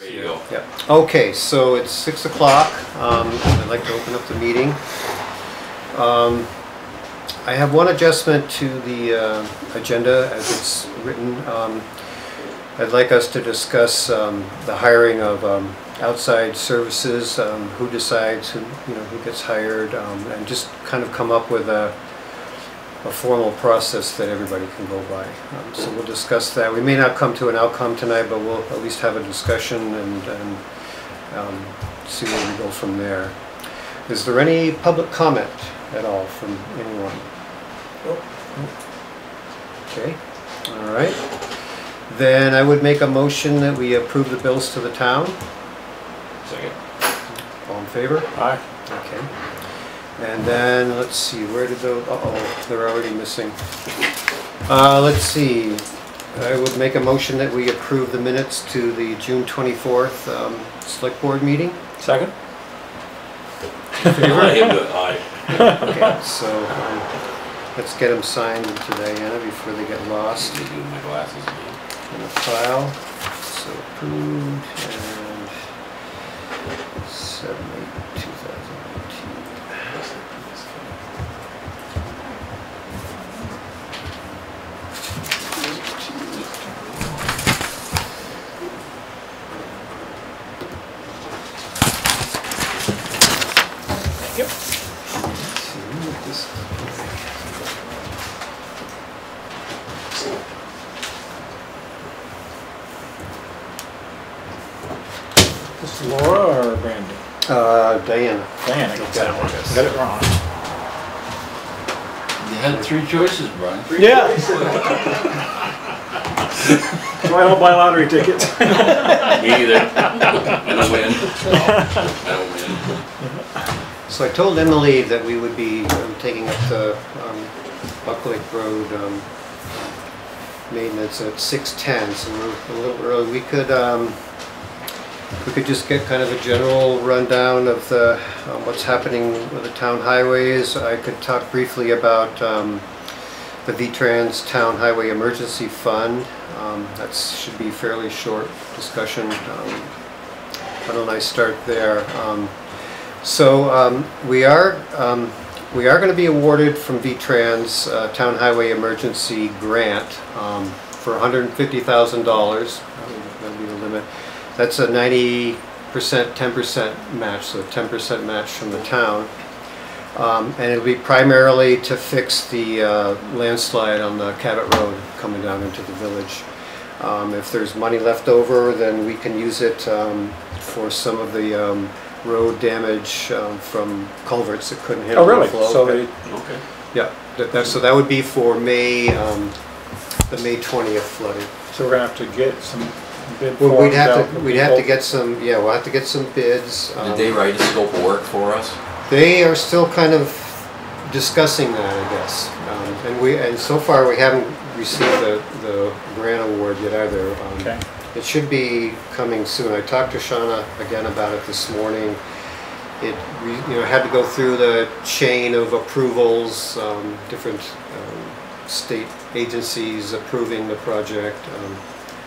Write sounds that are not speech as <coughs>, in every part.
There you go. Yeah, okay, so it's six o'clock, um, I'd like to open up the meeting. Um, I have one adjustment to the, uh, agenda as it's written. Um, I'd like us to discuss, um, the hiring of, um, outside services, um, who decides who, you know, who gets hired, and just kind of come up with a, a formal process that everybody can go by. Um, So we'll discuss that. We may not come to an outcome tonight, but we'll at least have a discussion and, and um, see where we go from there. Is there any public comment at all from anyone? Okay, all right. Then I would make a motion that we approve the bills to the town. Second. All in favor? Aye. Okay. And then, let's see, where did the, uh-oh, they're already missing. Uh, let's see, I would make a motion that we approve the minutes to the June 24th um, Select Board meeting. Second? <laughs> Let him do it. Aye. Okay, so um, let's get them signed to Diana before they get lost Let me do my glasses again. in the file. So approved and Uh, Diana. Diana gets that one. Got it wrong. You had three choices, Brian. Yeah. <laughs> So I don't buy lottery tickets. <laughs> <laughs> Me either. I don't win. I don't win. So I told Emily that we would be um, taking up the um, Buck Lake Road um, maintenance at 6:10, so we're a little early. We could, um, we could just get kind of a general rundown of the, um, what's happening with the town highways. I could talk briefly about um, the V-Trans Town Highway Emergency Fund. Um, That should be fairly short discussion. Um, Why don't I start there? Um, so um, we are, we are going to be awarded from V-Trans uh, Town Highway Emergency Grant for $150,000. That'll be the limit. That's a 90%, 10% match, so 10% match from the town. Um, And it'll be primarily to fix the uh, landslide on the Cabot Road coming down into the village. Um, If there's money left over, then we can use it um, for some of the um, road damage um, from culverts that couldn't handle Oh, the really? flow. So they, Okay. Yeah, that, that- so that would be for May, um, the May 20th flooding. so we're gonna have to get some bid Well, we'd forms out have to to, we'd have to people. get some, yeah, we'll have to get some bids. Did um, they write a scope of work for us? They are still kind of discussing that, I guess. Um, And we, and so far, we haven't received the, the grant award yet either. Um, Okay. It should be coming soon. I talked to Shauna again about it this morning. It, re- you know, had to go through the chain of approvals, um, different um, state agencies approving the project. Um,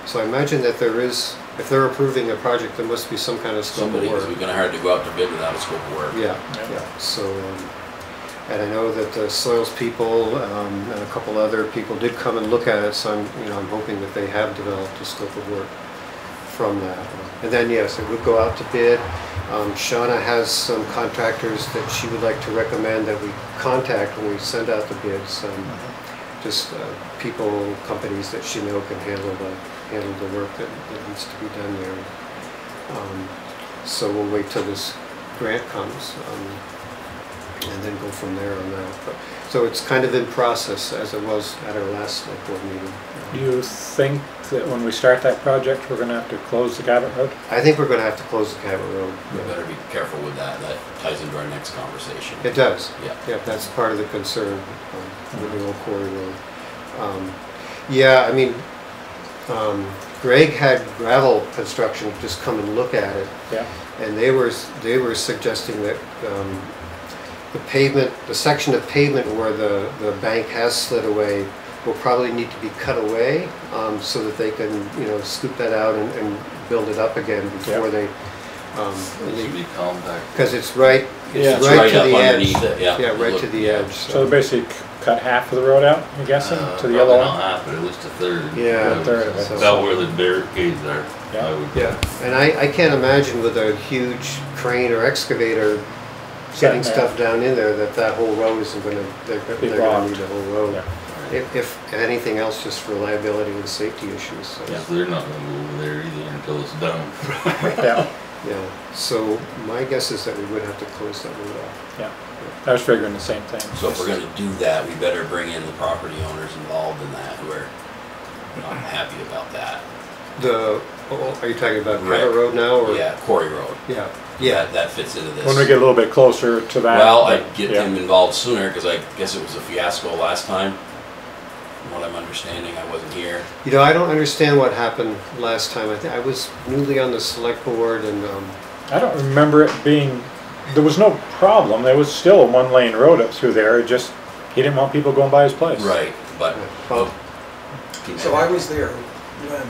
So I imagine that there is, if they're approving a project, there must be some kind of scope of Somebody, because work. we're gonna hard to go out to bid without a scope of work. Yeah, Yeah. yeah, so, um, and I know that the soils people, um, and a couple other people did come and look at it, so I'm, you know, I'm hoping that they have developed a scope of work from that. And then, yes, it would go out to bid. Um, Shauna has some contractors that she would like to recommend that we contact when we send out the bids. um, Just, uh, people, companies that she know can handle the, handle the work that, that needs to be done there. Um, So we'll wait till this grant comes, um, and then go from there on that. But, so it's kind of in process as it was at our last select board meeting. Do you think that when we start that project, we're gonna have to close the Cabot Road? I think we're gonna have to close the Cabot Road. We better be careful with that. That ties into our next conversation. It does. Yeah. Yeah, that's part of the concern um, with the old quarry road. Um, Yeah, I mean, um, Greg had gravel construction just come and look at it, Yeah. and they were, they were suggesting that um, the pavement, the section of pavement where the, the bank has slid away will probably need to be cut away, um, so that they can, you know, scoop that out and, and build it up again before Yeah. they, um, It should be compact. because it's right, Yeah. it's It's right right to up the edge. underneath it, yeah. Yeah, right Look- to the edge, So they basically c- cut half of the road out, I'm guessing, Uh, to the yellow probably line? Half, but at least a third. Yeah, a third of it. So- About where the barricades are. Yeah. I would- Yeah, and I, I can't imagine with a huge crane or excavator getting Setting there. stuff down in there, that that whole road isn't gonna, they're, go- Be they're gonna blocked. need the whole road. Yeah. If, if anything else, just for liability and safety issues, so. Yeah. 'Cause they're not gonna go over there either until it's done. Yeah, <laughs> Yeah, so my guess is that we would have to close that road off. yeah. I was figuring the same thing. So if we're gonna do that, we better bring in the property owners involved in that who are not happy about that. The, oh, oh are you talking about Right. Road now, or? Yeah, Quarry Road. Yeah, yeah, That, that fits into this. When we get a little bit closer to that. Well, I'd get yeah. him involved sooner, cause I guess it was a fiasco last time. From what I'm understanding, I wasn't here. you know, I don't understand what happened last time, I think, I was newly on the select board and, um, I don't remember it being, there was no problem, there was still a one-lane road up through there, it just, he didn't want people going by his place. Right, but. well, So I was there when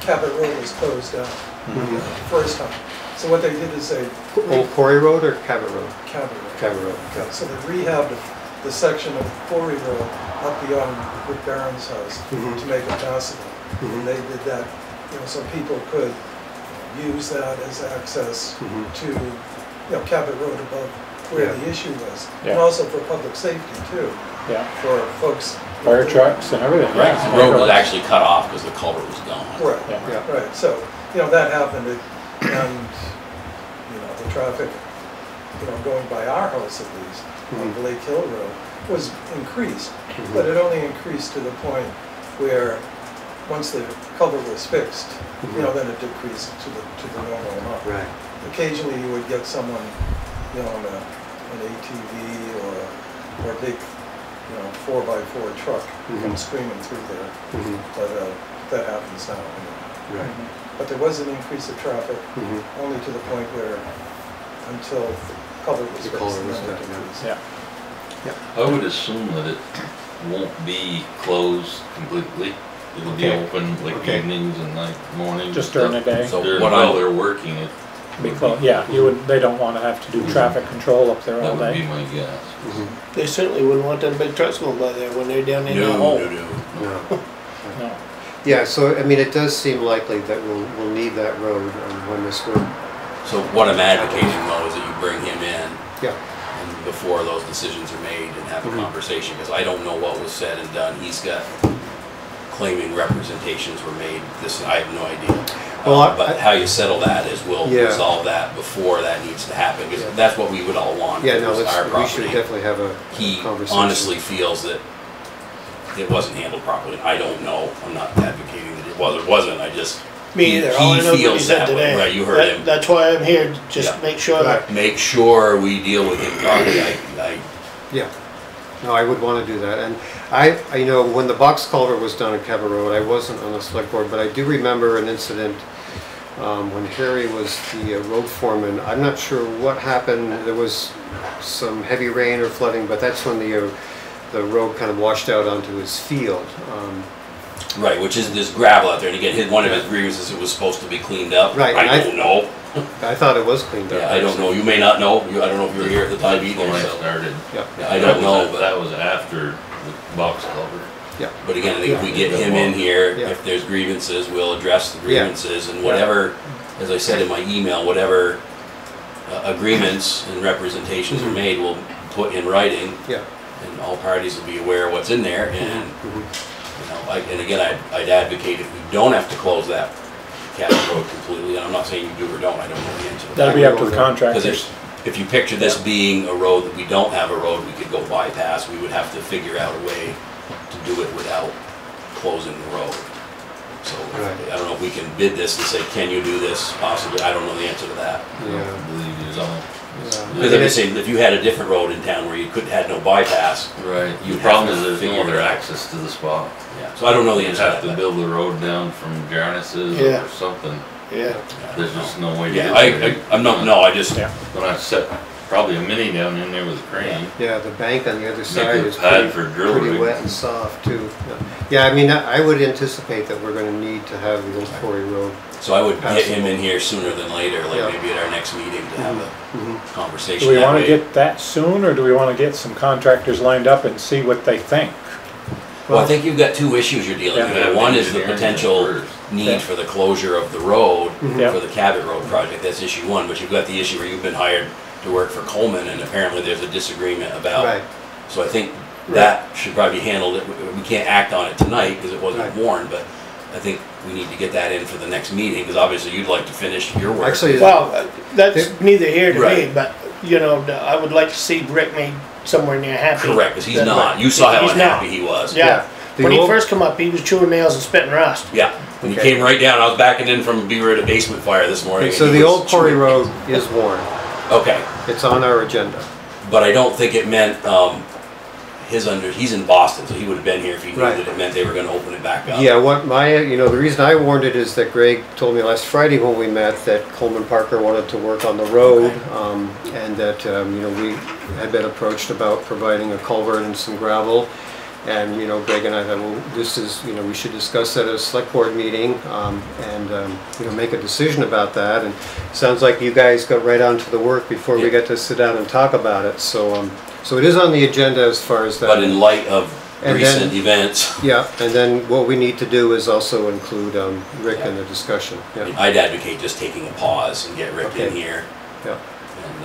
Cabot Road was closed down, mhm. the first time. So what they did is they, Old Quarry Road or Cabot Road? Cabot Road. Cabot Road, okay. So they rehabbed the section of Quarry Road up beyond Rick Barron's house Mhm. to make it passable. Mhm. And they did that, you know, so people could use that as access Mhm. to, you know, Cabot Road above where Yeah. the issue was. Yeah. And also for public safety too, Yeah, for folks. fire trucks and everything, Right, yeah. the road was actually cut off because the culvert was gone. Right. Yeah. Yeah. Right, so, you know, that happened, it- and, you know, the traffic, you know, going by our house at least, on Mhm. Lake Hill Road, was increased, Mhm. but it only increased to the point where, once the cover was fixed, you know, then it decreased to the, to the normal amount. Right, Occasionally, you would get someone, you know, on a, an ATV or, or a big, you know, four by four truck come Mhm. screaming through there, mhm, but, uh, that happens now. anyway. right. But there was an increase of traffic, mhm. only to the point where, until the culvert was The fixed, culvert and was then done, yeah. decreased. Yeah, I would assume that it won't be closed completely. It'll be Okay. open like Okay. evenings and like mornings. just during the day, So During, what while I, they're working it. be would close, yeah, you would, they don't wanna have to do traffic control up there That all would be day. my guess. Mhm. They certainly wouldn't want them big trucks going by there when they're down in no, the no, hole. no. No. No, <laughs> Yeah, so, I mean, it does seem likely that we'll, we'll need that road um, when this work, So what I'm advocating though is that you bring him in yeah, and before those decisions are made and have a Mhm. conversation, because I don't know what was said and done. He's got claiming representations were made, this, I have no idea. Well, Uh, I- But how you settle that is we'll Yeah. resolve that before that needs to happen, because Yeah. that's what we would all want. yeah, it no, was let's, our we should property. definitely have a He conversation. honestly feels that it wasn't handled properly. I don't know. I'm not advocating that it was or wasn't. I just Me either, all I He know is what he feels said that way, today. right, you heard That- him. That's why I'm here, to just Yeah. make sure that, make sure we deal with it properly. I, I, Yeah, no, I would want to do that, and I, I- you know, when the box culvert was done at Cabot Road, I wasn't on the select board, but I do remember an incident um, when Harry was the uh, road foreman, I'm not sure what happened, there was some heavy rain or flooding, but that's when the, uh, the road kind of washed out onto his field. Um, right, which is this gravel out there. And again, his, one of his grievances, it was supposed to be cleaned up. Right, and I I- don't know. I thought it was cleaned up. Yeah, I don't know. You may not know. You, I don't know if you were here at the time either. When I So. started. Yeah, Yeah, I That don't was know, a- but. That was after the box culvert. yeah, But again, I think if we get him in here, Yeah. if there's grievances, we'll address the Yeah. grievances and whatever, as I said in my email, whatever uh, agreements and representations are Mhm. made, we'll put in writing yeah. and all parties will be aware of what's in there and, mhm. You know, I, and again, I'd, I'd advocate if we don't have to close that Cabot Road completely, and I'm not saying you do or don't, I don't know the answer to that. that'll be up to the Because contractors. if, if you picture this being a road that we don't have a road we could go bypass, we would have to figure out a way to do it without closing the road. So, Right. I don't know if we can bid this and say, can you do this possibly, I don't know the answer to that. I Yeah. don't believe you So- know. Yeah. Because I'm saying, if you had a different road in town where you could, had no bypass, Right, You'd the problem have is there's no other access to the spot. yeah, so I don't know the You'd answer to have to that. build the road down from Jarnis's Yeah. or something. yeah. Yeah, There's just no way to Yeah, get I, there. I, I'm not, no, I just, Yeah. When I set probably a mini down in there with a crane. Yeah, the bank on the other side is pretty, for pretty wet and soft too. Yeah, I mean, I I would anticipate that we're gonna need to have the old quarry road. So I would get him in here sooner than later, Yeah. like maybe at our next meeting to have a Mhm. conversation Do we that wanna way. get that soon, or do we wanna get some contractors lined up and see what they think? Well, I think you've got two issues you're dealing Yeah. with. One is the Engineering potential first. Yeah. need for the closure of the road Yeah. for the Cabot Road project, that's issue one, but you've got the issue where you've been hired to work for Coleman and apparently there's a disagreement about. Right, So I think that should probably be handled, we can't act on it tonight because it wasn't Right. warned, but I think we need to get that in for the next meeting, because obviously you'd like to finish your work. actually, Well, uh, that's neither here to me, Right. but, you know, I would like to see Rick made somewhere near happy. Correct, because he's That- not. You saw how He's not. unhappy he was. Yeah, Yeah. The when he first come up, he was chewing nails and spitting rust. Yeah, when he came right down, I was backing in from Beaver at a basement fire this morning. and and so the old quarry road is worn. Okay, It's on our agenda. but I don't think it meant, um, his under, he's in Boston, so he would have been here if he knew Right. that it meant they were gonna open it back up. Yeah, what my, you know, the reason I warned it is that Greg told me last Friday when we met that Coleman Parker wanted to work on the road, um, and that, um, you know, we had been approached about providing a culvert and some gravel. And, you know, Greg and I thought, well, this is, you know, we should discuss that at a select board meeting, um, and, um, you know, make a decision about that. And sounds like you guys got right onto the work before we Yeah. got to sit down and talk about it, so, um, so it is on the agenda as far as that. But in light of And recent then- events, Yeah, and then what we need to do is also include um, Rick in the discussion, yeah, I'd advocate just taking a pause and get Rick in here. yeah.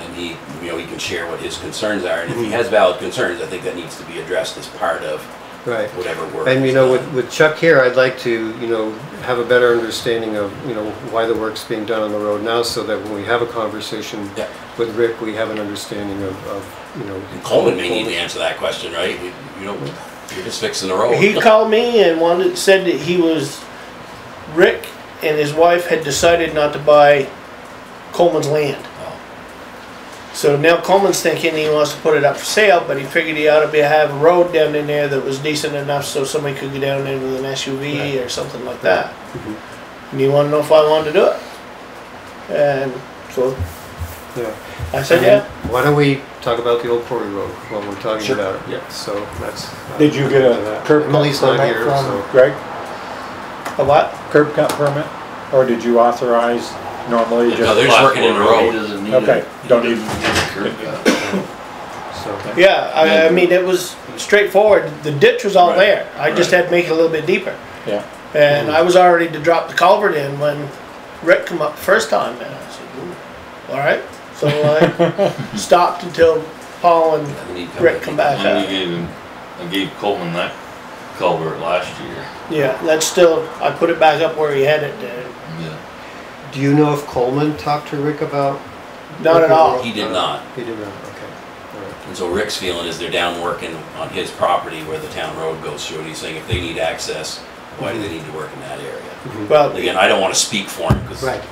And then he, you know, he can share what his concerns are, and if he Mhm. has valid concerns, I think that needs to be addressed as part of Right. whatever work. And you know, done. with, with Chuck here, I'd like to, you know, have a better understanding of, you know, why the work's being done on the road now, so that when we have a conversation Yeah. with Rick, we have an understanding of, of, you know. And Coleman may need to answer that question, right? You- You know, you're just fixing the road. He called me and wanted, said that he was, Rick and his wife had decided not to buy Coleman's land. So now Coleman's thinking he wants to put it up for sale, but he figured he ought to be, have a road down in there that was decent enough so somebody could go down there with an SUV or something like that. Mhm. And he wanted to know if I wanted to do it. And so Yeah. I said, yeah. Why don't we talk about the old quarry road while we're talking Sure. about it? Yeah. So that's. uh, Did you get a curb cut Emily's not permit here, from so. Greg? A what? Curb cut permit? Or did you authorize normally No, just? they're just working in the Platform, road. He doesn't need Okay, it. He don't doesn't need- need a curb cut. So, Yeah, I, I mean, it was straightforward. The ditch was all Right, there. I just had to make it a little bit deeper. Yeah, And I was already to drop the culvert in when Rick come up the first time, and I said, "Ooh, all right. So I <laughs> stopped until Paul and I need to- Rick come back And up. you gave him, I gave Coleman that culvert last year. Yeah, that's still, I put it back up where he had it there. Yeah. do you know if Coleman talked to Rick about? Not at all. He did not. He did not, okay. All right. And so Rick's feeling is they're down working on his property where the town road goes through, and he's saying if they need access, why do they mm-hmm. need to work in that area? Mm-hmm. Well, Again, I don't wanna speak for him, because, Right,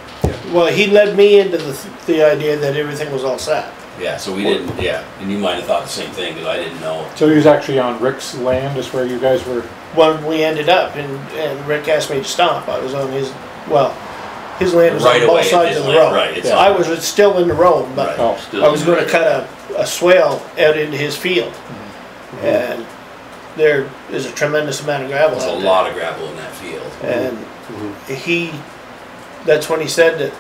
well, he led me into the, the idea that everything was all set. yeah, so we didn't, yeah, and you might have thought the same thing, because I didn't know. so he was actually on Rick's land, is where you guys were, When we ended up and, and Rick asked me to stop, I was on his, well, his land was Right on away both sides his of the land, road. right, it's- I was still in the road, but Right. oh, Still I was in gonna there. cut a, a swale out into his field. And there is a tremendous amount of gravel There's a out lot of gravel in that field. there. And Mhm. he, that's when he said that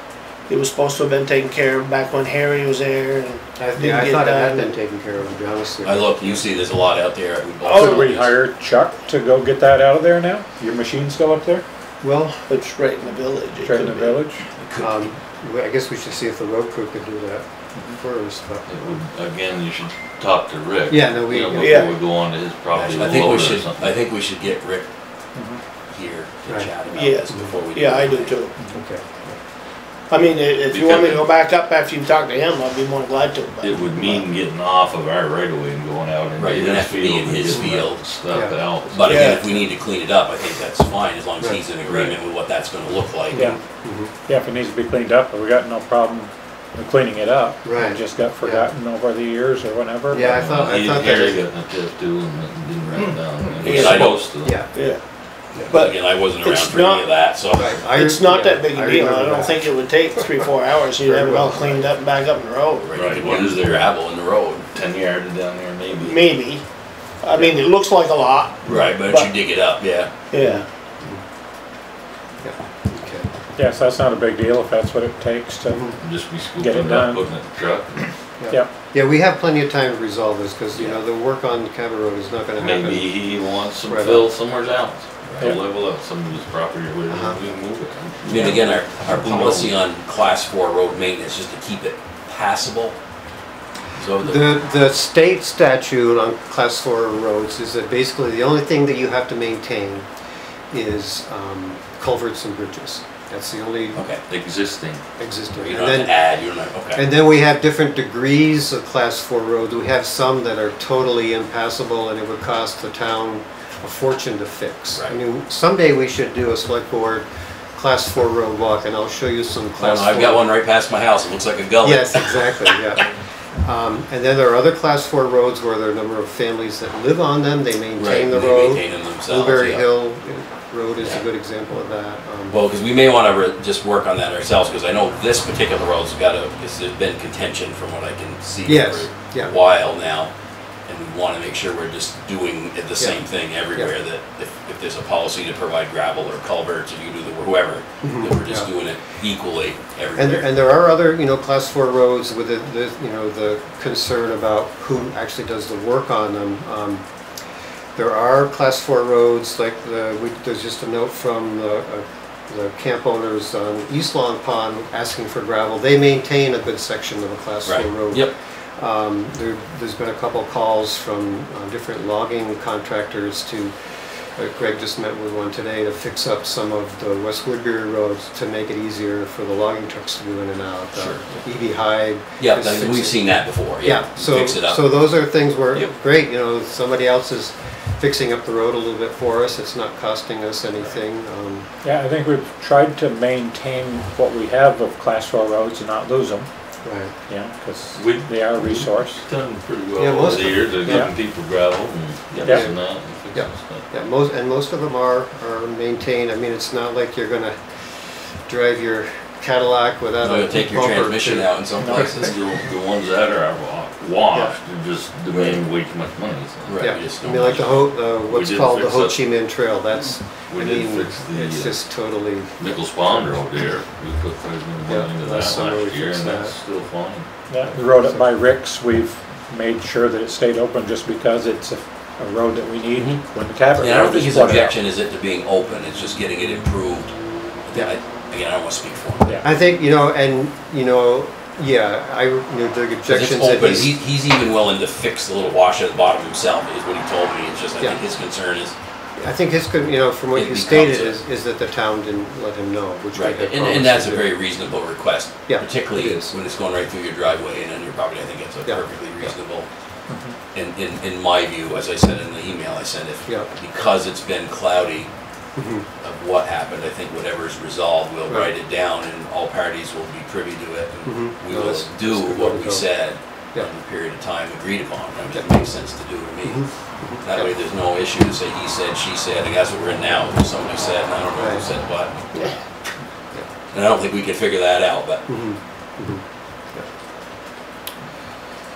it was supposed to have been taken care of back when Harry was there and I, didn't yeah, I get thought it had done. been taken care of, to be honest with I look, you see, there's a lot out there. We bought Oh, could we some. hire Chuck to go get that out of there now? Your machine's still up there, Well, It's right in the village. It right in could the be. village? Um, we- I guess we should see if the road crew could do that first, but. It would, again, you should talk to Rick. Yeah, no, we- You know, yeah. Before we go on to his property be- with I think we loader or should, something. I think we should get Rick Mhm. here to Right. chat about Yes. this before we. Yeah, I do too. Okay. I mean, i- if you want me to go back up after you talk to him, I'd be more than glad to. but- It would mean getting off of our right of way and going out into Right, you're his have to be field in and his getting that field. stuff Yeah. out. But again, if we need to clean it up, I think that's fine, as long as Right. he's in agreement with what that's gonna look like. Yeah, yeah, if it needs to be cleaned up, we got no problem with cleaning it up. Right. It just got forgotten over the years or whatever. Yeah, I thought, I He, thought Harry that, got in a tip too and didn't write it down. Hmm. And Yeah, He's I don't- supposed to. yeah, Yeah, But Again, I wasn't around it's for any not- of that, so. I- it's not yeah, that big I a deal. I remember don't that. think it would take three, four hours. You'd have it all cleaned up and back up in the road. Right, Right, you what could is use the there? gravel in the road. Ten yards down there maybe. Maybe. I mean, it looks like a lot. Right, but But- you dig it up, yeah. Yeah. Okay. Yes, that's not a big deal if that's what it takes to, mm-hmm. Just be scooping Get it it up, done. putting it in the truck. yeah. Yeah, we have plenty of time to resolve this, because, you know, the work on Cabot Road is not gonna happen. Maybe he wants some Right fill on. somewhere else. To Yeah. level up some of his property or Uh-huh. whatever, we can move it. I mean, again, our, our policy on class four road maintenance, just to keep it passable. So the, The, the state statute on class four roads is that basically the only thing that you have to maintain is um, culverts and bridges. That's the only okay, existing. Existing. you And don't have then, to add, you don't have, okay. and then we have different degrees of class four roads. We have some that are totally impassable and it would cost the town a fortune to fix. I mean, someday we should do a select board class four road walk and I'll show you some class four. I've got one right past my house, it looks like a gully. Yes, exactly, yeah. Um, And then there are other class four roads where there are a number of families that live on them, they Right, maintain the they road. maintain them themselves, Blueberry yeah. Hill Road is a good example of that. Um, Well, because we may want to just work on that ourselves, because I know this particular road's got a, because there's been contention from what I can see Yes, for yeah. a while now. And we want to make sure we're just doing the same thing everywhere, that if, if there's a policy to provide gravel or culverts, if you do the, whoever, that we're just doing it equally And, everywhere. and there are other, you know, class four roads with the, the, you know, the concern about who actually does the work on them. Um, There are class four roads, like the, we, there's just a note from the, uh, the camp owners on East Long Pond asking for gravel. They maintain a good section of a class four Right, road. yep, Um, there, there's been a couple calls from uh, different logging contractors to, uh, Greg just met with one today to fix up some of the West Woodbury roads to make it easier for the logging trucks to go in and out. Uh, Sure. EB Hyde. yeah, I mean, we've seen that before, Yeah, yeah, so, fix it up. so those are things where, Yep. great, you know, somebody else is fixing up the road a little bit for us. It's not costing us anything. Um, Yeah, I think we've tried to maintain what we have of class four roads and not lose them, Right. Yeah, because We- they are a resource. Done pretty Yeah, well most over the of- years, of yeah. giving people gravel and Yeah. this and that and Yeah. stuff. Yeah, most, and most of them are, are maintained. I mean, it's not like you're gonna drive your Cadillac without No, a you'll take your bumper transmission to- out in some places. The, the ones that are wa- washed, are just demand way too much money, so. Right, Yeah, we just I don't mean, like the Ho, uh, what's did called the fix Ho up- Chi Minh Trail, that's, I We did mean, fix it's uh, just totally, Nichols Pond Road there, we put quite a bit Yeah, money into last that summer we last year fixed and that's that. still fine. Yeah, the road up by Rick's, we've made sure that it stayed open just because it's a, a road that we need Mhm. when the Cabot Yeah, I don't Road think is his put out. objection is it to being open, it's just getting it improved. Yeah, I- Again, I don't want to speak for him. Yeah. I think, you know, and, you know, yeah, I, you know, the 'Cause it's objections that open, he's. he, he's even willing to fix the little wash at the bottom himself, is what he told me, it's just, I Yeah. think his concern is, I think his, con- you know, from what It you becomes stated a- is, is that the town didn't let him know, which we right, had and, and that's a do. very reasonable request. Yeah, Particularly it is. when it's going right through your driveway and on your property, I think it's a Yeah. perfectly reasonable. Mm-hmm. In, in, in my view, as I said in the email I sent, if, Yeah. because it's been cloudy Mhm. of what happened, I think whatever's resolved, we'll Right. write it down and all parties will be privy to it. and Mhm. We No, will that's- do that's good what we said Yeah. in the period of time agreed upon. I mean, it makes sense to do to me. Mhm. That way, there's no issue to say he said, she said, and that's what we're in now, somebody said, and I don't know who Right. said what. Yeah. And I don't think we can figure that out, but Mhm. Mhm. Yeah.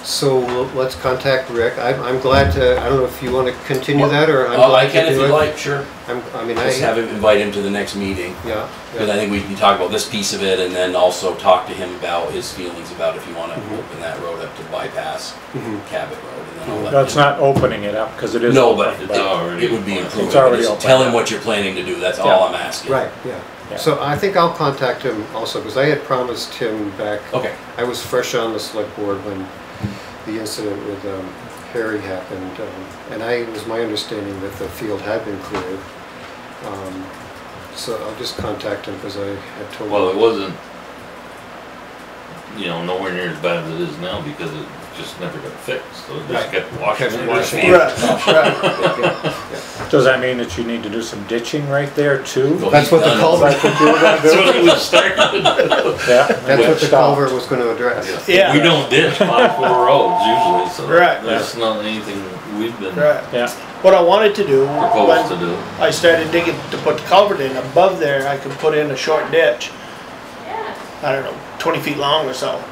So we'll- let's contact Rick. I'm, I'm glad to, I don't know if you want to continue that or I'm Oh, I glad can to if do you it. like, sure. I'm, I mean, I, Just have him, invite him to the next meeting. yeah, Because I yeah. think we can talk about this piece of it and then also talk to him about his feelings about if you want to Mhm. open that road up to bypass Mhm. Cabot Road. And then I'll let That's him- not opening it up, because it is. No, open, but It's it would be open. improving. It's already Just open. Tell him what you're planning to do, that's all I'm asking. Right, yeah. Yeah. So I think I'll contact him also, because I had promised him back, Okay, I was fresh on the select board when the incident with um, Harry happened. um, And I, it was my understanding that the field had been cleared. Um, So I'll just contact him, because I had told him. Well, it wasn't, you know, nowhere near as bad as it is now because it just never got fixed, so it just Right. kept washing. Kept through washing. the. Right, right. Yeah, yeah. Does that mean that you need to do some ditching right there too? Well, That's what the done it. culvert would do. That's what it was starting. Yeah. That's what the Stopped. culvert was gonna address. Yeah. We don't ditch five four roads usually, so Right. there's not anything we've been Right. Yeah, What I wanted to do, proposed to when do. I started digging to put the culvert in, above there, I could put in a short ditch. I don't know, twenty feet long or so.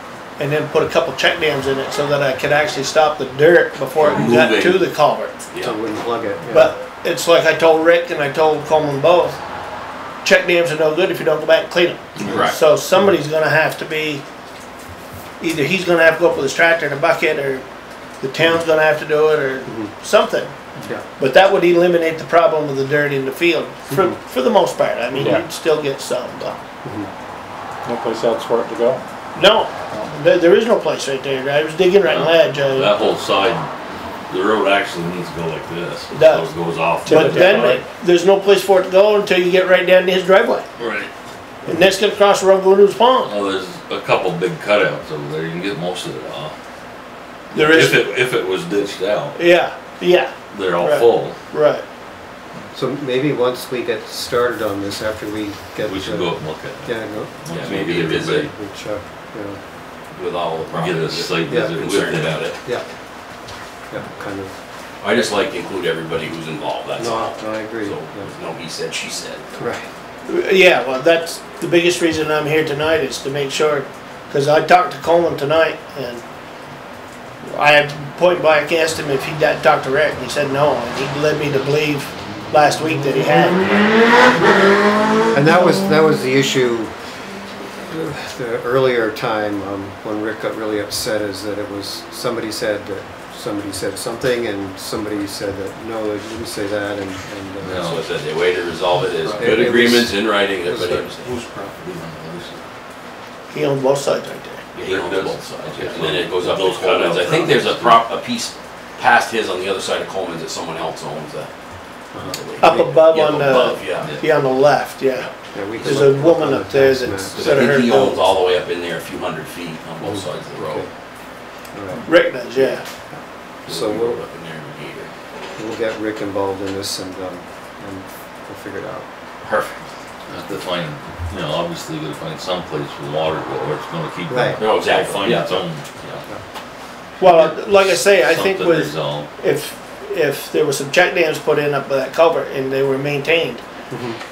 And then put a couple check dams in it so that I could actually stop the dirt before it From got to the culvert. So Yeah, it wouldn't plug it. yeah. But it's like I told Rick and I told Coleman both, check dams are no good if you don't go back and clean them. Correct. So somebody's gonna have to be, either he's gonna have to go up with his tractor and a bucket, or the town's gonna have to do it, or Mhm. something. Yeah. But that would eliminate the problem of the dirt in the field, for, Mhm. for the most part. I mean, Yeah. you'd still get some, but, no place else for it to go. No, there, there is no place right there. I was digging right in ledge, I- That whole side, the road actually needs to go like this. It does. So it goes off. To but the then, right. there's no place for it to go until you get right down to his driveway. Right. And that's gonna cross the road going to his pond. Well, there's a couple big cutouts over there, you can get most of it off. There If is, it, if it was ditched out, yeah, yeah, they're all Right. full, right. So maybe once we get started on this, after we get. we should the- go up and look at it. Yeah, no, Yeah, Once maybe we a get visit. everybody- with Chuck, yeah, with all the Get a problems, site Yeah. visit with concerned it. about it. yeah. Yeah, kind of. I just like to include everybody who's involved, that's No, all. no, I agree. So, yeah. no he said, she said. Right. Yeah, well, that's the biggest reason I'm here tonight is to make sure, because I talked to Coleman tonight and I had point blank asked him if he'd that talked to Rick and he said no. And he led me to believe last week that he had. And that was, that was the issue, the earlier time, um, when Rick got really upset, is that it was, somebody said that, somebody said something, and somebody said that, no, they didn't say that, and, and. uh, That's what I said, the way to resolve it is Right. good It- it was- agreements in writing, it was everybody a- understands. property He owned both sides right there. Yeah, he owns both sides, yeah. and then it goes up to Those Coleman's. I think there's a prop, a piece past his on the other side of Coleman's that someone else owns that. Up above Yeah, on the, above, yeah. yeah, on the left, yeah. Yeah, we can There's a look- look woman on the up there tax that's- map. Because Said I I think he owns all the way up in there, a few hundred feet on both Mm. sides of the road. Okay. All right. Rick does, yeah. So We we'll- rode Up in there in Gator. We'll get Rick involved in this and, um, and we'll figure it out. Perfect. Have to find, you know, obviously you gotta find some place for water to go, or it's gonna keep. Right. No, exactly, It'll Find yeah. its own, Well, like I say, I think something with, resolved. if, if there was some check dams put in up by that culvert and they were maintained,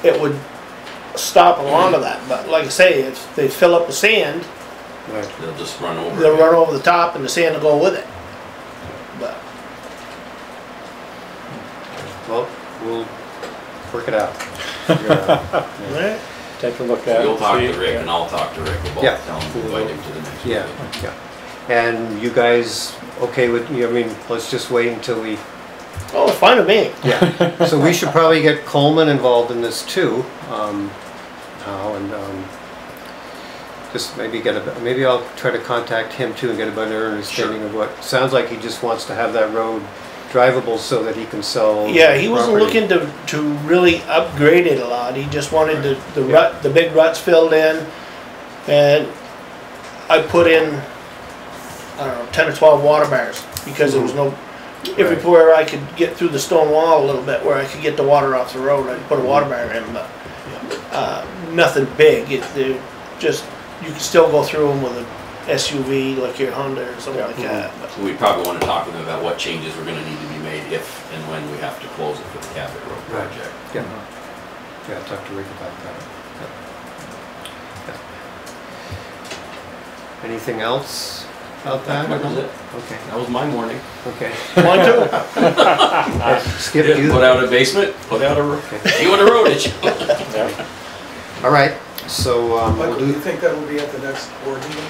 it would stop a lot of that. But like I say, if they fill up with sand, Right. They'll just run over. they'll it. run over the top and the sand will go with it. But, Well, we'll work it out. <laughs> Figure it out. alright, Take a look at it. You'll talk see- to Rick and I'll talk to Rick, we'll both Yeah. tell him, invite him to the next Yeah, meeting. yeah. And you guys, okay with, you I mean, let's just wait until we, oh, fine with me. yeah. So we should probably get Coleman involved in this too, um, now, and, um, just maybe get a, maybe I'll try to contact him too and get a better understanding of what, sounds like he just wants to have that road drivable so that he can sell. Yeah, he wasn't property. looking to, to really upgrade it a lot, he just wanted the, the rut, the big ruts filled in. And I put in, I don't know, ten or twelve water bars, because there was no, everywhere I could get through the stone wall a little bit, where I could get the water off the road, I'd put a water bar in, but, uh, nothing big, it, they're just, you can still go through them with a SUV, like your Honda or something like that, but. So we probably wanna talk with them about what changes we're gonna need to be made if and when we have to close it for the Cabot Road Right. project. Yeah, yeah, talk to Rick about that. Yeah. Anything else about that? That was it. Okay, That was my morning. okay. <laughs> One, two, <laughs> Skip Yeah, you. Put out a basement, put out a, ro- you want a road issue. <laughs> Yeah. All right, so, um, we'll Michael, do you do, think that will be at the next board meeting?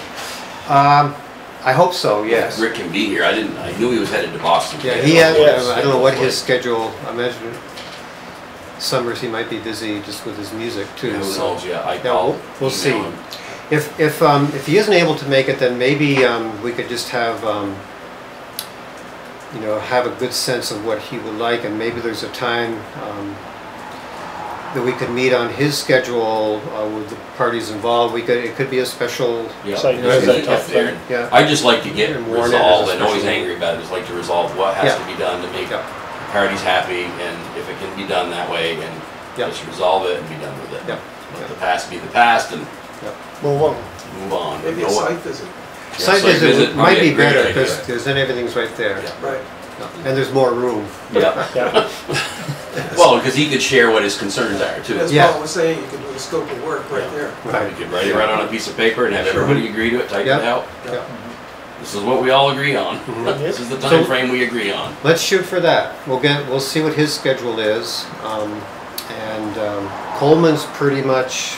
um, I hope so, yes. Rick can be here, I didn't, I knew he was headed to Boston. Yeah, he had, Yes. I don't know what his schedule, I imagine summers he might be busy just with his music too. Who so- knows, yeah, I Yeah, called. we'll- we'll see. emailed him. If, if, um, if he isn't able to make it, then maybe, um, we could just have, um, you know, have a good sense of what he would like, and maybe there's a time, um, that we could meet on his schedule, uh, with the parties involved, we could, it could be a special, Yeah. So you know, He's is that up there. yeah. I'd just like to get And warn it as a resolved, I know he's special- angry about it, just like to resolve what has Yeah. to be done to make Yeah. parties happy, and if it can be done that way, and Yeah. just resolve it and be done with it. Yeah. Let the past be the past and move on. move on. Maybe a No one- site visit, Yeah, Site visit visit might be a great better, idea. because, then everything's right there. Yeah. right? And there's more room. Yeah, <laughs> Yeah, <laughs> well, because he could share what his concerns are too. As Yeah. Paul was saying, you could do a scope of work right there. We could write it right on a piece of paper and have everybody agree to it, type it Yeah. out. Yeah. This is what we all agree on. Mhm. <laughs> This is the So- time frame we agree on. Let's shoot for that. We'll get, we'll see what his schedule is. Um, and um, Coleman's pretty much,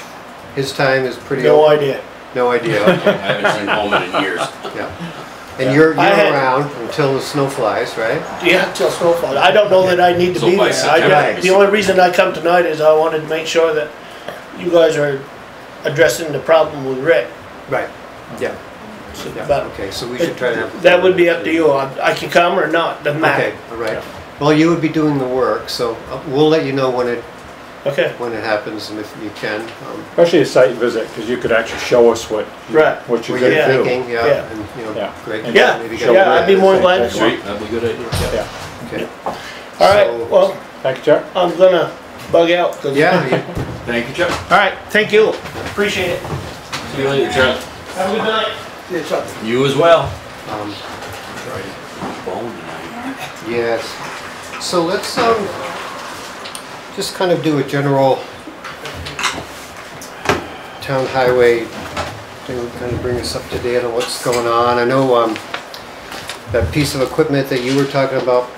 his time is pretty. No open. idea. No idea, <laughs> I okay, haven't seen Coleman in years. yeah. And you're, you're I had- around until the snow flies, right? Yeah, till snowfall. I don't know that I need to So be by there. I September, ju- The only reason I come tonight is I wanted to make sure that you guys are addressing the problem with Rick. Right. Yeah, So, yeah, But okay, so we should try to have. that would be up to you. I I can come or not, doesn't matter. Okay, matter. all right. Well, you would be doing the work, so uh, we'll let you know when it, Okay, when it happens and if you can. um, especially a site visit, because you could actually show us what, you- Right. what you're What you're gonna do. thinking, yeah, Yeah. and, you know, Yeah. Greg. can Yeah, maybe get yeah, I'd be more than glad to come. Sweet, that'd be a good idea. Yeah, Okay. all right, So- well, thank you, Chuck. I'm gonna bug out. 'cause- Yeah, you- <laughs> Thank you, Chuck. All right, thank you. Appreciate it. See you later, Chuck. Have a good night. Yeah, Chuck, You as well. um, Bone tonight. Yes. So let's, um, just kind of do a general town highway thing, kind of bring us up to date on what's going on. I know, um, that piece of equipment that you were talking about,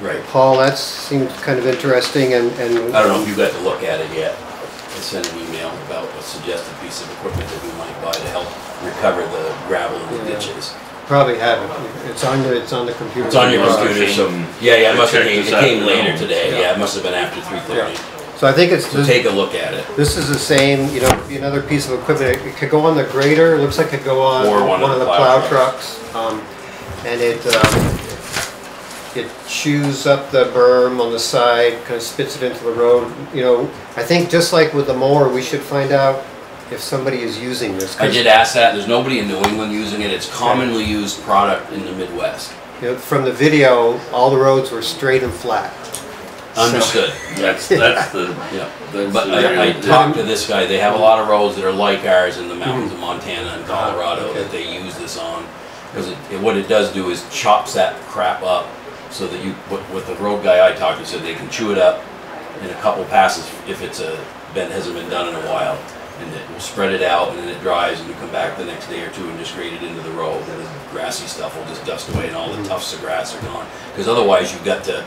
Right. Paul, that seemed kind of interesting and, and. I don't know if you got to look at it yet. I sent an email about a suggested piece of equipment that we might buy to help recover the gravel in the Yeah. ditches. Probably haven't. It's on the, it's on the computer. It's on your Must computer, so, yeah, yeah, it must have came, it came later today, Yeah. yeah, it must have been after three thirty. So I think it's, So take a look at it. This is the same, you know, another piece of equipment, it could go on the grader, it looks like it could go on Or one of the the plow plow trucks. um, And it, um, it chews up the berm on the side, kind of spits it into the road, you know. I think just like with the mower, we should find out if somebody is using this. 'cause, I did ask that, there's nobody in New England using it, it's commonly used product in the Midwest. you know, From the video, all the roads were straight and flat. Understood, That's, <laughs> that's the, yeah. that's But the I, I talked to this guy, they have a lot of roads that are like ours in the mountains of mm-hmm. Montana and Colorado okay. that they use this on. Because it, it- what it does do is chops that crap up so that you, what, what the road guy I talked to said, they can chew it up in a couple passes if it's a, been, hasn't been done in a while. And it will spread it out and then it dries and you come back the next day or two and just grade it into the road. And the grassy stuff will just dust away and all the mm-hmm. tufts of grass are gone. Because otherwise you've got to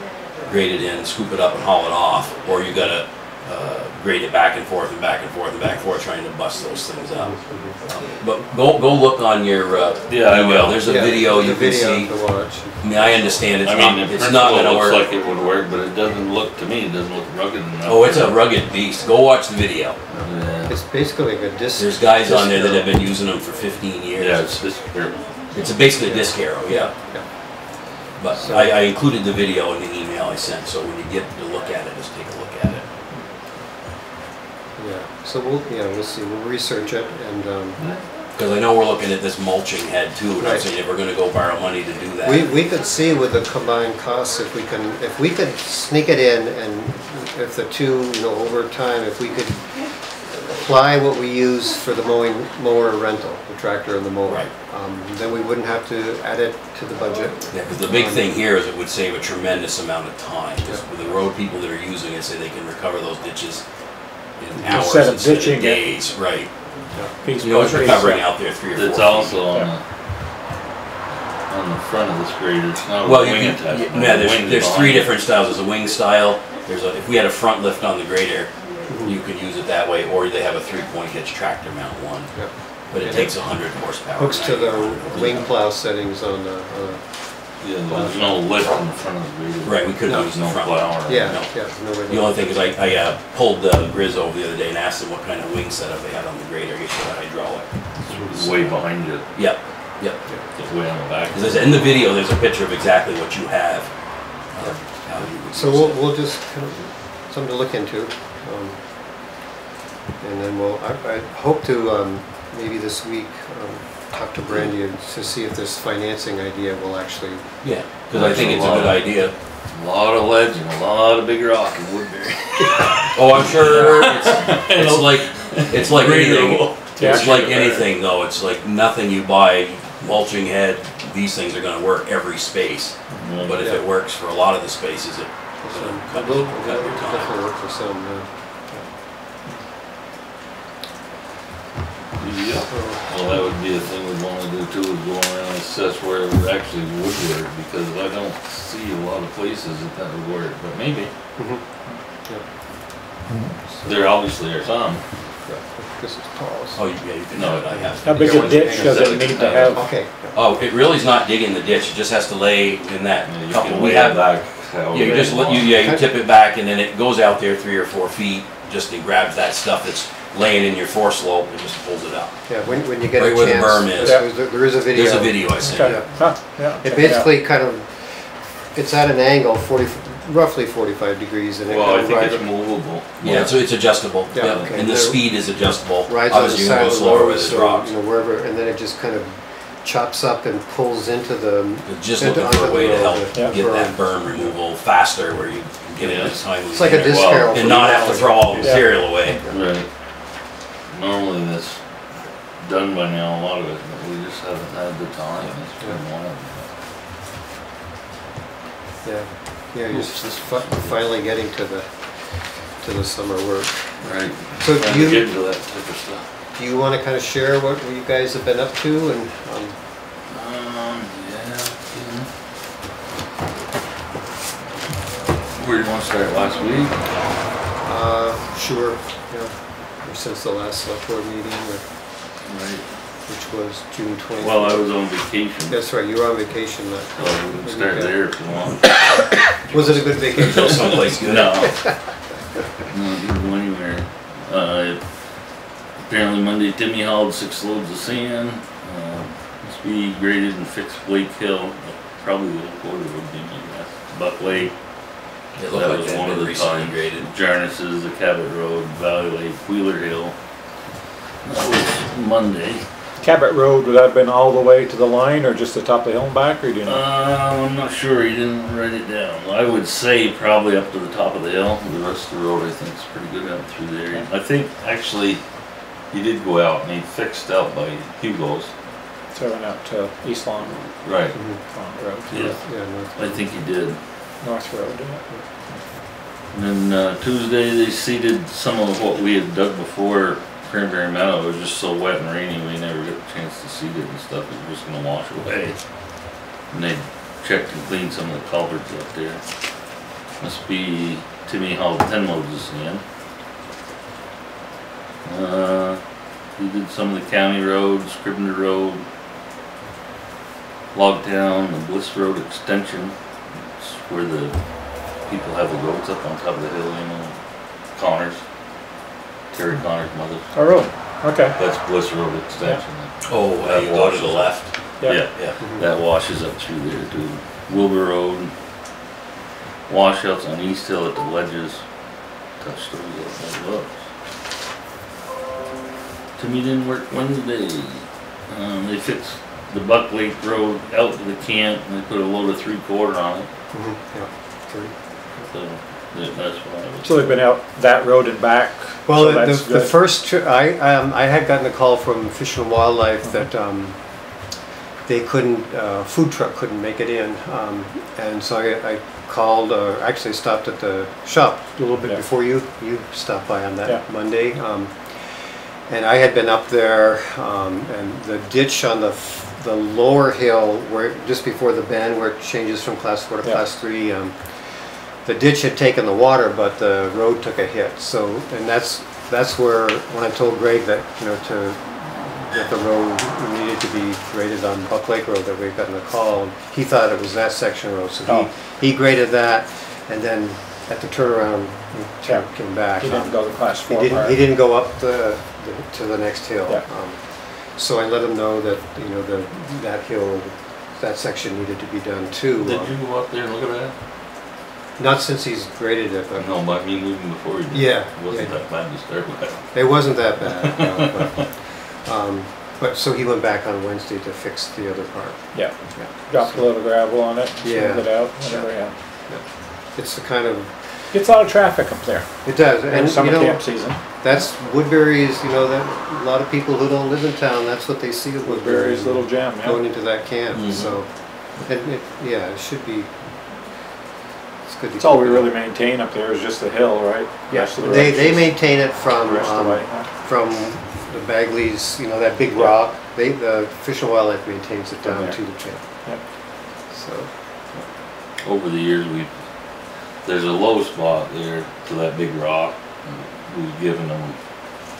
grade it in, scoop it up and haul it off, or you've gotta, uh, grade it back and forth and back and forth and back and forth, trying to bust those things out. Um, But go, go look on your, uh, Yeah, I will. there's a Yeah, video the you can video see. To watch. I mean, I understand it's I not, mean, the it's not principle gonna looks work. like it would work, but it doesn't look, to me, it doesn't look rugged enough. Oh, it's a rugged beast, go watch the video. Yeah, It's basically like a disc. There's guys on there that have been using them for fifteen years. yeah, it's this. It's a- basically a disc harrow, yeah. Yeah. But So- I, I included the video in the email I sent, so when you get to look at it, just take a look at it. Yeah, so we'll, yeah, we'll see, we'll research it and, um, Because I know we're looking at this mulching head too, and I'm Right. saying if we're gonna go borrow money to do that. We, we could see with the combined costs, if we can, if we could sneak it in and if the two, you know, over time, if we could apply what we use for the mowing, mower rental, the tractor and the mower. Right. Um, then we wouldn't have to add it to the budget. Yeah, because the big thing here is it would save a tremendous amount of time. 'Cause With the road people that are using it, say they can recover those ditches hours Instead of instead ditching of it. days, right? Piece You know, it's by piece. recovering out there three or four It's feet. also on the, on the front of this grader, it's not a Well, you wing can, attachment. yeah, the there's, wing's there's three different styles. There's a wing style, there's a, if we had a front lift on the grader, you could use it that way, or they have a three-point hitch tractor mount one. Yeah. But it takes a hundred horsepower. Hooks to the 90. wing plow settings on the, uh, Yeah, there's no lift in the front of the grader. Right, we couldn't No, use the No front. plow or. yeah, No. yeah. no way The only thing is I, I uh, pulled the Grizz over the other day and asked them what kind of wing setup they had on the grader. He said hydraulic. It's way behind you, Yep, yep. it's way on the back. Because in the video, there's a picture of exactly what you have. of how you would So use we'll, it. we'll just, kind of- something to look into. um, And then we'll, I, I hope to, um, maybe this week, um, talk to Brandy and to see if this financing idea will actually, Yeah, because I think it's a good idea. A Lot of ledge and a lot of big rock in Woodbury. <laughs> Oh, I'm sure it's, <laughs> it's like, it's like anything. It's like anything though, it's like nothing you buy, mulching head, these things are gonna work every space. Mm-hmm. But if it works for a lot of the spaces, it, So, it'll cut little, cut your time. definitely work for some, yeah. Yeah, well, that would be a thing we'd wanna do too, is go around and assess where it actually would work, because I don't see a lot of places that that would work, but maybe. Mhm. There obviously are some. Yeah, This is Paul's. Oh, yeah, you can No, it, I have. How big a ditch does it need to have? Okay. Oh, it really is not digging the ditch, it just has to lay in that Yeah, You couple, we lay it have, back however yeah, you just, let- you, yeah, you tip it back and then it goes out there three or four feet, just it grabs that stuff that's laying in your foreslope and just pulls it out. Yeah, when, when you get a Right where the chance. berm is. there's- There there is a video. There's a video I sent you. Yeah. huh, yeah. It check out. basically kind of, it's at an angle, forty, roughly forty-five degrees and it Well, kind I of think rides, it's movable. Yeah, so it's adjustable, Yeah, yeah, okay. and the There- speed is adjustable. rides on the Obviously, you side can of the slower road, with the so, rocks. you know, wherever, and then it just kind of chops up and pulls into the, But Just into- looking for a way to help Yeah. get that berm removal faster where you can get it in a timely it's like a manner. disc Well, barrel. And not have to throw all the Yeah. material away. Right. Normally that's done by now, a lot of it, but we just haven't had the time, it's been a while. Yeah, yeah, you're just, just fi- finally getting to the, to the summer work. Right. So Trying do to you, get into that type of stuff. do you wanna kind of share what you guys have been up to and, um, Um, yeah. Where do you wanna start, last week? uh, sure, yeah, or since the last select board meeting, or- Right. which was June twenty. Well, I was on vacation, That's right, you were on vacation that. so we can start there if you want. <coughs> Was it a good vacation? Go someplace good. No. <laughs> No, didn't go anywhere. Uh, apparently Monday Timmy hauled six loads of sand. Uh, must be graded and fixed Blake Hill. Probably the quarter would be my guess. Buck Lake, It that like was it one of the recently times. graded. Jarnis's, the Cabot Road, Valley Lake, Wheeler Hill. That was Monday. Cabot Road, would that have been all the way to the line or just the top of the hill and back, or do you Uh. I'm not sure, he didn't write it down. I would say probably up to the top of the hill. The rest of the road I think is pretty good out through there. I think actually he did go out and he fixed out by Hugo's. So I went out to East Long, Right. Mhm, Long Road, Yeah, Yeah, no, I think he did. North Road, yeah. And then uh, Tuesday they seeded some of what we had dug before Cranberry Meadow. It was just so wet and rainy we never got a chance to seed it and stuff. It was just gonna wash away. And they checked and cleaned some of the culverts up there. Must be Timmy hauled ten loads of sand. Uh, he did some of the county roads, Scribner Road, Logtown, the Bliss Road extension. It's where the people have the goats up on top of the hill, you know, Connors. Terry Connors' mother. Oh, really? Okay, That's Bliss Road extension. Oh, uh, you go to the left, yeah. yeah. That washes up through there too. Wilbur Road. Washouts on East Hill at the ledges. Touch those up, that looks. To me didn't work Wednesday. Um, they fixed the Buck Lake Road out to the camp and they put a load of three quarter on it. Mm -hmm. yeah, three. So that- that's why I was. So they've been out that road and back, Well, so the, that's the good. first, tri- I, um, I had gotten a call from Fish and Wildlife that, um, they couldn't, uh, food truck couldn't make it in. Um, and so I, I called, uh, actually stopped at the shop a little bit Yeah. before you, you stopped by on Yeah. that Monday. Um, and I had been up there, um, and the ditch on the, f- the lower hill where, just before the bend where it changes from class four to Yeah. class three, um, the ditch had taken the water, but the road took a hit. So, and that's, that's where, when I told Greg that, you know, to, that the road needed to be graded on Buck Lake Road, that we'd gotten a call, he thought it was that section of road, so Oh. he, he graded that, and then at the turnaround, he Yeah. came back. He didn't Um, go the class He four didn't, part. he didn't go up the, the- to the next hill. Yeah. Um, So I let him know that, you know, the, that hill, that section needed to be done too. Did Um, you go up there and look at that? Not since he's graded it, but No, but I mean even before you did. Yeah, It Wasn't yeah. that bad to start with. It wasn't that bad, no, but, um, but, so he went back on Wednesday to fix the other part. Yeah, Yeah. dropped a little gravel on it, Yeah. smoothed it out, whatever, yeah. It's the kind of, Gets a lot of traffic up there It does, in and you summer know, camp season. that's Woodbury's, you know, that, a lot of people who don't live in town, that's what they see of Woodbury. Woodbury's little gem, Going yeah. into that camp, Mhm. so, it, it, yeah, it should be, it's good to. That's all we keep it up. really maintain up there is just the hill, right? Yeah, the they, they maintain it The from, rest of the um, way, huh? from the Bagleys, you know, that big Yeah. rock. They, the Fish and Wildlife maintains it From down there. to the camp. Yep. So, Over the years, we, there's a low spot there to that big rock. and We've given them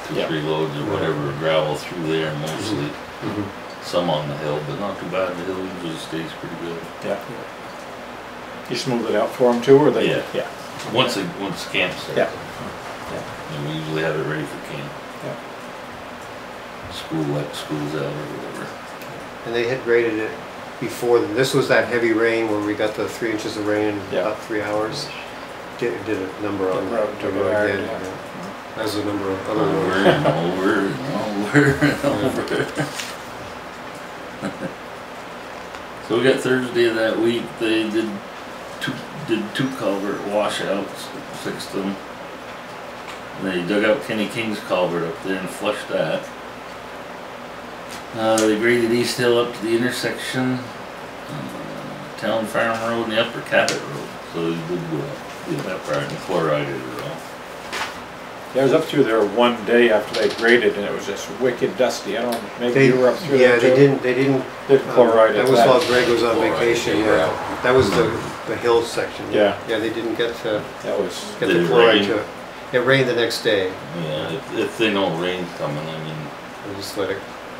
two, Yeah. three loads or whatever of gravel through there mostly. mhm. Some on the hill, but not too bad. The hill usually stays pretty good. Yeah. You smooth it out for them too, or they? Yeah. Yeah. Once it, once camp starts. Yeah. yeah And we usually have it ready for camp. Yeah. School, let schools out or whatever. and they had graded it before, then. this was that heavy rain where we got the three inches of rain in Yeah. about three hours. Did, did a number on The road the took it road hard, again, yeah. yeah. As a number of other Over roads. and over and over and <laughs> over. <laughs> So we got Thursday of that week, they did two, did two culvert washouts, fixed them. They dug out Kenny King's culvert up there and flushed that. Uh, they graded East Hill up to the intersection, uh, Town Farm Road and the Upper Cabot Road, so they did go up, get that part and chlorided it all. Yeah, I was up through there one day after they graded and it was just wicked dusty. I don't, maybe They, you were up through yeah, there they too? didn't, they didn't. Did um, chloride That was back. while Greg was on Chloride, vacation, they yeah. out. That was the, the hill section. Yeah. Yeah, they didn't get to, That was, get Did the it chloride rain? to it. It rained the next day. Yeah, if, if they know rain's coming, I mean, I just let it,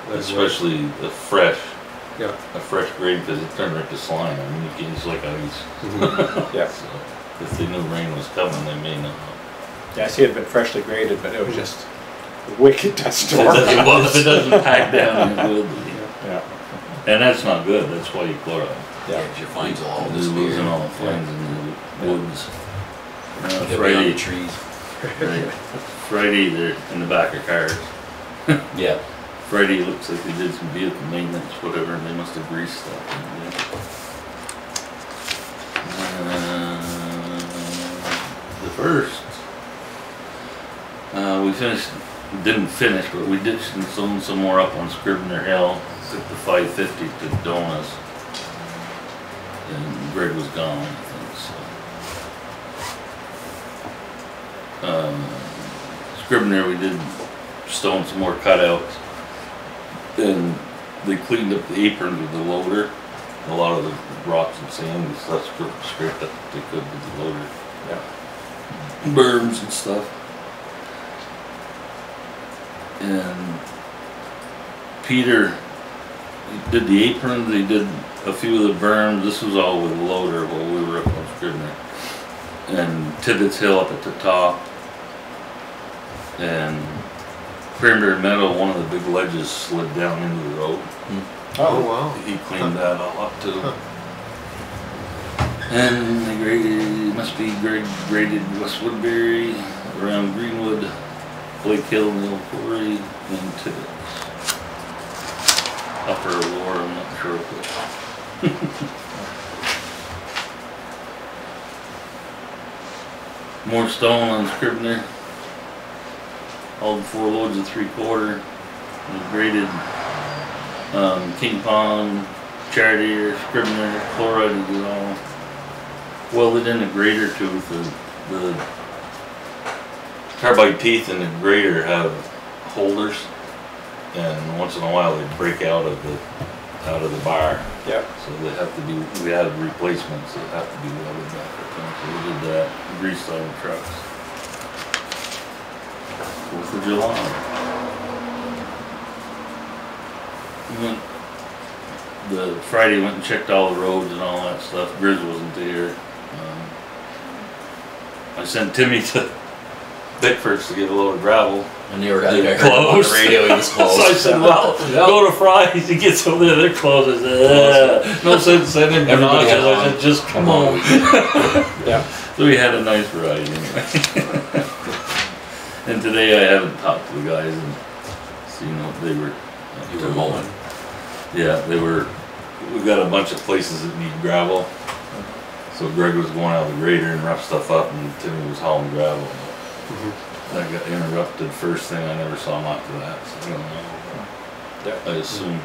let it especially the fresh, Yeah. a fresh grain, because it turned right to slime, I mean, you can, it's like ice. Mhm. <laughs> yeah. So, if they knew rain was coming, they may not. Yeah, I see it had been freshly graded, but it was just wicked dust If it storm. doesn't, well, if it doesn't pack down, it will be. <laughs> Yeah, And that's not good, that's why you chloride. Yeah. Yeah, your fines will all You're losing disappear. all the fines in the woods. Uh, They'll be on Friday, the trees. right, Friday, they're in the back of cars. <laughs> Yeah, Friday, looks like they did some vehicle maintenance, whatever, and they must have greased stuff. Uh, The first, uh, we finished, didn't finish, but we ditched and some, some more up on Scribner Hill, took the five fifty to Donuts. And Greg was gone, I think, so. Um, Scrivener, we did stone some more cutouts. And they cleaned up the aprons with the loader. A lot of the rocks and sand and stuff scraped, up they could with the loader. Yeah. Berms and stuff. And Peter did the aprons, he did a few of the berms. This was all with loader while we were up on Scrivener. And Tibbetts Hill up at the top. And Cranberry Meadow, one of the big ledges slid down into the road. Hmm. Oh, wow. He cleaned that all up too. Huh. And they graded, must be grade, graded West Woodbury, around Greenwood, Blake Hill, Mill Quarry, and Tibbetts. Upper or lower, I'm not sure which. <laughs> More stone on Scribner. All the four loads of three quarter. Graded um, King Pond, Chartier, Scribner, chloride is all welded in a grater tooth. The, the carbide teeth in the grater have holders, and once in a while they break out of the out of the bar. Yep. So they have to be. We had replacements that have to be welded back. Think. So we did that. Greased all the trucks. Fourth of July. We went, the Friday went and checked all the roads and all that stuff. Grizz wasn't there. Um, I sent Timmy to <laughs> Bickford's to get a load of gravel. And they were, I think I heard him on Closed. <laughs> the radio, he was closed. So I said, <laughs> well, go to Fry's. He get some of they're closed. I said, "Uh, no sense sending him Everybody bananas." I said, just come on. <laughs> Yeah. So we had a nice ride anyway. and today I haven't talked to the guys and seen what they were. up You were mowing. Yeah, they were, We've got a bunch of places that need gravel. So So Greg was going out with the grader and rough stuff up and Timmy was hauling gravel. That got interrupted first thing, I never saw him after that, so I don't know. Yeah. I assume.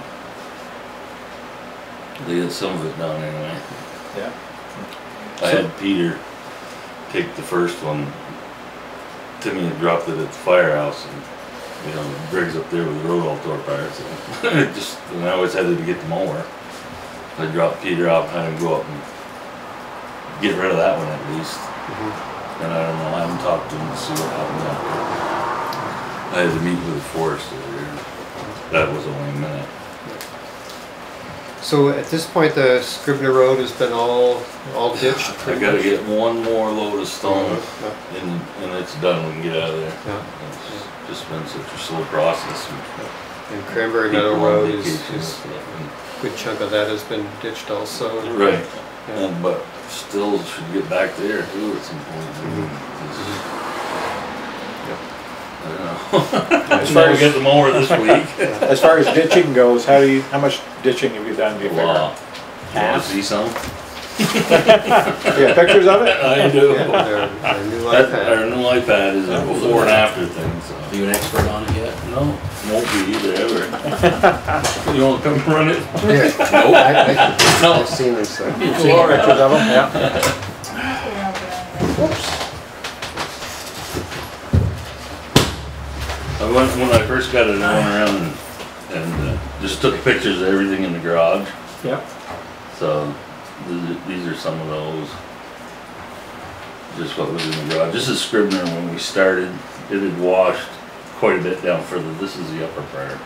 They had some of it done anyway. Yeah. I had Peter take the first one. Timmy had dropped it at the firehouse and, you know, Greg's up there with the road all tore apart, so. <laughs> Just, and I always had to get the mower. I dropped Peter out, and had him go up and get rid of that one at least. Mhm. And I don't know, I haven't talked to him to see what happened after. I had to meet with the forest over here. That was only a minute. So at this point, the Scribner Road has been all, all ditched? I pretty gotta much? get one more load of stone Yeah, and, and it's done, we can get out of there. yeah. It's just been such a slow process. And Cranberry People Meadow on Road is, vacation and is, stuff, a good chunk of that has been ditched also. and- Right, Yeah. and, but still should get back there too at some point. I Mm-hmm. it's- I don't know. <laughs> As As far far as- get the mower this week. <laughs> <laughs> As far as ditching goes, how do you, how much ditching have you done, do you A figure? lot. You wanna see some? You got pictures of it? I do. Yeah, their, their new That, iPad. our new iPad is a before and after thing, So. Are so. you an expert on it yet? No, won't be either, ever. <laughs> You wanna come run it? Yeah. Nope. I, I, I've seen this, uh, Seen pictures of them, yeah. I went, when I first got it, I went around and, and uh, just took pictures of everything in the garage. Yep. So, th- these are some of those. Just what was in the garage. This is Scribner when we started. It had washed quite a bit down further. This is the upper part.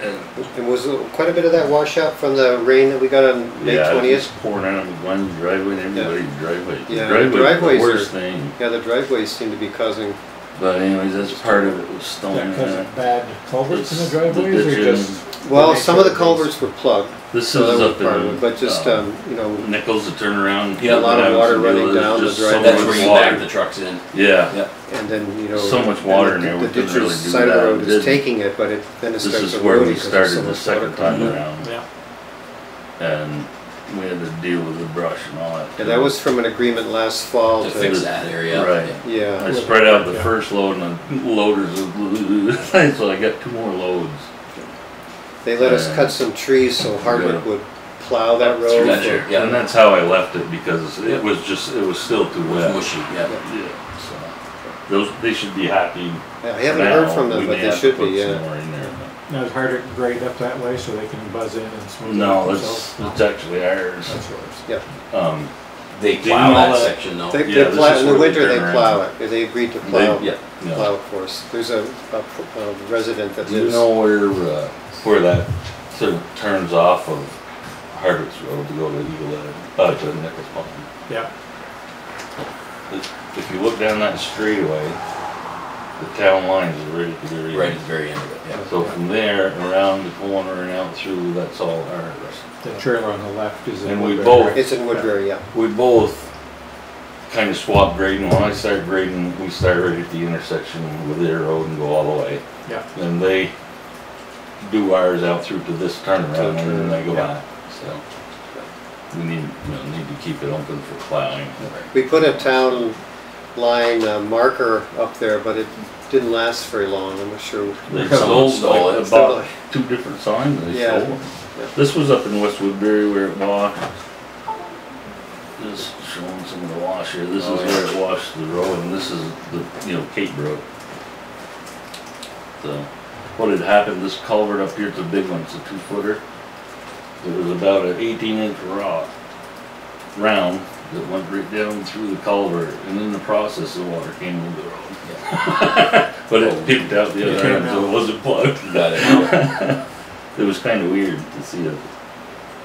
And, and was quite a bit of that washout from the rain that we got on May yeah, it was twentieth? pouring out of Gwen's driveway and everybody's driveway. The Yeah, driveway's driveways the are- worst thing. Yeah, the driveways seem to be causing, But anyways, that's part of it was stone. That cause uh, of bad culverts in the It's the driveways or ditching. just? Well, the some of the nature of these? culverts were plugged, This so is that was up part of in, it, but just, uh, um, you know, Nichols to turn around. Yeah, a lot of water running down the just so driveway. That's much where you water. back the trucks in. Yeah, Yep. and then, you know. So much water the- in there, we The couldn't really ditcher's do side of the that. road is did- taking it, but it, then it this starts is eroding. where we 'cause there's started the much second time coming in. around. Yeah. And we had to deal with the brush and all that. Yeah, that was from an agreement last fall To to. fix that area. Right. Yeah. I Yeah, spread out the Yeah. first load and the loaders, <laughs> so I got two more loads. They let us cut some trees so Hardwick yeah. would plow that road. Gotcha. for- Yeah. And that's how I left it because Yeah. it was just, it was still too wet. Mushy, yeah. Yeah, so, those, they should be happy Yeah, I haven't heard now. from them, We but may they have to should put be, some yeah. more in there, Now it's harder to grade up that way so they can buzz in and smooth it No, out that's, themselves? that's actually ours. That's yours. Yeah, Um, They Do you plow know that that- section though. they, Yeah, they this plow, is in the where they winter they turn around. plow it, they agreed to plow, Yeah. yeah. plow it for us. There's a, a a resident that Do you lives. know where, uh, where that sort of turns off of Hardwick's Road to go to Eagle Ed, uh, to Nichols Pond? Yeah, If if you look down that straightaway, the town line is right at the very Right at end. the very end of it, yeah. So from there, around the corner and out through, that's all ours. the trailer on the left is in And we Woodbury, both- It's in Woodbury, yeah. We both kind of swap grading. When I start grading, we start right at the intersection with their road and go all the way. Yeah. And they do ours out through to this turnaround and then they go Yeah. back, so. We need, you know, need to keep it open for plowing. We put a town line uh, marker up there, but it didn't last very long, I'm not sure. They Someone sold stole like it. about two different signs, they Yeah. sold them. Yeah. This was up in West Woodbury where it washed. Just showing some of the wash here, this is Oh, yeah. where it washed the road, and this is the, you know, Cape Road. So, what had happened, this culvert up here, it's a big one, it's a two footer. It was about an eighteen inch rock, round, that went right down through the culvert, and in the process, the water came over the road. <laughs> But it picked out the other end, so it wasn't plugged. Got it. <laughs> It was kind of weird to see a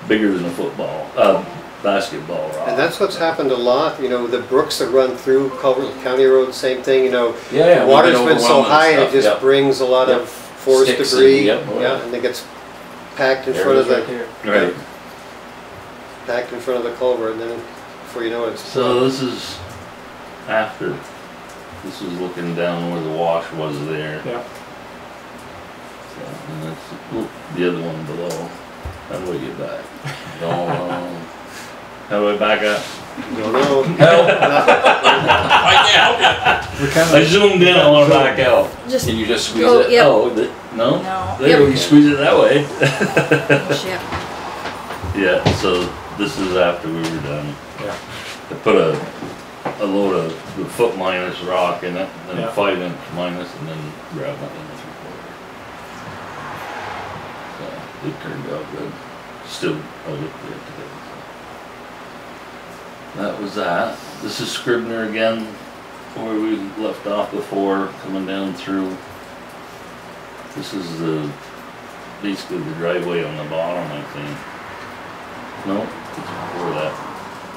bigger than a football, uh, basketball rock. And that's what's happened a lot, you know, the brooks that run through Culver County Road, same thing, you know. Yeah, yeah. The water's been been so high and it just yep. brings a lot Yep. of forest Sticks and- debris, yep, yeah, yeah. and it gets packed in There front it of is right the, there. Right, packed in front of the culvert, and then before you know it, it's. so this is after, this is looking down where the wash was there. Yeah, So, And that's, oop, the other one below, how do I get back? <laughs> Don't, um, How do I back up? Don't know. Help! <laughs> I can't help We kind I zoomed in, I wanna back out. Just, Can you just squeeze Oh, it? Yep. Oh, th- no? no. There, you Yep. squeeze it that way. Shit. <laughs> Yeah, so this is after we were done. Yeah. I put a, a load of the foot minus rock in it, then Yeah. a five inch minus, and then gravel in the three quarter. So it turned out good. Still, I looked good today. so. That was that. This is Scribner again, where we left off before, coming down through. This is the, basically the driveway on the bottom, I think. No, it's before that.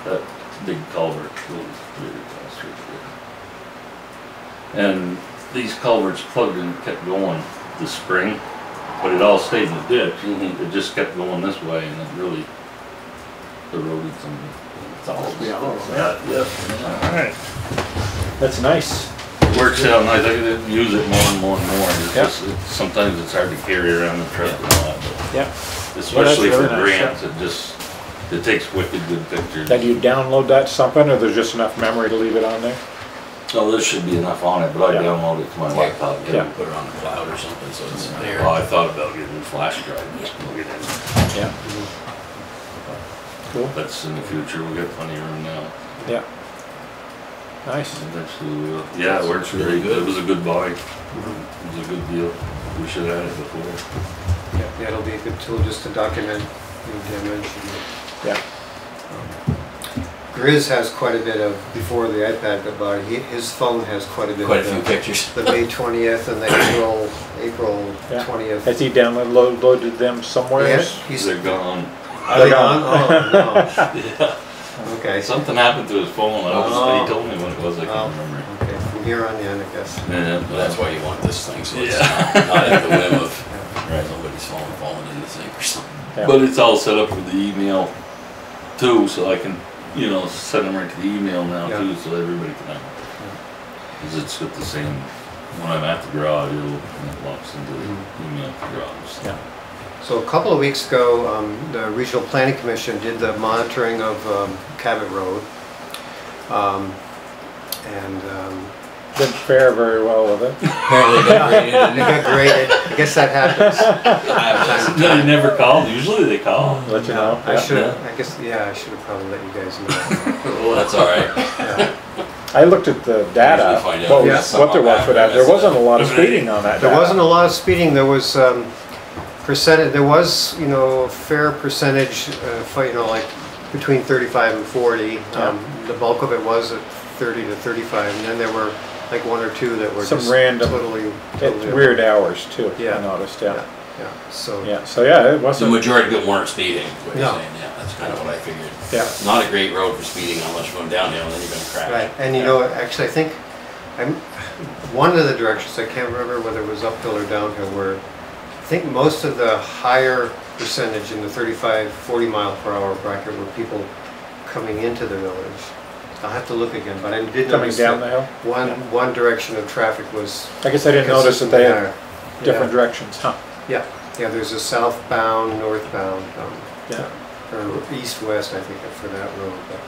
That big culvert goes really across right there. And these culverts plugged and kept going this spring, but it all stayed in the ditch. Mhm. It just kept going this way and it really eroded some of it. It's all. Yeah, yeah. alright. That's nice. It Works out nice. I could use it more and more and more. It's Yeah. just, it's, sometimes it's hard to carry around the truck and all that, but Yeah. especially really for nice, yeah. grants, it just, it takes wicked good pictures. Then you download that something, or there's just enough memory to leave it on there? Oh, there should be enough on it, but I Yeah. downloaded it to my laptop. Yeah, Yeah. put it on the cloud or something, so it's there. Well, I thought about getting a flash drive, and just plug it in. Yeah. Cool, That's in the future, we got plenty of room now. yeah. Nice. Eventually we uh, will. Yeah, it works really good. It was a good buy. Mm-hmm. It was a good deal. We should have had it before. Yeah, yeah, it'll be a good tool just to document any damage. Yeah. Um, Grizz has quite a bit of, before the iPad got bought, he, his phone has quite a bit Quite a of few the, pictures. the May twentieth and the April, April Yeah. twentieth. Has he downloaded loaded them somewhere? Yeah, he's, They're gone. are they They're gone? gone. Oh, <laughs> Yeah. Okay, Something happened to his phone. I was, Oh. he told me what it was. I Oh. can't remember. okay, from here on in, I guess. Yeah, But That's why you want this thing, so it's Yeah. not not at the whim of <laughs> Right. somebody's phone falling in the sink or something. Yeah. But it's all set up with the email too, so I can, you know, send them right to the email now Yeah. too, so everybody can have. it. Cause it's got the same, when I'm at the garage, it'll, it locks into the mm-hmm. email at the garage. so. Yeah. So a couple of weeks ago, um, the Regional Planning Commission did the monitoring of, um, Cabot Road. Um, and, um, Didn't fare very well with it. Apparently they <laughs> graded it it. got graded, I guess that happens. I <laughs> No, they never called, usually they call. Let you know. I yeah. should, I guess, yeah, I should have probably let you guys know. <laughs> Well, that's all right. Yeah. I looked at the data, Usually find out what, if was- there's what there was something for that. There back there. wasn't a lot of speeding on that There data. wasn't a lot of speeding, there was, um, percentage, there was, you know, a fair percentage, uh, fi- you know, like between thirty-five and forty. Um, the bulk of it was at thirty to thirty-five, and then there were like one or two that were Some just random- totally, At weird hours too, Yeah. I noticed, yeah. Yeah, so, Yeah, so yeah, it The wasn't, majority of it weren't speeding, is what you're No. saying, yeah, that's kind of what I figured. yeah, not a great road for speeding unless you're going downhill, and then you're gonna crash. right, and you know, actually, I think, I'm, one of the directions, I can't remember whether it was uphill or downhill, where I think most of the higher percentage in the 35, 40 mile per hour bracket were people coming into the village. I'll have to look again, but I did coming notice down that the hill. one, one direction of traffic was. I guess I didn't notice that they had consistently higher. different directions, huh? Yeah, yeah, there's a southbound, northbound, um, Yeah. or east-west, I think, for that road, but.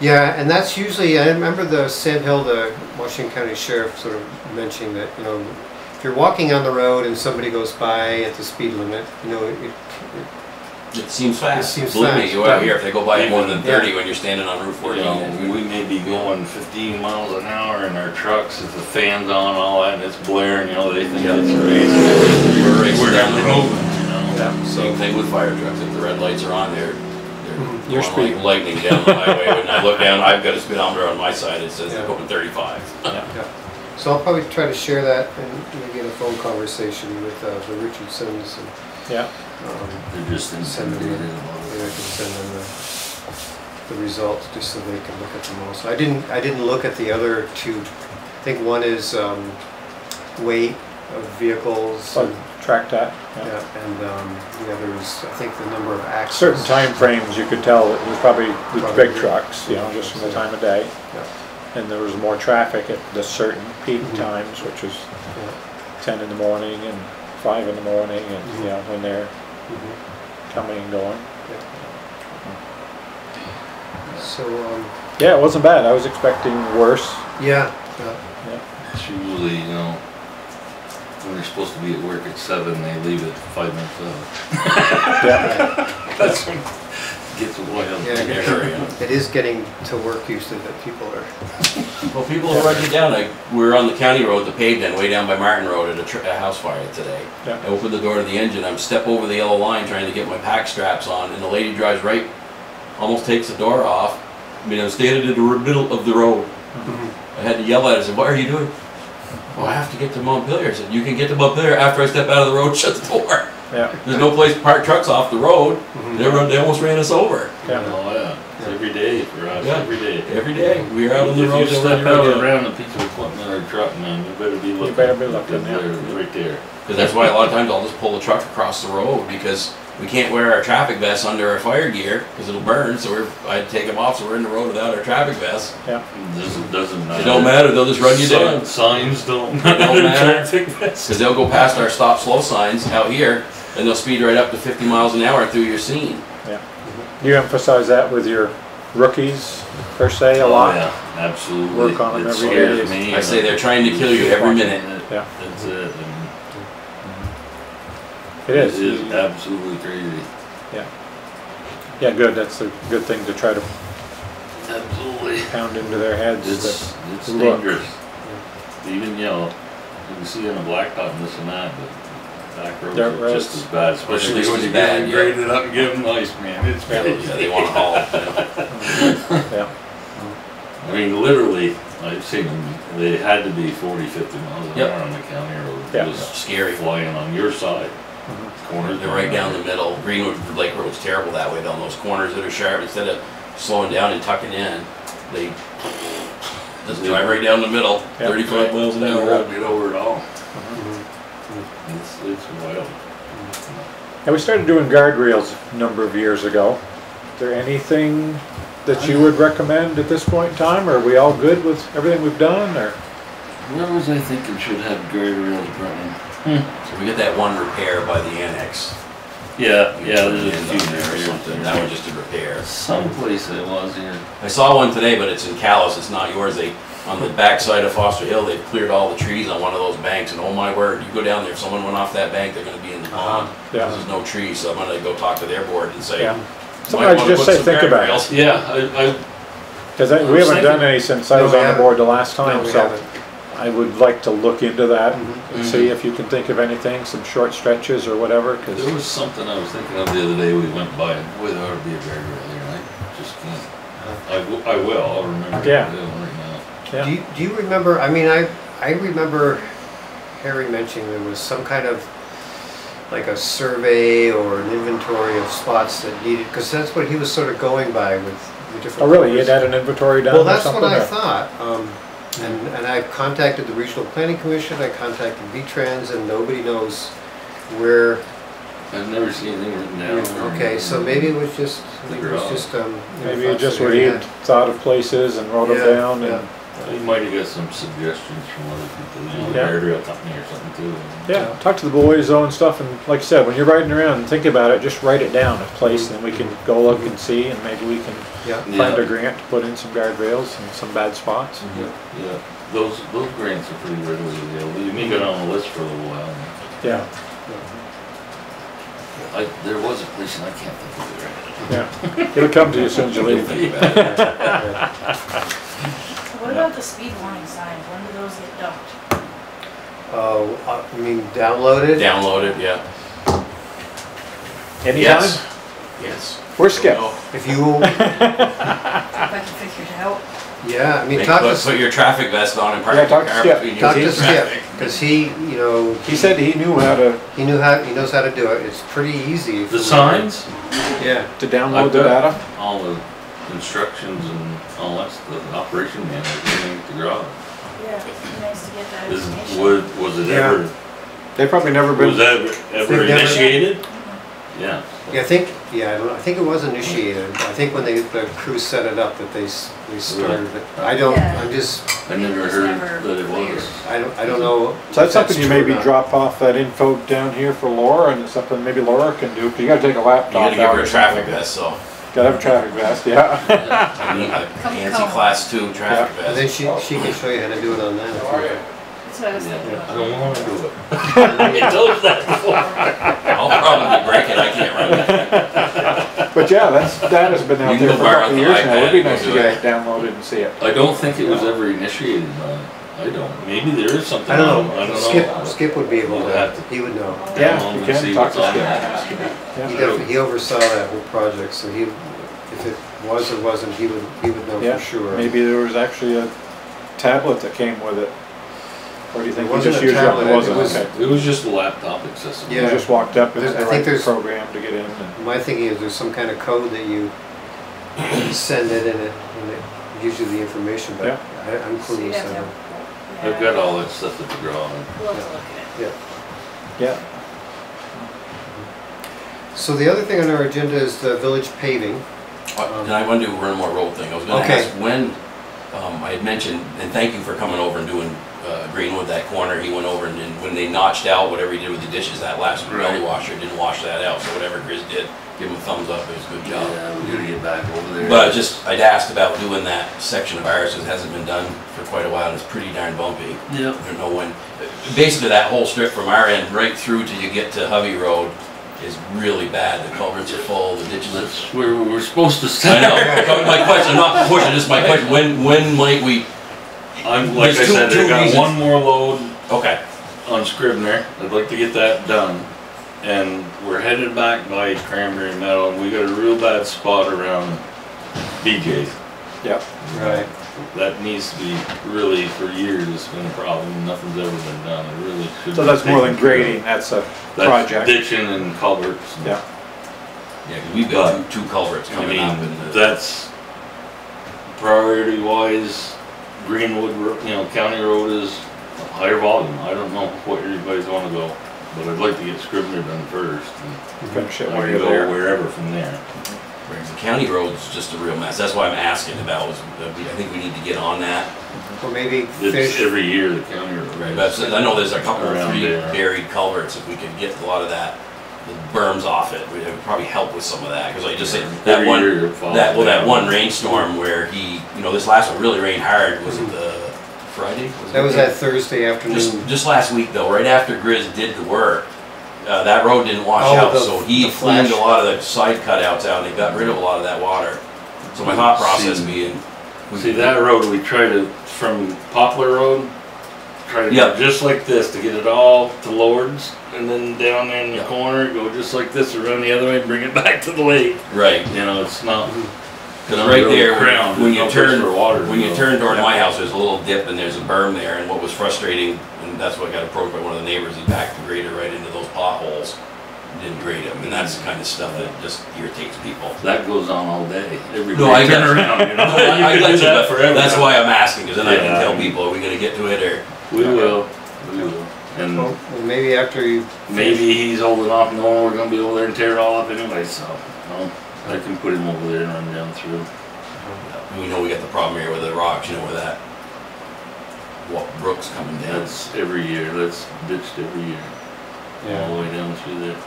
Yeah, and that's usually, I remember the Sam Hill, the Washington County Sheriff sort of mentioning that, you know, if you're walking on the road and somebody goes by at the speed limit, you know, it, it- It seems fast. It seems Believe me, fast, you out yeah. here, if they go by more than Yeah. thirty when you're standing on Route You fourteen. know, and- we may be going fifteen miles an hour in our trucks, with the fan's on, all that, and it's blaring, you know, they think it's racing. We're racing We're down the road. moving, you know? Same thing with fire trucks, if the red lights are on, they're, they're Your going speed. like lightning down the highway. When I look down, I've got a speedometer on my side, it says they're Yeah. going thirty-five. yeah. So I'll probably try to share that and maybe in a phone conversation with uh, the Richardsons and, Yeah, um, They're just Send them intimidated in. about Maybe I can send them the, the results just so they can look at them also. I didn't, I didn't look at the other two. I think one is, um, weight of vehicles. so and- track that, yeah. Yeah, and, um, the other is, I think, the number of axles. Certain time frames, you could tell it was probably the Probably. big trucks, you know, just from the time of day. Yeah. And there was more traffic at the certain peak Mhm. times, which was Yeah. ten in the morning and five in the morning and, you know, when they're Mhm. coming and going. So, um, Yeah, it wasn't bad. I was expecting worse. yeah, yeah. It's usually, you know, when they're supposed to be at work at seven, they leave at five minutes out. Yeah. <laughs> That's when it gets wild. Yeah, in a hurry, huh? It is getting to work used to that people are, Well, people will run you down. Like, we were on the county road, the paved end, way down by Martin Road at a, tr- a house fire today. Yeah. I open the door to the engine, I'm step over the yellow line trying to get my pack straps on, and the lady drives right, almost takes the door off. I mean, I'm standing in the middle of the road. Mm-hmm. I had to yell at her, I said, what are you doing? Oh, I have to get to Montpelier. I said, you can get to Montpelier after I step out of the road, <laughs> shut the door. Yeah. There's no place to park trucks off the road. Mhm. They run, they almost ran us over. Yeah. Oh, yeah, it's every day for us, Yeah. every day. Every day, we were out on the If road. you they step out down. around a piece of equipment or a truck, man, you better be looking. better be looking, yeah. They're right there. Because that's why a lot of times I'll just pull the truck across the road because we can't wear our traffic vests under our fire gear because it'll burn. So we're, I'd take them off so we're in the road without our traffic vests. Doesn't, doesn't matter. It don't matter, they'll just run you Sign- down. Signs don't don't matter. matter. Traffic vests. Because they'll go past our stop slow signs out here and they'll speed right up to 50 miles an hour through your scene. Yeah. You emphasize that with your rookies per se a Oh, lot. yeah, absolutely. Work on 'em It every scares me, I say they're trying to kill you every minute. Yeah. That's it. and It It is. is absolutely crazy. Yeah, Yeah, good. That's a good thing to try to Absolutely. pound into their heads. It's, it's look. dangerous. Even, you know, you can see on a blacktop and this and that, but back roads Dirt are just as bad, especially when you bad, get them yeah. up and give them ice, man. It's Yeah. Yeah, they want to <laughs> haul. you. Yeah. I mean, literally, I've seen them, they had to be 40, 50 miles an Yep. hour on the county road. Yeah. It was Scary. flying on your side. Corners. They're right down the middle. Greenwood Lake Road's terrible that way, down those corners that are sharp. Instead of slowing down and tucking in, they just drive right down the middle, Yeah. 35 miles an hour. won't get over it all. Mhm. It's, it's wild. And we started doing guardrails a number of years ago. Is there anything that you would recommend at this point in time? Or Are we all good with everything we've done or? Where was I thinking should have guardrails put in? Hmm. So we get that one repair by the annex. Yeah, yeah, there's a few there or there something. That was just a repair. Someplace it was here. I saw one today, but it's in Calais. It's not yours. They on the backside of Foster Hill, they've cleared all the trees on one of those banks. And oh my word, you go down there. If someone went off that bank, they're going to be in the uh-huh. pond. Yeah. There's no trees, so I'm going to go talk to their board and say. Yeah. "Might Sometimes wanna just put say, some think about it. Yeah, I, Because we I was haven't done any since I was No, we on the haven't. board the last No, time, we so haven't. I would like to look into that and mm-hmm. see if you can think of anything, some short stretches or whatever, I, there because, was something I was thinking of the other day, we went by, and boy, there ought to be a guardrail here, and I just can't. I, w- I will, I'll remember. Yeah. I will right now. Do you, do you remember, I mean, I, I remember Harry mentioning there was some kind of, like a survey or an inventory of spots that needed, because that's what he was sort of going by with the different. Oh, really? You had an inventory done Well, or that's something? what I or- thought, um, and, and I contacted the Regional Planning Commission, I contacted V-Trans, and nobody knows where, I've never seen anything written down. okay, so maybe it was just, maybe it was just, um. you know, Maybe thoughts just that what he he had. had thought of places and wrote them down yeah. and, You might have got some suggestions from other people, you know, the Yeah. guardrail company or something too. yeah, talk to the boys though and stuff, and like I said, when you're riding around think about it, just write it down a place, and then we can go look and see, and maybe we can Yeah, find a grant to put in some guardrails and some bad spots. yeah, yeah. Those, those grants are pretty readily available. You may get on the list for a little while. Yeah, I, there was a place and I can't think of it right now. yeah. It'll come to you as soon as you You'll leave. think about it. What about the speed warning signs? When do those get dumped? uh, uh, you mean downloaded? Download it, yeah. Anytime? Yes. Yes. We're Skip. No. If you, <laughs> If I can figure it out. yeah, I mean, Make- talk Put to, put your traffic vest on and park Yeah, your talk to car Skip. between your talk to teeth. Skip, because he, you know. He said he knew how to, He knew how, he knows how to do it, it's pretty easy. The signs, Yeah, to download I've the data. all the instructions and all that the operation manual, everything at the garage. Yeah, it'd be nice to get that Is, information. was, was it Yeah. ever, They've probably never was been, that ever They've never- initiated? Mhm. Yeah. yeah, I think, yeah, I don't, I think it was initiated, I think when they, the crew set it up, that they, s- they started it. I don't, Yeah. I'm just, I never It was heard never that it clear. was. I don't, I don't know. so that's if something you true or maybe not. drop off that info down here for Laura, and it's something maybe Laura can do, you gotta take a You laptop gotta give out her or a traffic something. so. Gotta have a traffic vest, yeah. I need a Come- fancy come. class two traffic And then vest. she, she can show you how to do it on that. if you- That's what I was thinking. I don't wanna do it. I told that before. I'll probably break it, I can't run it. But yeah, that's, that has been You out can there go for a borrow couple the of years now. It'd be iPad and nice go to do get it. it downloaded and see it. I don't think it was ever initiated by, I don't, maybe there is something. I don't know, I don't Skip, know. Skip would be able We'll to, have to- he would know. Yeah, Download you and can see talk what's to on Skip. there. He Yeah. definitely, he oversaw that whole project, so he, if it was or wasn't, he would, he would know Yeah, for sure. Maybe there was actually a tablet that came with it. Or do you think It you wasn't just a used it? tablet, it wasn't, was- okay. It was just a laptop accessible. You Yeah. just walked up and There's- the I think right there's- program to get in and. My thinking is there's some kind of code that you send it and it, and it gives you the information, but Yeah. I, I'm So you'd clueless. have to don't- have- I've got all that stuff at the draw. We'll have to look at. Yeah. Yeah. So the other thing on our agenda is the village paving. Uh, And I want to do one more road thing. I was gonna Okay. ask when, um, I had mentioned, and thank you for coming over and doing, uh, Greenwood, that corner. He went over and then when they notched out whatever he did with the dishes, that last belly Right. washer, didn't wash that out. So whatever Grizz did, give him a thumbs up. It was a good job. Yeah, we gotta get back over there. But just, I'd asked about doing that section of ours, it hasn't been done for quite a while, and it's pretty darn bumpy. Yep. I don't know when, basically that whole strip from our end right through till you get to Hovey Road is really bad. The culverts are full, the ditches are. That's where we're supposed to I start. know, my question, I'm not pushing, this is my question, when, when might we, I'm, like I There's two- said, I two got reasons. one more load okay, on Scribner. I'd like to get that done. And we're headed back by Cranberry Meadow and we got a real bad spot around BJ's. Yep. Right. That needs to be really, for years, it's been a problem. Nothing's ever been done. It really should. So be that's more than care of. grading, that's a That's project. ditching and culverts. and- Yeah. yeah, 'cause we've got two two culverts I coming up mean, and the- that's priority wise, Greenwood, Ro- you know, County Road is a higher volume. I don't know what everybody's wanna go, but I'd like to get Scribner done first. and Finish it I while can you're go there. wherever from there. the county road's just a real mess, that's why I'm asking about, was, uh, we- I think we need to get on that. Or maybe It's finish, every year the county road. Right, but I know there's a couple or Around three there. buried culverts, if we could get a lot of that, the berms off it, it would probably help with some of that, cause I just say, that Every one, year it falls that, well, that down. one rainstorm where he, you know, this last one really rained hard, was it the Friday? it that was that Thursday Just, afternoon. just last week though, right after Grizz did the work, uh, that road didn't wash Oh, out, the- so he the cleaned a lot of the side cutouts out, and they got rid of a lot of that water. So my thought process See- being. we- See, that road, we try to, from Poplar Road, try to Yeah. go just like this to get it all to Lord's, and then down there in the Yeah. corner, go just like this around the other way, and bring it <laughs> back to the lake. Right, You know, it's not. Cause right there, crowned, when- when you no turn, for water when you turn toward my house, there's a little dip and there's a berm there, and what was frustrating, and that's what got approached by one of the neighbors, he backed the grader right into those potholes. Didn't grade them, and that's the kind of stuff that just irritates people. That goes on all day, every No, day, I turn get- around, you know? <laughs> I- I You got can you, do that forever. That's why I'm asking, cause then I can tell people, are we gonna get to it, or? We will, we will. And well, maybe after you, maybe he's old enough knowing we're gonna be over there and tear it all up anyway, so, um, I can put him over there and run down through. We know we got the problem here with the rocks, you know, where that, what, brook's coming down. That's every year, that's ditched every year. all the way down through there.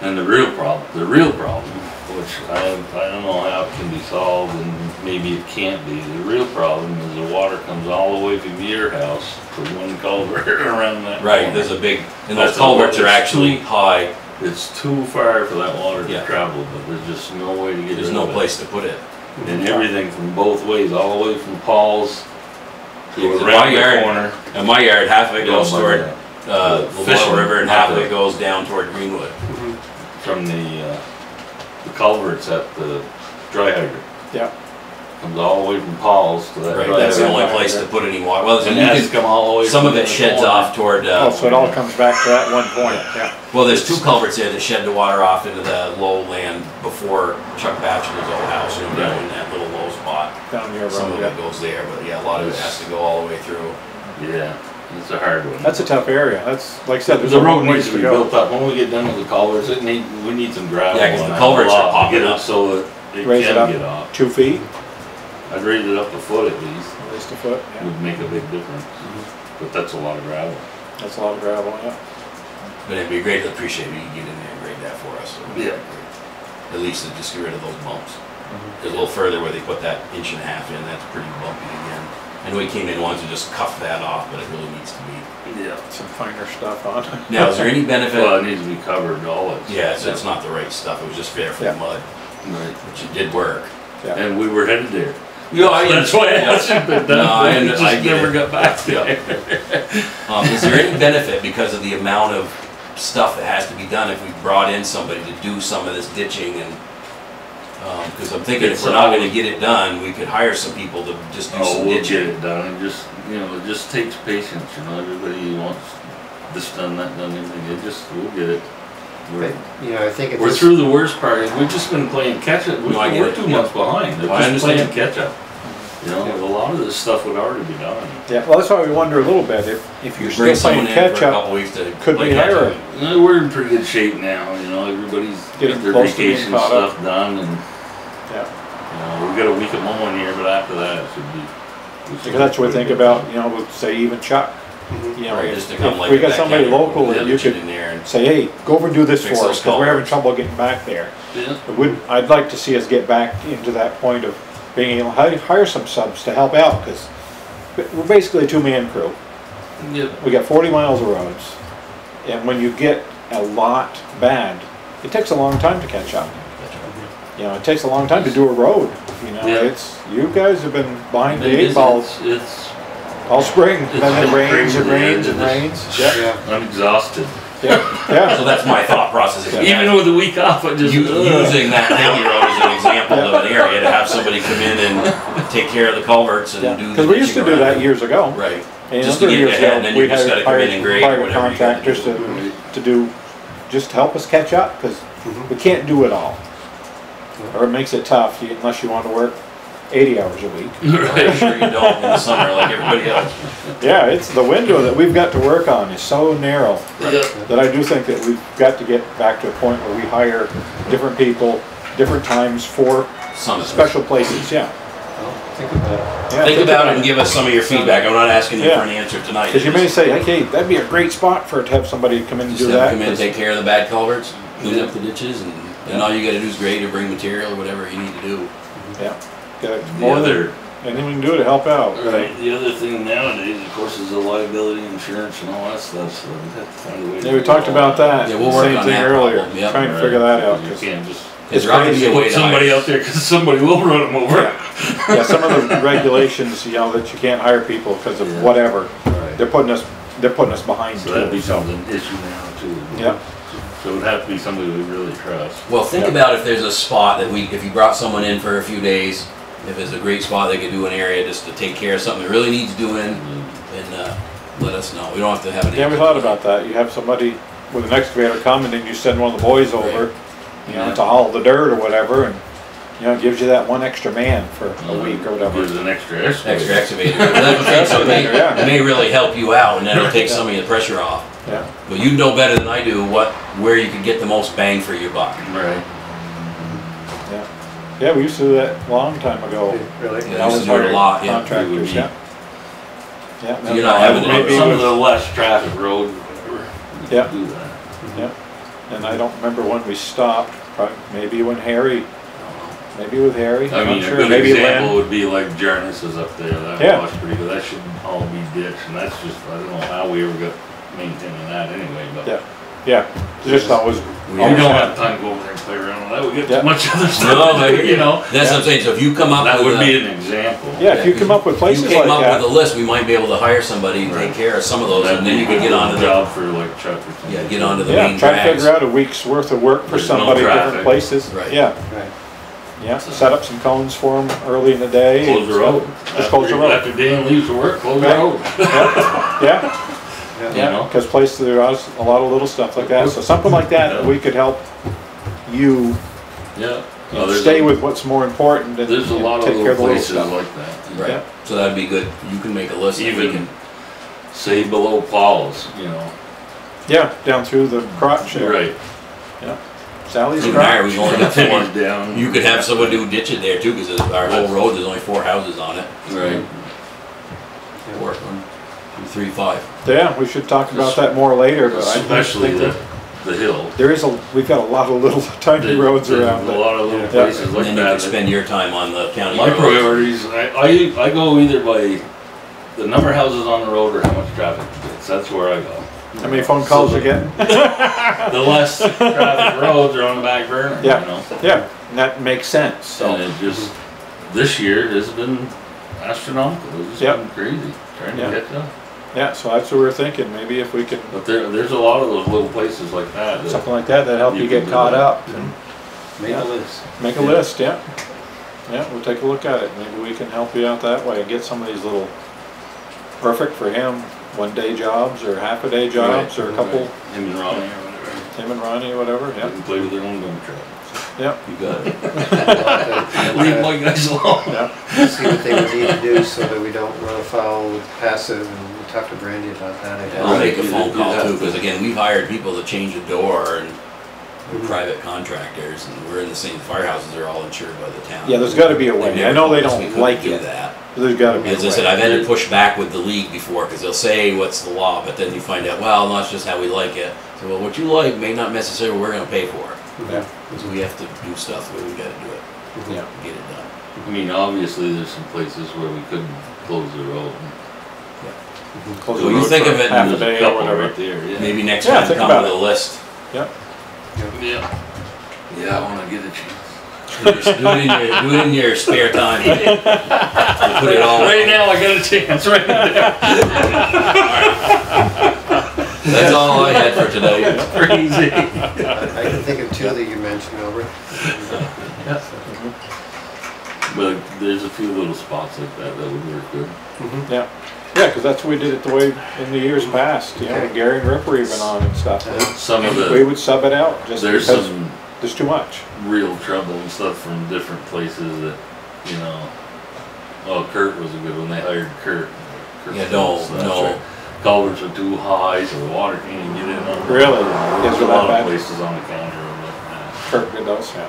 And the real problem, the real problem, which I, I don't know how it can be solved and maybe it can't be, the real problem is the water comes all the way from your house to one culvert <laughs> around that. Right, corner. there's a big, and those That's a- culverts are it's actually high, It's too far for that water Yeah. to travel, but there's just no way to get rid there's of no it. place to put it. And everything from both ways, all the way from Paul's Yeah, to 'cause in my around the yard- corner. In my yard, half of it goes Yeah, toward, uh, the the fishing, Little River and not half of the- it goes down toward Greenwood. From the, uh, the culverts at the dry hydrant. Yeah. Comes all the way from Paul's to that. Right, dry that's the only place to put any water, well, And you it has can, come all the way. some from of it the sheds corner. off toward, Oh, uh, so it all comes back to that one point, yeah. well, there's two culverts there that shed the water off into the lowland before Chuck Batchelor's old house, you know, down in that little low spot. Down your Some road, of it yeah. goes there, but yeah, a lot of it has to go all the way through. Yeah, it's a hard one. That's a tough area, that's, like I said, there's The a road long needs ways to to be go. built up. When we get done with the culverts, it need, we need some gravel. Yeah, 'cause on the culverts are lot popping get it up. So that it Raise it up. can get off. Two feet, I'd raise it up a foot at least, at least a foot, yeah. would make a big difference. But that's a lot of gravel. That's a lot of gravel, yeah. But it'd be great, to appreciate if you could get in there and grade that for us. Yeah. at least to just get rid of those bumps. Mm-hmm. A little further where they put that inch and a half in, that's pretty bumpy again. I know he came in once and just cuffed that off, but it really needs to be. Yeah. Some finer stuff on it. Now, is there any benefit? Well, it needs to be covered, all it's. Yeah, so it's not the right stuff, it was just fair for the mud, Right. which it did work. Yeah. And we were headed there. I That's why it hasn't been done. No, I We under- just I get never it. got back Yeah. there. <laughs> Um, is there any benefit because of the amount of stuff that has to be done if we brought in somebody to do some of this ditching and, um, cause I'm thinking if we're not gonna get it done, we could hire some people to just do Oh, some we'll get ditching. it done, it just, you know, it just takes patience, you know, everybody wants this done, that done, everything, it just, we'll get it. We're, But, You know, I think if we're through the worst part, we've just been playing catch up, we're, No, we're it, two yeah. months behind, I we're just playing understand. catch up. You know, a lot of this stuff would already be done. Yeah, well, that's why we wonder a little bit, if, if you're You still bring someone playing in a catch up, couple weeks to. could play we catch hire up. a Uh, We're in pretty good shape now, you know, everybody's Getting their close to vacation caught up. stuff done and, Yeah, you know, we've got a week of mowing here, but after that, it should be. we should because that's what we think about, you know, with say even Chuck. You know, Right, just to come if like we got somebody local that you could in there and- say, hey, go over and do this for us, because we're having trouble getting back there. Yeah. It would, I'd like to see us get back into that point of being able to hire some subs to help out, because we're basically a two-man crew. Yep. We got forty miles of roads, and when you get a lot bad, it takes a long time to catch up. You know, it takes a long time to do a road, you know, Yeah. it's, you guys have been behind the eight balls It's, it's, all spring, it's then it rains and rains yeah, and rains. Yeah, yeah, I'm exhausted. yeah, So that's my thought process. is Even with a week off, I just. You, ugh. using that county road as an example of an area to have somebody come in and take care of the culverts and do the. Because we used to ditching do that around. years ago. Right, And Just to other get years ahead, ago, and then you we just hired- gotta come in and grade or private whatever you gotta contractors to, to do, just to help us catch up, because Mhm. we can't do it all. Or it makes it tough you- unless you want to work eighty hours a week. <laughs> I'm sure you don't in the summer like everybody else. Yeah, it's, the window that we've got to work on is so narrow Yeah. that I do think that we've got to get back to a point where we hire different people, different times for Some of it. special places, yeah. well, think about it. Yeah, Think about it and give us some of your feedback. I'm not asking you Yeah. for an answer tonight. Because you may Just- say, okay, that'd be a great spot for, to have somebody come in and do that. them come in, 'cause- take care of the bad culverts, clean up the ditches, and then all you gotta do is grade or bring material or whatever you need to do. Yeah, got The more than, other, anything we can do to help out. right, the other thing nowadays, of course, is the liability insurance and all that stuff, so we have to find a way. to Yeah, we do talked all about that, Yeah, we'll work same on thing that earlier, problem, yep. trying to figure that out. You 'cause- can't just Cause there ought to be a way put to somebody hire- out there, cause somebody will <laughs> run them over. Yeah, some of the regulations, you know, that you can't hire people because of Yeah. whatever, Right. they're putting us, they're putting us behind So that too, so. becomes an issue now too. Yeah, So it would have to be somebody we really trust. Well, think Yeah. about if there's a spot that we, if you brought someone in for a few days, if it's a great spot they could do an area just to take care of something that really needs doing, and, uh, let us know. We don't have to have an. yeah, we thought about that, you have somebody with an excavator come and then you send one of the boys over, Right. you know, Yeah. to haul the dirt or whatever, and, you know, it gives you that one extra man for a week or whatever. There's an extra excavator. Extra excavator. <laughs> That's the thing, so it may, Yeah. it may really help you out, and then it'll take some of the pressure off. Yeah, But you know better than I do what, where you could get the most bang for your buck. Right. Yeah. Yeah, we used to do that a long time ago. Really? Yeah, That used was to do it a lot, yeah. Contractors, yeah. Yeah. So you're not having to- Maybe Some of the less traffic roads, whatever. Yeah. Do that. And I don't remember when we stopped, probably, maybe when Harry, maybe with Harry, I I'm mean, not a sure, good maybe example Lynn. would be like Jarnes is up there, that Yeah. wash pretty good, that should all be ditched, and that's just, I don't know how we ever got maintaining that anyway, but. Yeah, yeah, just always, We We don't have time to go over there and play around with that, we get Yeah. too much other stuff I to do, you know? That's what I'm saying, so if you come up with That would a- be an example. yeah, if you come up with places You like came up with a that, list, we might be able to hire somebody to take Right. care of some of those, and then you could get good onto the, Job for like Chuck or something. yeah, get onto the yeah, main try to drags. figure out a week's worth of work for There's no somebody, different traffic. places, Right. yeah, Right. yeah, set up some cones for them early in the day. Close and the stuff. road. Just close the After- road, After Dan leaves for work, close the Right. road. yeah, <laughs> You yeah, know? cause places, there are a lot of little stuff like that, so something like that, Yeah. we could help you Yeah. you oh, know, stay a- with what's more important and There's a lot of take care little of the little places stuff. like that. Right, Yeah. so that'd be good, you can make a list, and Even- can, Say below Paul's, you know. Yeah, down through the crotch there. Right. Sally's Even higher, crotch. we've only got <laughs> four. Down. You could have someone do ditch it there too, cause our whole road, there's only four houses on it. Right. Four, one, two, three, five. Yeah, we should talk about that more later, but I Especially think the, the hill. There is a, we've got a lot of little <laughs> tiny There- roads there's around A it. lot of little Yeah. places And like then you that. can spend your time on the county My roads. priorities, I, I, I go either by the number of houses on the road or how much traffic gets, that's where I go. How many phone calls you getting? <laughs> The less traffic roads are on the back burner, you Yeah. know? Yeah, and that makes sense, And so, it just, this year has been astronomical, it's just Yep. been crazy, trying to Yeah. catch up. Yeah, so that's what we're thinking, maybe if we could, But there, there's a lot of those little places like that that, something like that, that help you You get can do caught that. up. Mm-hmm. and Make Yeah. a list. Make a list, yeah. Yeah, we'll take a look at it, maybe we can help you out that way, and get some of these little, perfect for him, one-day jobs, or half-a-day jobs, or a couple, him and Ronnie or whatever, him and Ronnie, or whatever, they yeah, can play with their own dump truck. yeah, You got it. <laughs> <laughs> Leave my guys alone. yeah. See what they would need to do so that we don't run afoul with PACIF, and we'll talk to Brandy about that. I I'll guess. make a phone call have too, because again, we've hired people to change a door and we're Mhm. private contractors and we're in the same, firehouses They're all insured by the town. Yeah, there's gotta be a They've way, I never know they told us we don't couldn't like do it, that. there's gotta be a As I said, I've way. had to push back with the league before, because they'll say what's the law, but then you find out, well, no, it's just how we like it. So, well, what you like may not necessarily we're gonna pay for. Yeah, Because we have to do stuff where we gotta do it, yeah, get it done. I mean, obviously, there's some places where we couldn't close the road. Close So the you road think for of it half a There's day or couple whatever. right there, yeah. Maybe next Yeah, time think come about with it. a list. Yeah, Yeah. Yeah, I wanna get a chance. Just do it in your, do it in your spare time. <laughs> Put it all. Right now, I got a chance, right there. That's all I had for today. Crazy. I I can think of two that you mentioned, Albert. But there's a few little spots like that that would work good. Mm-hmm. yeah, yeah, cause that's what we did it the way in the years past, you know, Okay. Gary and Rip were even on and stuff. Some of We the, would sub it out, just there's because some there's too much. real trouble and stuff from different places that, you know, oh, Kurt was a good one, they hired Kurt. Kurt Yeah, no, Phillips, that's no. right. Culverts are too high, so the water can't even get in on. them. Really? There's Is a it lot that of bad? places on the county road like that. Kirk did those, yeah.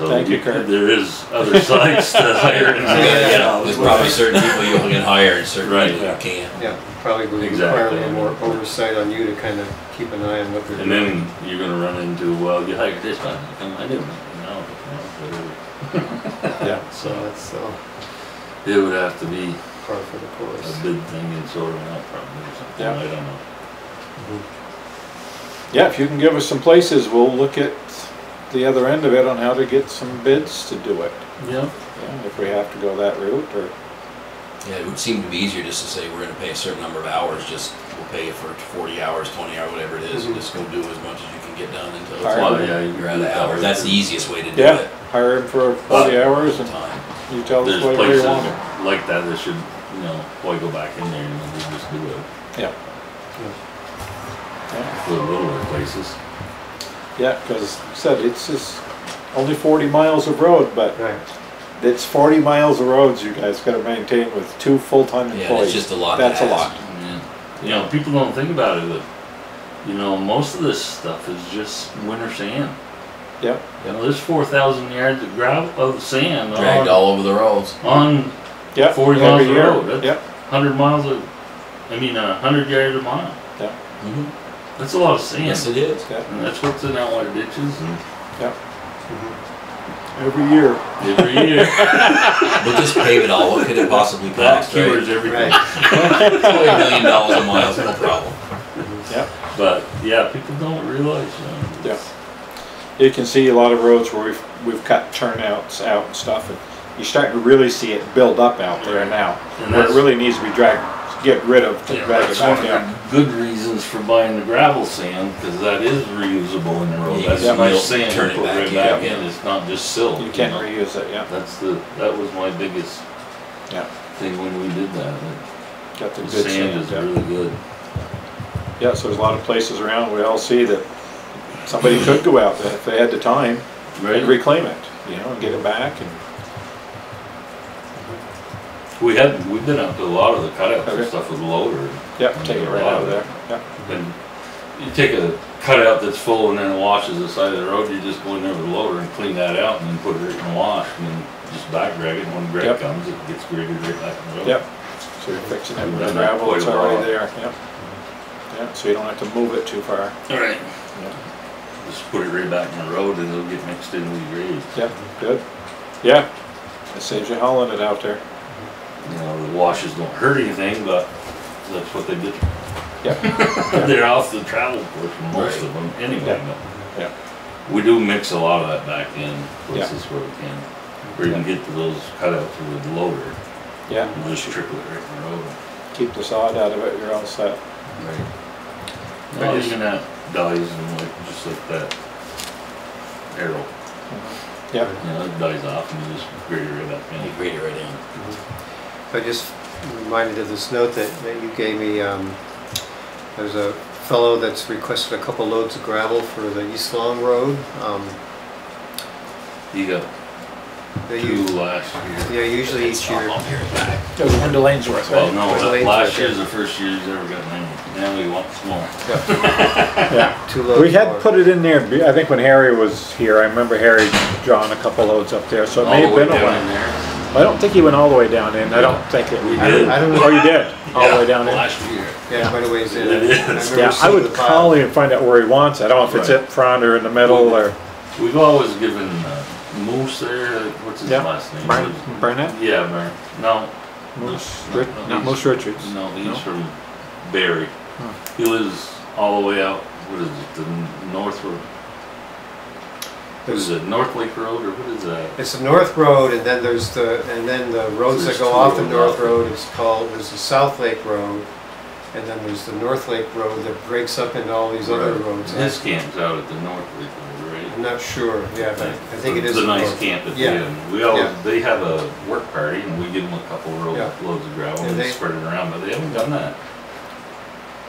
So Thank you, Kurt. There is other sites to <laughs> hire. and- Yeah, you know, there's probably certain people you can hire and certain Right. people you can't. Yeah, probably would require a Exactly. little more oversight on you to kind of keep an eye on what they're And doing. And then you're gonna run into, well, you hired this one, I didn't, no, no, <laughs> Yeah. So So that's uh, it would have to be par for the course. a big thing in sorting out probably or something, Yeah. I don't know. Yeah, if you can give us some places, we'll look at the other end of it on how to get some bids to do it. Yeah. Yeah, if we have to go that route, or, Yeah, it would seem to be easier just to say, we're gonna pay a certain number of hours, just, we'll pay you for forty hours, twenty hours, whatever it is, and mhm. just go do as much as you can get done until it's Alright. Well, done. yeah, you You're out of do it that hours, way, that's the easiest way to do yeah, it. hire him for forty hours and Time. you tell us There's whatever you places want. like that that should, you know, why go back in there and we just do it Yeah. for the littler places. Yeah, cause said, it's just only forty miles of road, but Right. it's forty miles of roads you guys gotta maintain with two full-time employees. Yeah, it's just a lot That's a lot. Yeah. You know, people don't think about it, but, you know, most of this stuff is just winter sand. Yep, You know, there's four thousand yards of gravel, of sand Dragged on, all over the roads. on yep. 40 every miles of year. road, that's- Yep, hundred miles of, I mean, a hundred yards a mile. Mhm. That's a lot of sand. Yes, it is. yep, And that's what's in our ditches mm-hmm. and yep. Mm-hmm. Every year. every year. <laughs> We'll just pave it all, what could it possibly That cost, right? cures everything. Right. It's only dollars a mile, it's no problem. Mm-hmm. Yep. But, yeah, people don't realize, you know. Yeah. You can see a lot of roads where we've, we've cut turnouts out and stuff, and you're starting to really see it build up out there now. And Where it that's- really needs to be dragged, get rid of, to Yeah, drag it that's one back of down. the good reasons for buying the gravel sand, because that is reusable in the road. Yeah, That's yeah. nice You'll sand turn to it put back right back yeah. in, it's not just silt. You can't know? reuse it, yeah, That's the, that was my biggest yeah. thing when we did that. Got the The good sand sand, is yeah. really good. Yeah, so there's a lot of places around, we all see that somebody could go out there if they had the time and reclaim it, you know, and get it back and, We had, we've been up to a lot of the cutouts and Okay. stuff with loader. yeah, take it right out of there, yeah. And you take a cutout that's full and then it washes the side of the road, you just go in there with a loader and clean that out and then put it in the wash and then just back drag it. And when grade Yep. comes, it gets graded right back in the road. Yep. So you're fixing it with the Done that gravel, quite it's a already there, yep. Yeah, so you don't have to move it too far. Alright. Yeah. Just put it right back in the road and it'll get mixed in with your grade. Yeah, good. Yeah, it saves you hauling it out there. You know, the washes don't hurt anything, but that's what they did. Yeah. <laughs> They're off the travel portion, most Right. of them, anyway, Yeah. but. Yeah. We do mix a lot of that back in, Yeah. places where we can. Where you can get to those cutouts with the loader, Yeah, and just trickle it right in the road. keep the sod out of it, you're all set. Right. Not just- even that dies and like, just like that arrow, Yeah, you know, it dies off and you just grade it right back You in. grade it right in. I just reminded of this note that, that you gave me, um, there's a fellow that's requested a couple loads of gravel for the East Long Road. Um, You got they two use, last year. yeah, usually each Stop year, on here and back. it was Linda Lanesworth, Well, no, Where's the that lanes last right year's the first year he's ever gotten any. Now he wants more. Yeah. <laughs> two loads. We had more. put it in there, I think when Harry was here, I remember Harry drawing a couple loads up there, so it may have been a down in while. There. I don't think he went all the way down in, I don't think it. We I don't, did. I don't Oh, you did? All the Yeah, way down in? Last year. yeah, quite a ways in. It is. remember Yeah, I seeing would the call him and find out where he wants it. I don't know if it's Right. up front or in the middle or. We've always given uh, Moose there, what's his Yeah. last name? Brian, Burnett? Yeah, Brian. No, Moose, No, Ri- no, not he's- Moose Richards. no, he's No? from Barre. He lives all the way out, what is it, the n- North Road? What is it, North Lake Road or what is that? It's the North Road and then there's the, and then the roads that There's go two off the roads North. Road, is called, there's the South Lake Road. And then there's the North Lake Road that breaks up into all these other Right. roads. His camp's out at the North Lake Road, right? I'm not sure, yeah, but I think it is. It's a the nice North. camp at the Yeah. end. We all, Yeah. they have a work party and we give them a couple of Yeah. loads of gravel And and they- spread it around, but they haven't done that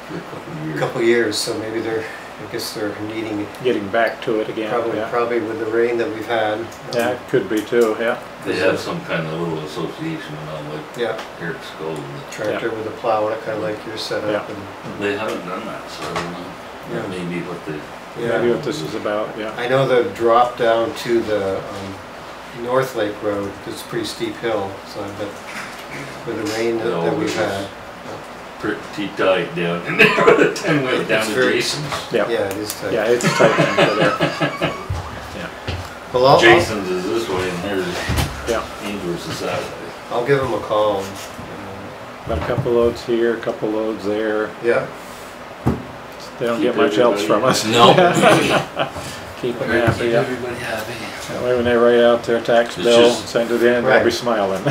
for a couple of years. Couple years, so maybe they're, I guess they're needing, Getting back to it again, probably, yeah. probably with the rain that we've had. um, Yeah, it could be too, yeah. They have some kind of little association, you know, like Yeah, Eric Skull. tractor with a plow and it, kinda like your setup Yeah. and, They haven't done that, so I don't know. Yeah. That may be what they, Maybe yeah. what this is about, yeah. I know the drop down to the, um, North Lake Road, it's a pretty steep hill, so I bet with the rain that that we've it's- had. Pretty tight down in there by the time we went down to very- Jason's. Yeah, Yeah, it is tight. yeah, it's tight under there, Yeah. <laughs> Well, I'll, I'll, Jason's is this way and there's yeah. Ingers is that way. I'll give them a call. and, Got a couple loads here, a couple loads there. Yeah, They don't Keep get much else from us. No. <laughs> Keep <laughs> them happy, keep yeah. everybody happy. That way when they write out their tax It's bill, just- send it in, they'll be smiling.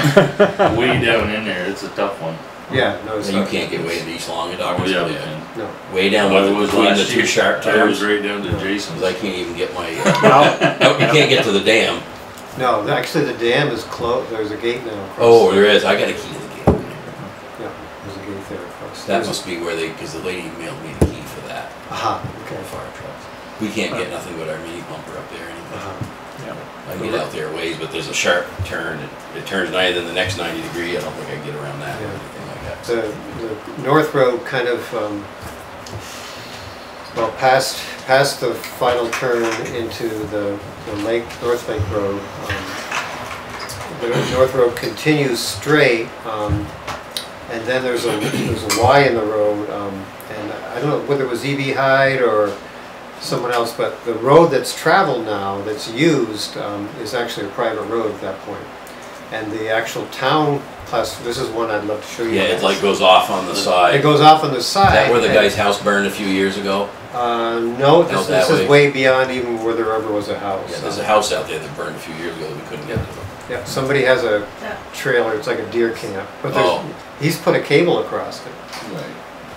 Way down in there, it's a tough one. Yeah, no, it's So you not. can't get way into East Long and Oh, Dockers, yeah, we yeah. can. No, Way down Well, it with was between the last two year. sharp I was turns. right down to Yeah. Jason's. I can't even get my, <laughs> uh, no, you can't get to the dam. no, actually the dam is closed, there's a gate now. across Oh, there is, I got a key to the gate. Yeah, there's a gate there across. That must be where they, cause the lady mailed me the key for that, Aha, for okay. fire trucks. We can't get nothing but our mini bumper up there anymore. Uh-huh. Yeah. I can get out there a ways, but there's a sharp turn, it, it turns ninety, then the next ninety degree, I don't think I can get around that or Yeah. The, the North Road kind of, um, well, past, past the final turn into the, the lake, North Lake Road, um, the North Road continues straight, um, and then there's a, there's a Y in the road, um, and I don't know whether it was E.B. Hyde or someone else, but the road that's traveled now, that's used, um, is actually a private road at that point. And the actual town class, this is one I'd love to show you. Yeah, it guys. like goes off on the side. It goes off on the side. that where the guy's house burned a few years ago? Uh, no, this, Out this that is way? way beyond even where there ever was a house. Yeah, there's a house out there that burned a few years ago that we couldn't get to. Yeah, somebody has a trailer, it's like a deer camp, but there's, Oh. he's put a cable across it. Right.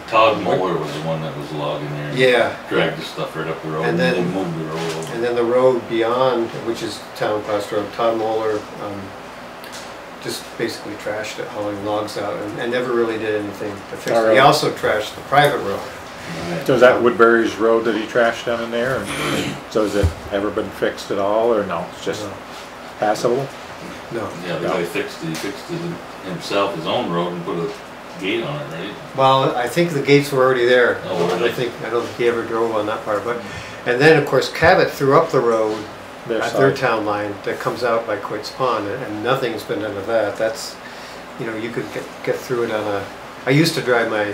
Todd Muller was the one that was logging there. Yeah, Dragged the stuff right up the road And and then- they moved the road over. and then the road beyond, which is town class road, Todd Moeller, um, just basically trashed it, hauling logs out and, and never really did anything to fix it. He Alright. also trashed the private road. Right. So is that Woodbury's road that he trashed down in there? And So has it ever been fixed at all, or no, it's just No, passable? No, Yeah, the guy fixed it, he fixed it himself, his own road and put a gate on it, right? well, I think the gates were already there. Oh, were I they? don't think, I don't think he ever drove on that part, but, and then, of course, Cabot threw up the road Their at their town line that comes out by Coits Pond, and- and nothing's been done to that. That's, you know, you could get, get through it on a, I used to drive my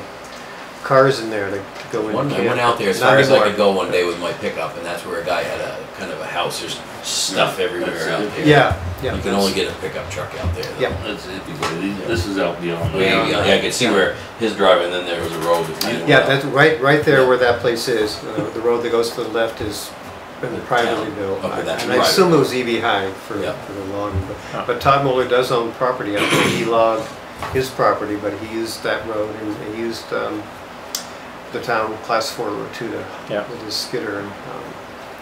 cars in there to to go in One, I went out there as Not far as I could go one day with my pickup, and that's where a guy had a, kind of a house, there's stuff everywhere That's out there. Yeah, yeah. You can only get a pickup truck out there. though. Yeah. That's hippie, but these- this is out beyond. Way that. beyond- yeah, I could see where his driving, and then there was a road that kind of Yeah, went that's right, right there where that place is. Uh, The road that goes to the left is been the privately Town. built. Okay, that's And I private. assume it was E.B. Hyde for, Yeah. for the long, Huh. but, but Todd Muller does own property out there. He logged his property, but he used that road and he used, um, the town class four road too to, Yeah. with his skidder and, um,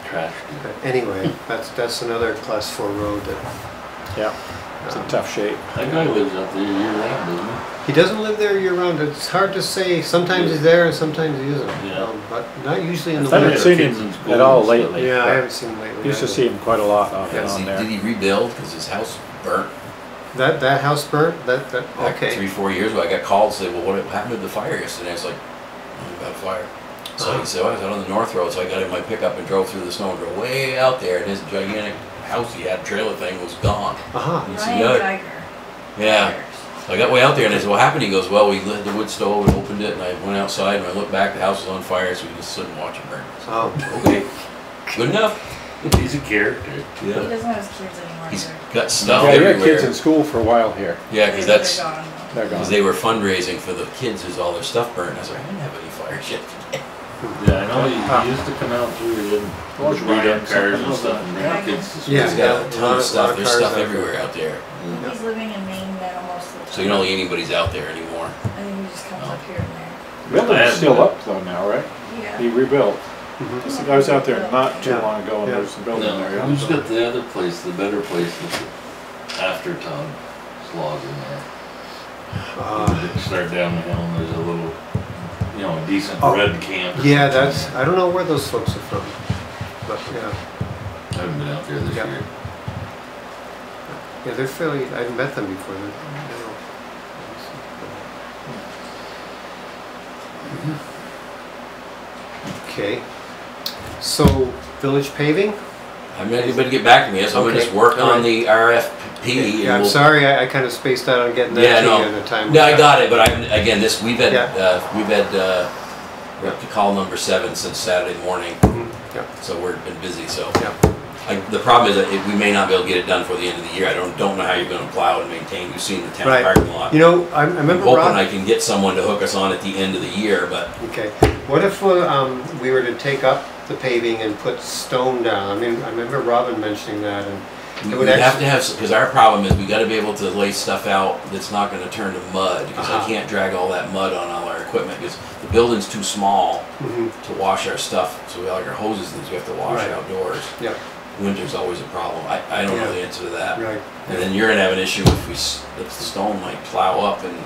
Trash. but anyway, that's, that's another class four road that. Yeah, it's in tough shape. That guy lives out there year round, doesn't He He doesn't live there year round. It's hard to say. Sometimes he's there and sometimes he isn't. Yeah. Um, But not usually in the I haven't winter. seen him at all lately. Yeah, I haven't seen him lately. Used to either. see him quite a lot off Yeah, and see, on there. Did he rebuild, because his house burnt That, that house burnt? That, that, back okay. three, four years ago. I got called, say, well, what happened to the fire yesterday? I was like, oh, we got a fire. So Uh-huh. he said, well, I was out on the north road, so I got in my pickup and drove through the snow and drove way out there, and his gigantic house he had, trailer thing, was gone. Uh-huh. He said, Ryan "No." Geiger. Yeah. Fires. So I got way out there and I said, what happened? He goes, well, we lit the wood stove and opened it and I went outside and I looked back, the house was on fire, so we just stood and watched it burn. I Oh, okay, good enough. He's a character. Yeah. He doesn't have his kids anymore He's either. got stuff Yeah, he had kids in school for a while here. Yeah, They- because they're that's, gone. They're because they were fundraising for the kids who's all their stuff burned. I was like, I didn't have any fire shit. Yeah, I know, he, he used to come out through and Was read Ryan up cars and stuff and that? bring kids to school. Yeah. He's got a a ton of- of stuff, there's stuff out there. everywhere out there. He's living in Maine now most of the time. So you don't think anybody's out there anymore. I think he just comes Oh. up here and there. Building's still up though now, right? Yeah. He rebuilt. mhm. I was out there not too Yeah. long ago and Yeah. there's a building No, there. yeah. who's got the other place, the better place that's after Todd's lodge in there? Uh, You Start down the hill and there's a little, you know, a decent Oh. red camp. or Yeah, something that's, I don't know where those folks are from, but yeah, I haven't been out there this Yeah. year. yeah, they're fairly, I've met them before. They're, mm-hmm. you know. Mm-hmm. Okay, so village paving? I haven't had anybody get back to me, so I'm gonna Okay, just work on the RFP and Yeah, I'm we'll- sorry, I, I kind of spaced out on getting that to no. the time. No, I got it, but I, again, this, we've had, Yeah. uh, we've had, uh, we're up to call number seven since Saturday morning, Mhm, Yeah, so we've been busy, so. yeah. I, the problem is that we may not be able to get it done for the end of the year, I don't, don't know how you're gonna plow and maintain, you've seen the town Right. parking lot. You know, I I I'm remember hoping Rob. I can get someone to hook us on at the end of the year, but Okay, what if uh, um, we were to take up the paving and put stone down? I mean, I remember Robin mentioning that and, we would have to have, because our problem is we gotta be able to lay stuff out that's not gonna turn to mud, because I Uh-huh. can't drag all that mud on all our equipment, because the building's too small Mhm, to wash our stuff, so we all our hoses and things we have to wash Right. outdoors. yeah, Winter's always a problem, I, I don't know the answer to that. right, And then you're gonna have an issue if we, if the stone might plow up and,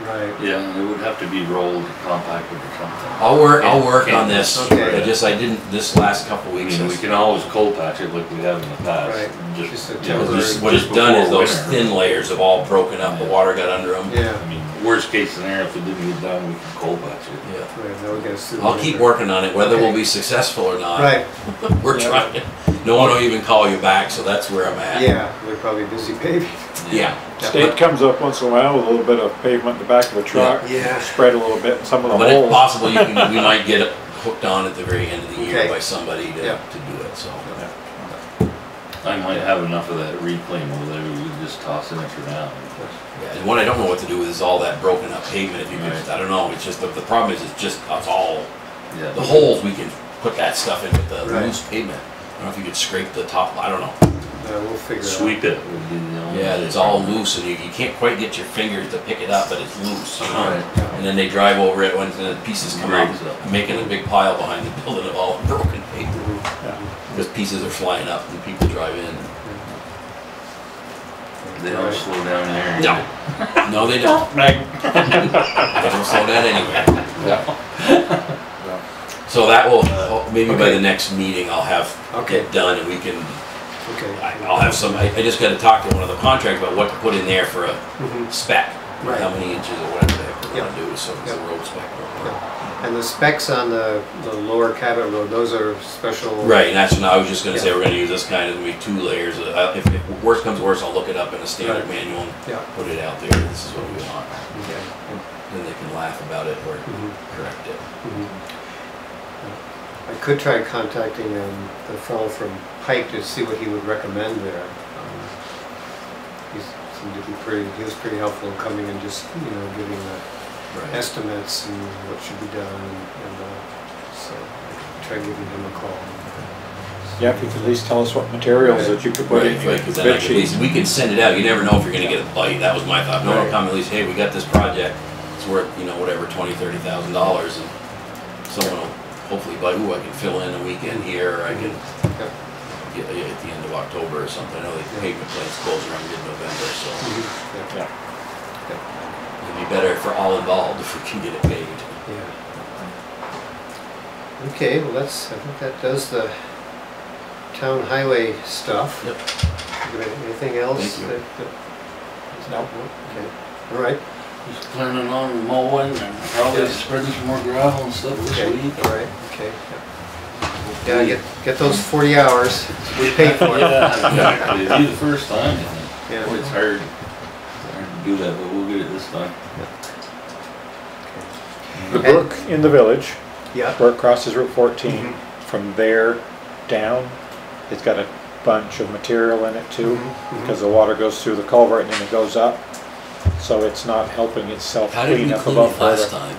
right. Yeah, it would have to be rolled, compacted or something. I'll work, I'll work on this. Okay. I just, I didn't, this last couple I weeks. mean, we can always cold patch it like we have in the past. Right. Just, Just a you know, temporary- just- What it's just done is before those winter. thin layers have all broken up, the water got under them. Yeah, I mean, worst case scenario, if it didn't get done, we can cold patch it. Yeah. right, now we gotta sue. I'll keep working on it, whether we'll be successful or not. Right, <laughs> We're Yeah. trying. No one will even call you back, so that's where I'm at. yeah, they're probably busy paving. Yeah. State comes up once in a while with a little bit of pavement in the back of a truck. Yeah. Spread a little bit in some of the But if holes. possible, you can, <laughs> we might get it hooked on at the very end of the year Okay. by somebody to, Yeah. to do it, so. I might have enough of that reclaim over there, we could just toss in it for now. Yeah, and what I don't know what to do with is all that broken up pavement, if you could, Right. I don't know, it's just, the, the problem is, it's just, it's all, Yeah. the holes, we can put that stuff in, but the Right. loose pavement, I don't know if you could scrape the top, I don't know. Yeah, we'll figure it out. Sweep it would be the only. Yeah, it's all loose and you, you can't quite get your fingers to pick it up, but it's loose, you know? Right. And then they drive over it when the pieces come out, up. making a big pile behind the <laughs> building of all broken paper. Mhm. Because pieces are flying up and people drive in. They don't slow down there. No, no, they don't. <laughs> They don't slow down anyway. So that will, maybe by the next meeting, I'll have Okay. it done and we can, Okay. I- I'll have some, I, I just gotta talk to one of the contractors about what to put in there for a Mhm. spec. Right. How many inches or whatever the heck we're Yep. gonna do, so it's a Yep. road spec. And the specs on the, the lower cabot road, those are special. Right, and that's, when I was just gonna say, we're gonna use this kind of, maybe two layers, uh, if, if worse comes to worse, I'll look it up in a standard Right. manual and Yeah, put it out there, this is what we want. okay. then they can laugh about it or Mhm. correct it. Mhm. I could try contacting um, the fellow from Pike to see what he would recommend there. Um, He seemed to be pretty, he was pretty helpful in coming and just, you know, giving the Right. estimates and what should be done and, and, uh, so I could try giving him a call. Yeah, if you could at least tell us what materials that you could put Right, in your right, 'cause then I bid could at least, we can send it out, you never know if you're gonna get a bite, that was my thought. No one will Right. come at least, hey, we got this project, it's worth, you know, whatever, twenty, thirty thousand dollars, and someone will hopefully bite, ooh, I can fill in a weekend here, or I can Yeah. Get at the end of October or something. I know the pavement plants close around mid-November, so. Yeah. Yeah. it'd be better for all involved if we can get it paved. Yeah. Okay, well, that's, I think that does the town highway stuff. Yep. You got Anything else? Thank you. that- that- No. Okay, all right, Just planning on mowing and probably spreading some more gravel and stuff this okay, week. all right, okay. yeah. Yeah, get, get those forty hours, we paid for it. <laughs> Yeah, exactly. It'd be the first time. Yeah. Boy, it's hard. It's hard to do that, but we'll get it this time. The And- brook in the village, Yeah, where it crosses Route 14, Mm-hmm. from there down, it's got a bunch of material in it too, Mhm, mhm. because the water goes through the culvert and then it goes up. So it's not helping itself How did clean we up clean above it last further. time?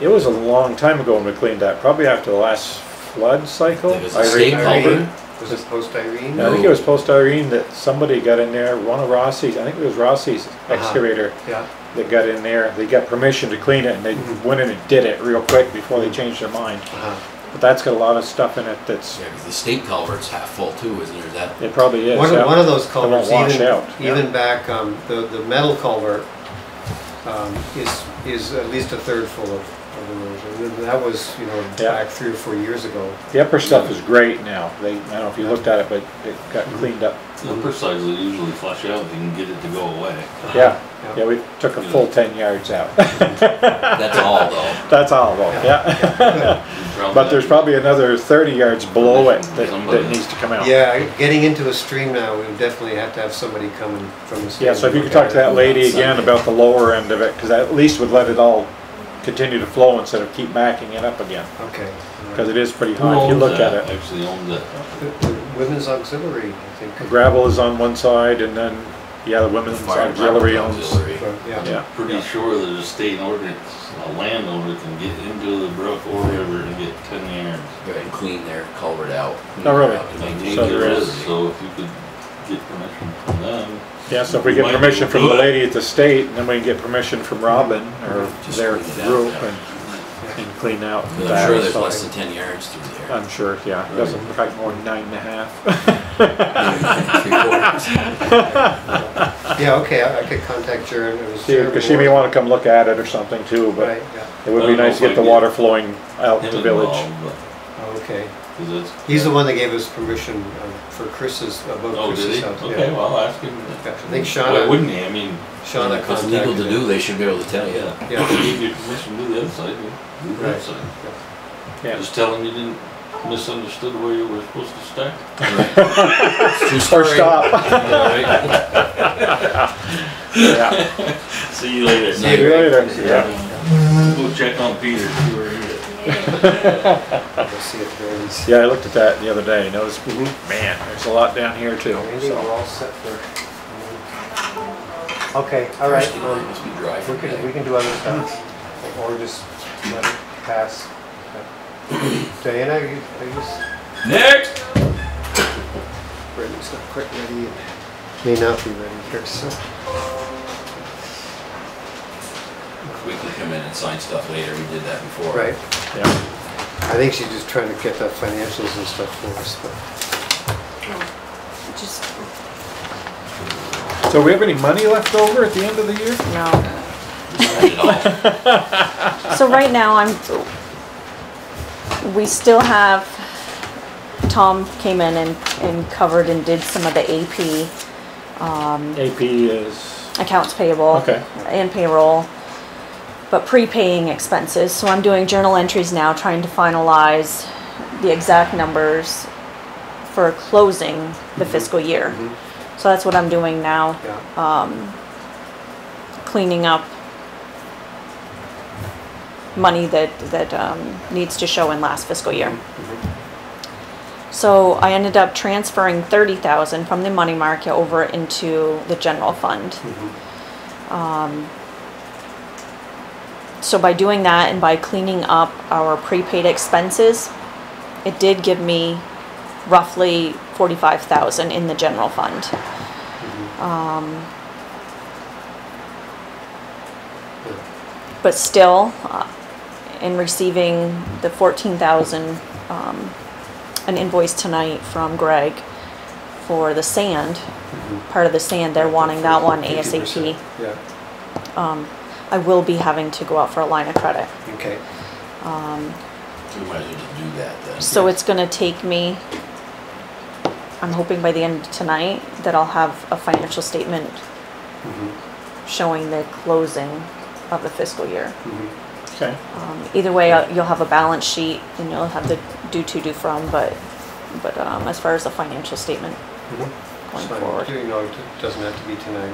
It was a long time ago when we cleaned that, probably after the last flood cycle. It was a state Irene culvert? Irene. was it post Irene? I think it was post Irene that somebody got in there, one of Rossi's, I think it was Rossi's Uh-huh. excavator Yeah, that got in there. They got permission to clean it and they Mhm. went in and did it real quick before they changed their mind. uh-huh, But that's got a lot of stuff in it that's, Yeah, 'cause the state culvert's half full too, isn't there? Is that, it probably is. One yeah. of, one of those won't culverts, wash even, out, yeah. back, um, the, the metal culvert, um, is, is at least a third full of, of That was, you know, Yeah. back three or four years ago. The upper stuff is great now. They, I don't know if you looked at it, but it got mm-hmm. cleaned up. The upper sides will usually flush out if you can get it to go away. Yeah, <laughs> yeah, we took a full ten yards out. <laughs> that's all though. That's all though, yeah. <laughs> But there's probably another thirty yards below it that, that needs to come out. Yeah, getting into a stream now, we would definitely have to have somebody coming from the stream. Yeah, so if you could talk to that lady again about the lower end of it, because that at least would let it all continue to flow instead of keep backing it up again. Okay. Because it is pretty Who high if you owns look at it. Actually owns it. The- the Women's auxiliary, I think. The gravel is on one side and then, yeah, the women's Fire auxiliary department owns. auxiliary. So, Yeah. Yeah, Pretty sure there's a state ordinance, a landowner can get into the brook or river and get ten yards. Right, and clean their culvert out. Oh, really? To maintain So it. there is. So if you could get permission from them. Yeah, so if we get permission from the lady at the state, then we can get permission from Robin or Just their clean it out, group and, and clean out 'Cause I'm that. sure there's so- less than ten yards through there. I'm sure, yeah, it doesn't look like more than nine and a half. Three quarters. <laughs> Yeah, okay, I I could contact Sharon. it was Because she may Ward. wanna come look at it or something too, but Right, yeah, it would be nice to get the water flowing out him the village. involved, but- okay. 'Cause it's- He's the one that gave us permission um, for Chris's, about Oh, did Chris's he? house. Okay, yeah. well, I'll ask him. Yeah, I think Why Shauna, wouldn't he? I mean, Shauna If it's legal contacted to do, they should be able to tell you. yeah. Yeah. If you give you permission to do the other side, you do the Right. other side. Yeah. Just tell him you didn't misunderstood where you were supposed to start. It's true Or story. stop. Yeah, <laughs> See you later. see you later, yeah. Go check on Peter, see where he is. Go see if Randy's. Yeah, I looked at that the other day, and it was, Mhm. man, there's a lot down here too, Randy, we're all set for. Okay, all right, well, Must be dry we can, we today. can do other stuff, or just let it pass. Diana, are you, are you, s- Next! Randy's not quite ready, and may not be ready here, so. We can come in and sign stuff later, we did that before. Right, Yeah, I think she's just trying to get the financials and stuff for us, but. Just, so we have any money left over at the end of the year? no. Spend it all. <laughs> So right now, I'm, we still have, Tom came in and, and covered and did some of the AP, um, AP is, accounts payable. okay, and payroll, but prepaying expenses. So I'm doing journal entries now, trying to finalize the exact numbers for closing the fiscal year. Mhm. So that's what I'm doing now, um, cleaning up money that, that, um, needs to show in last fiscal year. So I ended up transferring thirty thousand from the money market over into the general fund. Um, so by doing that and by cleaning up our prepaid expenses, it did give me roughly forty-five thousand in the general fund. Um, but still, uh, in receiving the fourteen thousand, um, an invoice tonight from Greg for the sand, part of the sand, they're wanting that one 50%. ASAP. Yeah, Um, I will be having to go out for a line of credit. okay. Um, So we might as well just do that then. so it's gonna take me, I'm hoping by the end of tonight that I'll have a financial statement Mhm, showing the closing of the fiscal year. mhm. Okay. Um, either way, uh, you'll have a balance sheet and you'll have the due to, due from, but, but, um, as far as the financial statement Mhm. going It's fine. forward. You know, it doesn't have to be tonight.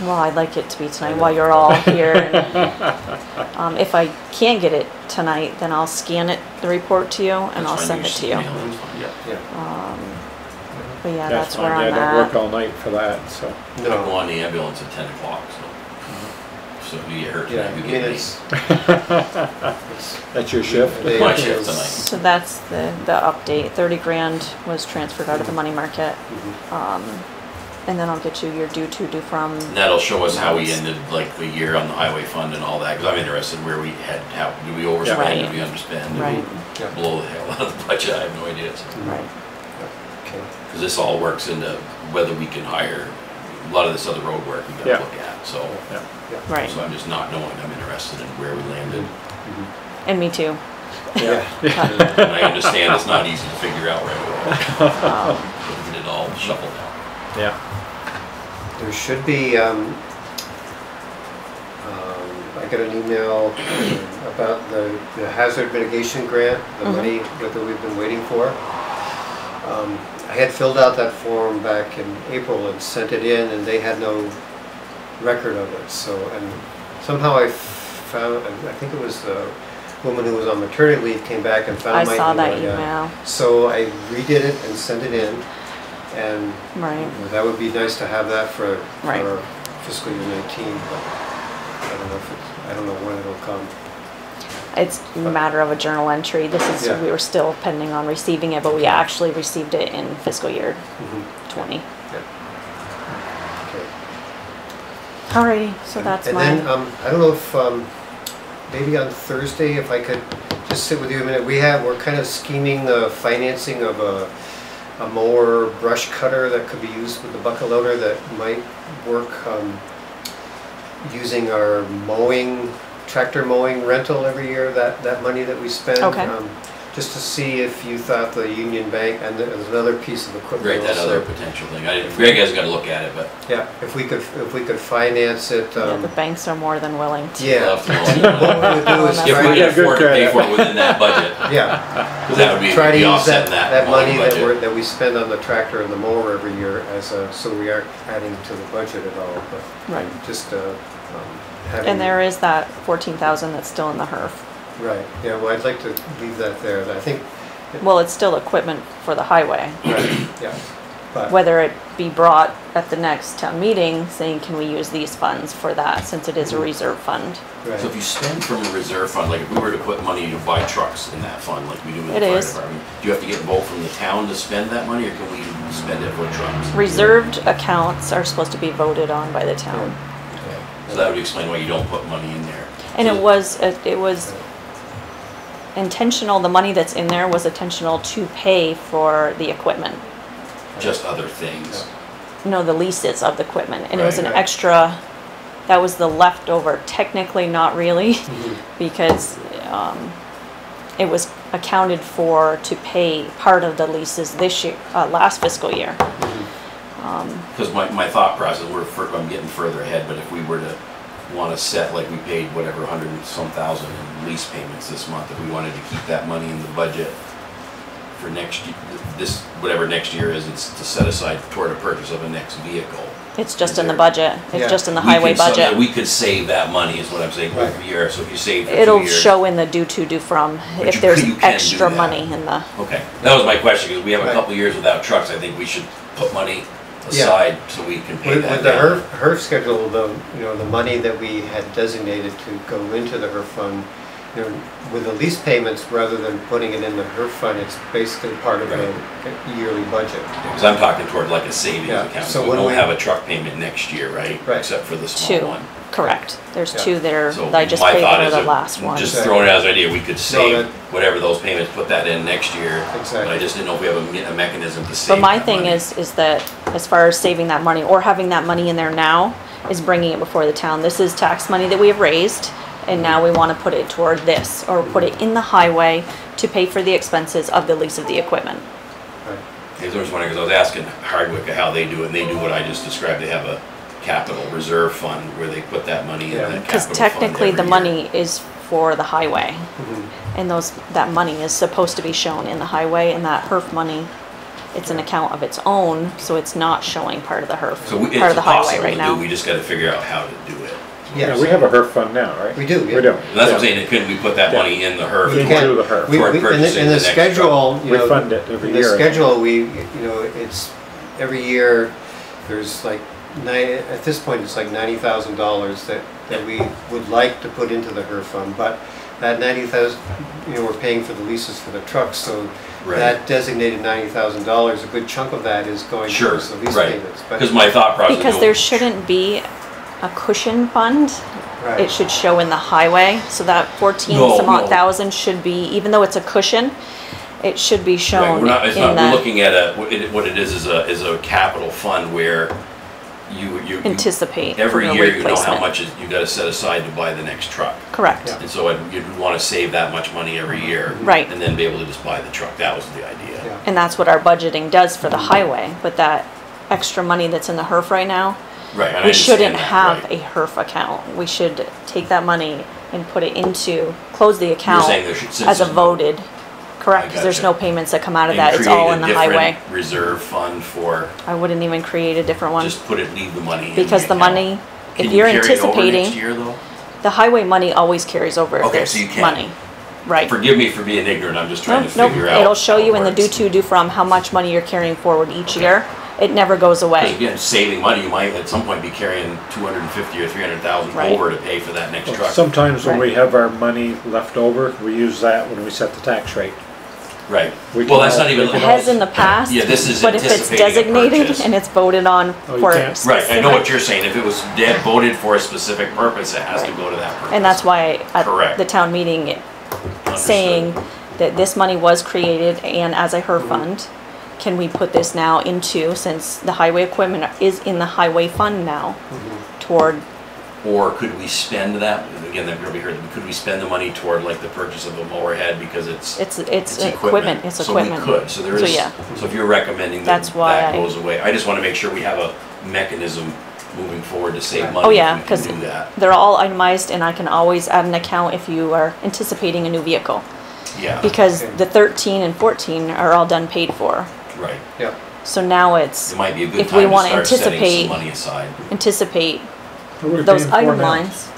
Well, I'd like it to be tonight while you're all <laughs> here. and, Um, if I can get it tonight, then I'll scan it, the report to you, and That's I'll fine, send it just to you. email it, it's fine, Yeah. Yeah. Um, but yeah, That's that's where fine, I'm yeah, don't work at. all night for that, so. I go on the ambulance at ten o'clock, so. So if you get hurt yeah, tonight, I you mean, get me. it's, it's. <laughs> That's your shift? they- My shift tonight. So that's the, the update. Thirty grand was transferred out of the money market. Mhm. Um, and then I'll get you your due to, due from. That'll show us how we ended like the year on the highway fund and all that, because I'm interested where we had, how, do we overspend, Right. did we underspend? Did Right, we Yeah, blow the hell out of the budget? I have no idea. right. okay. Because this all works into whether we can hire, a lot of this other road work we Yeah. gotta look at, so. Right. So I'm just not knowing, I'm interested in where we landed. And me too. Yeah. And I understand it's not easy to figure out right away, Um, <laughs> but get it all shuffled out. Yeah. There should be, um, um, I got an email about the the hazard mitigation grant, the Mhm. money that we've been waiting for. Um, I had filled out that form back in April and sent it in, and they had no record of it, so, and somehow I found, I think it was the woman who was on maternity leave came back and found I my saw that email, So I redid it and sent it in, and right. that would be nice to have that for, Right. for fiscal year nineteen, but I don't know if it's, I don't know when it'll come. It's a matter of a journal entry. This is, Yeah. we were still pending on receiving it, but we actually received it in fiscal year twenty. Okay. Alrighty, so that's And then, my, um, I don't know if, um, maybe on Thursday, if I could just sit with you a minute, we have, we're kind of scheming the financing of a, a mower brush cutter that could be used with the bucket loader that might work, um, using our mowing, tractor mowing rental every year, that, that money that we spend. Okay. um, Just to see if you thought the Union Bank, and there's another piece of equipment Right, that also. other potential thing. I, Greg has gotta look at it, but. Yeah, if we could, if we could finance it, yeah, um, the banks are more than willing to. yeah. love to. <laughs> What we would do is If If try we to- Yeah, can good afford to pay for it within that budget, <laughs> Yeah, because that would be, try to be use offsetting that, that that money that budget. we're, that we spend on the tractor and the mower every year as a, so we aren't adding to the budget at all, but Right. just, uh, um, having. And there is that fourteen thousand that's still in the HERF. Right, yeah, well, I'd like to leave that there, I think, Well, it's still equipment for the highway. right, yeah, but, Whether it be brought at the next town meeting, saying, can we use these funds for that, since it is a mm-hmm. reserve fund? right. So if you spend from a reserve fund, like if we were to put money to buy trucks in that fund, like we do in the It fire is. department, do you have to get vote from the town to spend that money, or can we spend it for trucks? Reserved accounts are supposed to be voted on by the town. Okay. So that would explain why you don't put money in there. And it was, it it was intentional, the money that's in there was intentional to pay for the equipment. Just other things. No, the leases of the equipment, and it was an right. extra, that was the leftover, technically not really, <laughs> Mhm. because, um, it was accounted for to pay part of the leases this year, uh, last fiscal year. Um, Because my, my thought process, we're, fur- I'm getting further ahead, but if we were to want to set, like we paid whatever, hundred and some thousand in lease payments this month, if we wanted to keep that money in the budget for next, ye- this, whatever next year is, it's to set aside toward a purchase of a next vehicle. It's just Is in the there- budget. Yeah. It's just in the We highway could- so that budget. We could save that money is what I'm saying Right. every year, so if you save for two It'll years- show in the due to, due from, But if you- there's you can do extra that. money in the, Okay, that was my question, because we have a Right. couple years without trucks, I think we should put money Yeah. Aside so we can pay With, that with the down. HERF, HERF schedule, the, you know, the money that we had designated to go into the HERF fund, you know, with the lease payments, rather than putting it in the HERF fund, it's basically part of a a yearly budget. Because I'm talking toward like a savings Yeah, account, so so we when won't we- have a truck payment next year, right? Right. Except for the small two, one. Correct. There's Yeah. two that are, So that I just my paid thought out of is the that last one. Just throwing it as an idea, we could save that- whatever those payments, put that in next year. But I Exactly. just didn't know if we have a me- a mechanism to save But my that thing money. is, is that as far as saving that money or having that money in there now, is bringing it before the town. This is tax money that we have raised, and now we wanna put it toward this, or put it in the highway to pay for the expenses of the lease of the equipment. Right. Because I was wondering, because I was asking Hardwick how they do it, and they do what I just described, they have a capital reserve fund where they put that money in Yeah. that Cause capital fund technically, the year. money is for the highway, Mhm. and those, that money is supposed to be shown in the highway, and that HERF money, it's an account of its own, so it's not showing part of the HERF, So we- part it's of the highway possible to right do, now. we just gotta figure out how to do it. Yeah, Yes. we have a HERF fund now, right? We do, yeah. We do. And that's what I'm saying, couldn't we put that Yeah. money in the HERF? We We can. do the HERF. We, Toward we, in the, purchasing in the the next truck. schedule, you We know. fund it every in year. The schedule, we, you know, it's, every year, there's like nine, at this point, it's like ninety thousand dollars that, that we would like to put into the HERF fund, but that ninety thousand, you know, we're paying for the leases for the trucks, so Right. that designated ninety thousand dollars, a good chunk of that is going Sure, towards the lease right. payments. but- Because my thought process. Because there shouldn't be a cushion fund, Right. it should show in the highway, so that fourteen No, some no. odd thousand should be, even though it's a cushion, it should be Right, shown we're not, it's in not, we're the looking at a, what it, what it is, is a, is a capital fund where you, you. you- anticipate for Every a year, you know how replacement. much is, you gotta set aside to buy the next truck. Correct, Yeah. And so I'd- you'd wanna save that much money every year. Mm-hmm. Right. And then be able to just buy the truck, that was the idea. Yeah. and that's what our budgeting does for the highway, but that extra money that's in the HERF right now, Right, and I we shouldn't understand that, have right. a HERF account. We should take that money and put it into, close the account saying there should. since as a there's- voted, correct, because there's gotcha. no payments that come out of and that, it's all a in the different highway. Reserve fund for, I wouldn't even create a different one, just put it, leave the money in because the account. money, Can if you you're carry it over Next anticipating, year though? the highway money always carries over if Okay, so you there's can. money. Right. Forgive me for being ignorant, I'm just trying to nope, figure out. it'll show how it you in the due works. to, due from, how much money you're carrying forward each Okay. year. It never goes away. again, saving money, you might at some point be carrying two hundred and fifty or three hundred thousand Right. over to pay for that next truck. Sometimes when we have our money left over, we use that when we set the tax rate. Right, We well, can that's al- not we even. can It has in the past, Yeah, this is but if it's anticipating a designated purchase. and it's voted on Oh, you for can't. Right, I know what you're saying, if it was dead voted for a specific purpose, it has to go to that purpose. And that's why at Correct. the town meeting, it- Understood. saying that this money was created and as a HER fund, can we put this now into, since the highway equipment is in the highway fund now, Mm-hmm. toward, Or could we spend that, again, that probably heard, could we spend the money toward like the purchase of a mower head because it's. it's, it's equipment, it's equipment. So we could, so there So, is, yeah. so if you're recommending that That's why that I- goes away, I just wanna make sure we have a mechanism moving forward to save money Oh, yeah, if we can because do that. they're all itemized and I can always add an account if you are anticipating a new vehicle. Yeah, Because Okay. the thirteen and fourteen are all done paid for. right. Yeah. So now it's It might be a good If we time to wanna start setting anticipate- some money aside. anticipate What are we those paying for item now? lines.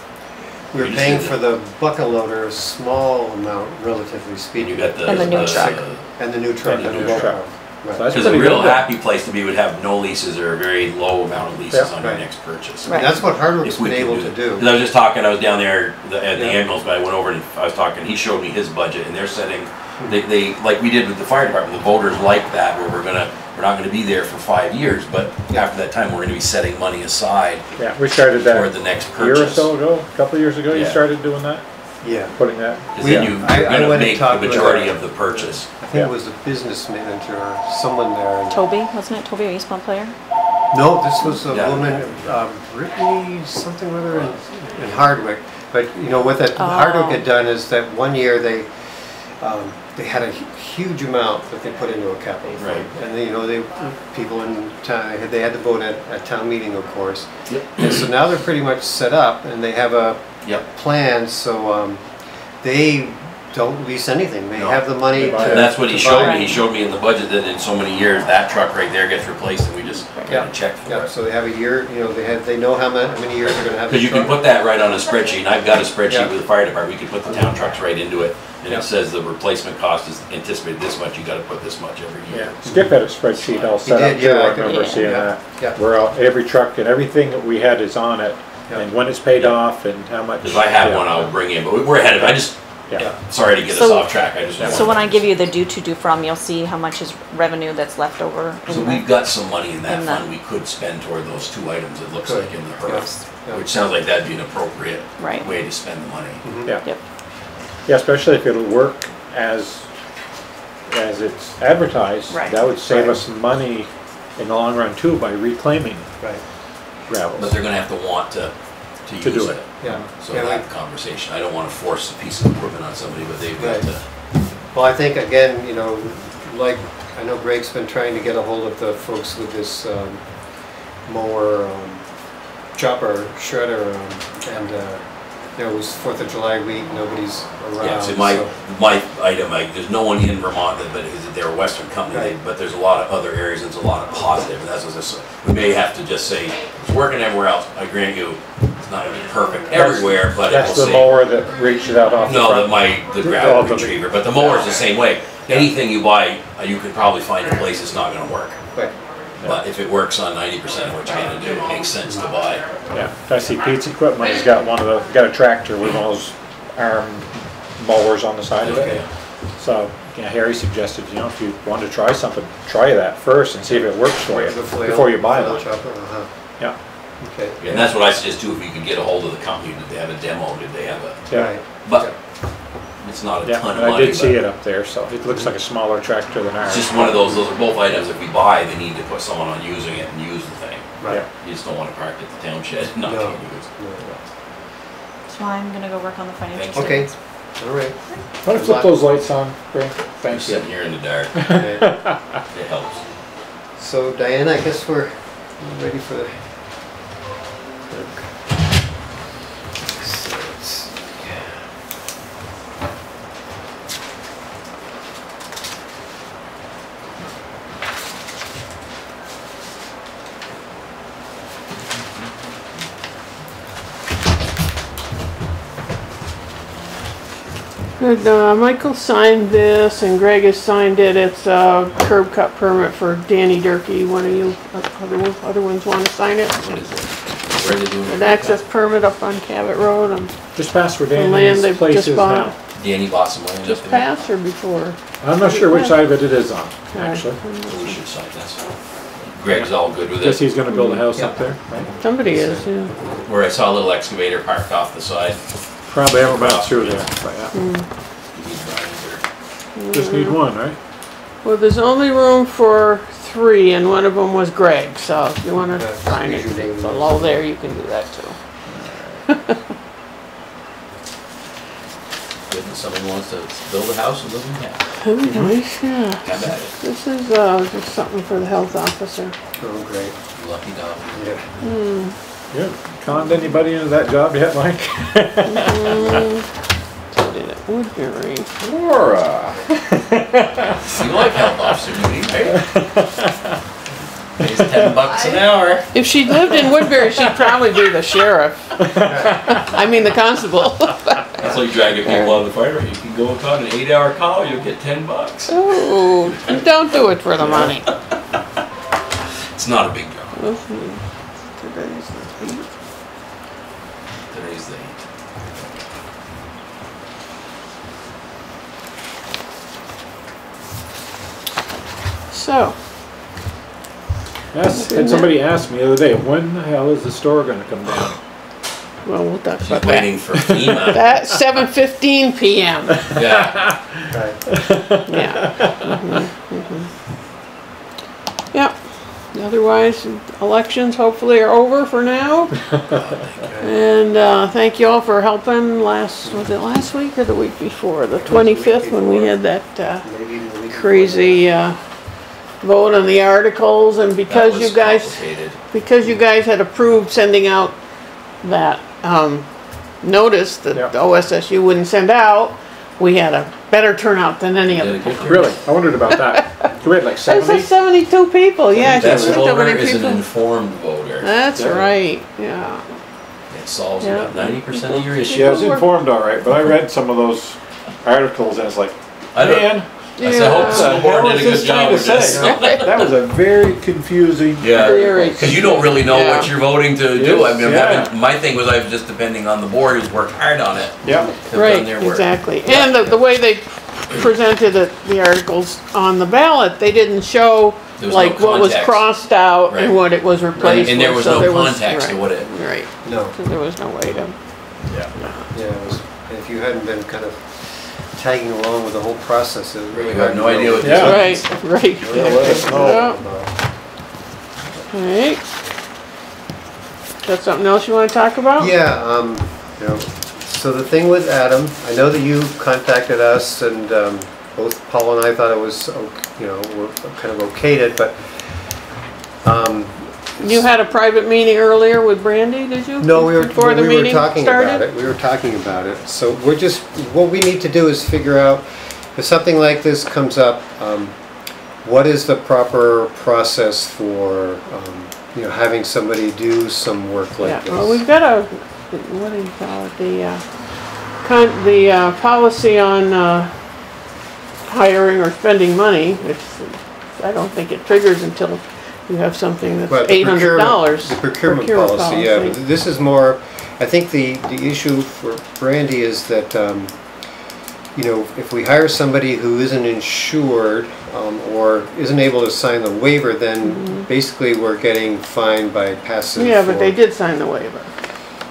We were paying for the bucket loader, a small amount relatively And speaking. got uh, the. And the new truck. And the new truck. And the new the truck. truck. So Right. that's Because a pretty real good. happy place to be would have no leases or a very low amount of leases Yeah. on your Right. next purchase. Right. And that's what Hardwick's If we been can able to do. Cause I was just talking, I was down there the- at the Yeah. ambulance, but I went over and I was talking, he showed me his budget and they're setting, they, they, like we did with the fire department, the voters like that, where we're gonna, we're not gonna be there for five years, but after that time, we're gonna be setting money aside Yeah, we started that for that the next a year or purchase. so ago, a couple of years ago, you Yeah. started doing that, Yeah. putting that. Cause We- then you, I- you're I gonna make the talked with, majority uh, of the purchase. I think Yeah. it was the business manager or someone there. and- Toby, wasn't it? Toby, a East Point player? No, this was a Yeah. woman, um, Brittany something or other in, in Hardwick. But, you know, what that Oh. Hardwick had done is that one year they, um, they had a huge amount that they put into a capital fund. Right. And, they, you know, they, people in town, they had- to vote at, at town meeting, of course. Yep. And so now they're pretty much set up and they have a Yep, plan, so, um, they don't lease anything, they No. have the money They buy to. And that's what he showed buy. me, he showed me in the budget that in so many years, that truck right there gets replaced and we just Yeah. get a check for Yeah, it. so they have a year, you know, they have, they know how many, years they're gonna have. Cause the you can put that right on a spreadsheet, and I've got a Yeah. spreadsheet with the fire department, we could put the town trucks right into it. And Yeah. it says the replacement cost is anticipated this much, you gotta put this much every year. Yeah. Skip had a spreadsheet all set did, up yeah, too, I I could- remember yeah. seeing Yeah, that. yeah. Where all- every truck and everything that we had is on it, Yeah. and when it's paid off and how much. Cause I have yeah. one I'll bring in, but we- we're ahead of, it. I just, Yeah, sorry to get us So- off track, I just. So when I give you the due to, due from, you'll see how much is revenue that's left over. in So the- we've got some money in that in the- fund we could spend toward those two items, it looks Good. like in the HERF. Yes. Yeah. Which sounds like that'd be an appropriate Right. way to spend the money. yeah. Yep. Yeah, especially if it'll work as, as it's advertised. Right. That would save Right. us money in the long run too by reclaiming Right, gravels. But they're gonna have to want to, to To do use it. it. yeah. So Yeah, that conversation, I don't wanna force a piece of equipment on somebody, but they've got Right. to. Well, I think again, you know, like, I know Greg's been trying to get a hold of the folks with this um, mower, um, chopper, shredder, um, and, uh, you know, it was Fourth of July week, nobody's around. Yeah, see, my, so- my item, like, there's no one in Vermont that, but is it- they're a western company, they- but there's a lot of other areas, and it's a lot of positive, and that's what this, we may have to just say, it's working everywhere else, I grant you, it's not gonna be perfect That's- everywhere, but it will That's the say. mower that reaches out off the No, the, front. my, the Oh, gravel the- retriever, but the mower's the same way. Anything you buy, uh, you could probably find a place that's not gonna work. Right, But if it works on ninety percent of what you're gonna do, it makes sense to buy. Yeah, I see Pete's Equipment He's got one of the, got a tractor with one of those arm mowers on the side of Okay. it. So, yeah, Harry suggested, you know, if you want to try something, try that first and see if it works for you before you buy flail one. chopper, uh-huh, Yeah, okay. And that's what I suggest too, if you can get a hold of the company, did they have a demo, did they have a, yeah, but it's not a yeah. ton of And I did see but it up there, so it looks like a smaller tractor than ours. it's just one of those, those are both items, if we buy, they need to put someone on using it and use the thing. Right. Yeah. You just don't wanna park it at the town shed, and not No. get used. No. So I'm gonna go work on the financial Thank you. Okay, statements. all right. Want to flip those lights on, Brent? I'm Thank you. sitting here in the dark, Okay. it helps. So Diana, I guess we're mm. ready for the. Good, uh, Michael signed this and Greg has signed it. It's a curb cut permit for Danny Durkey. One of you, uh, other, one- other ones wanna sign it? What is it? Where are they doing it? An access permit up on Cabot Road and Just past where the land Danny's they've place just is bought. now. Danny bought some land up Just there. passed or before? I'm not sure which side of it it is on, actually. So we should sign this. Greg's all good with Guess it. he's gonna build a house up there, right? Somebody is, yeah. Where I saw a little excavator parked off the side. Probably have about been through there, but yeah. You need Brian, or- Just need one, right? Well, there's only room for three and one of them was Greg, so if you wanna Yeah, sign it use your name. below there, you can do that too. <laughs> If somebody wants to build a house and live in town, That'd be nice, yeah. have at it. This is, uh, just something for the health officer. Oh, great. Lucky dog. Yeah. Yeah. Conned anybody into that job yet, Mike? Did it Woodbury. Laura. <laughs> You like health officer duty, right? Pays ten bucks an hour. If she lived in Woodbury, she'd probably be the sheriff. I mean, the constable. That's like dragging people out of the fire. You can go on an eight hour call, you'll get ten bucks. Oh, don't do it for the money. It's not a big job. Today's So, Yes, had somebody asked me the other day, when the hell is the store gonna come down? well, we'll talk She's about that. waiting for FEMA. <laughs> That's seven fifteen PM, Yeah. Right. yeah. Mhm, mhm. Yep, otherwise, elections hopefully are over for now. <laughs> And, uh, thank you all for helping last, was it last week or the week before? The twenty-fifth, when we had that, uh, Maybe even the week before. crazy, uh, vote on the articles and because you guys, because you guys had approved sending out that, um, notice that Yep. the OSSU wouldn't send out, we had a better turnout than any Did other. a. Really? I wondered about that. <laughs> We had like It says seventy? seventy-two people, yeah. I Best can't how voter many is an people. informed voter. That's Yeah. right, yeah. It solves Yeah. about ninety percent of your issues. Yeah, I was informed all right, but I read some of those articles and it's like, I don't, man, I said, I hope Yeah. the board did a hell is good job with this. That was a very confusing. Yeah, because you don't really know Yeah. what you're voting to do. I mean, I'm having, my thing was I was just depending on the board who's worked hard on it. Yeah, Right, their work. exactly. And the, the way they presented it, the articles on the ballot, they didn't show There was no like what was crossed out Right. and what it was And, replaced and there with, was so no there was- context to right, what it, Right, No, so there was no way to, yeah, it was, if you hadn't been kind of tagging along with the whole process, it was really You hard have no idea know what Yeah. this right, <laughs> right. Really let us know Yeah. about- Right. Got something else you wanna talk about? Yeah, um, you know, so the thing with Adam, I know that you contacted us and, um, both Paul and I thought it was, ok- you know, were kind of okayed it, but, um, You had a private meeting earlier with Brandy, did you? no, we were, Before the we were meeting talking about started? it, we were talking about it. So we're just, what we need to do is figure out, if something like this comes up, um, what is the proper process for, um, you know, having somebody do some work Yeah, like this? well, we've got a, what do you call it, the, uh, con, the, uh, policy on, uh, hiring or spending money, it's, I don't think it triggers until you have something that's the eight hundred dollars. The procurement policy, yeah, but this is more, I think the, the issue for Brandy is that, um, you know, if we hire somebody who isn't insured, um, or isn't able to sign the waiver, then basically we're getting fined by PACIF. Mm-hmm. Yeah, but they did sign the waiver.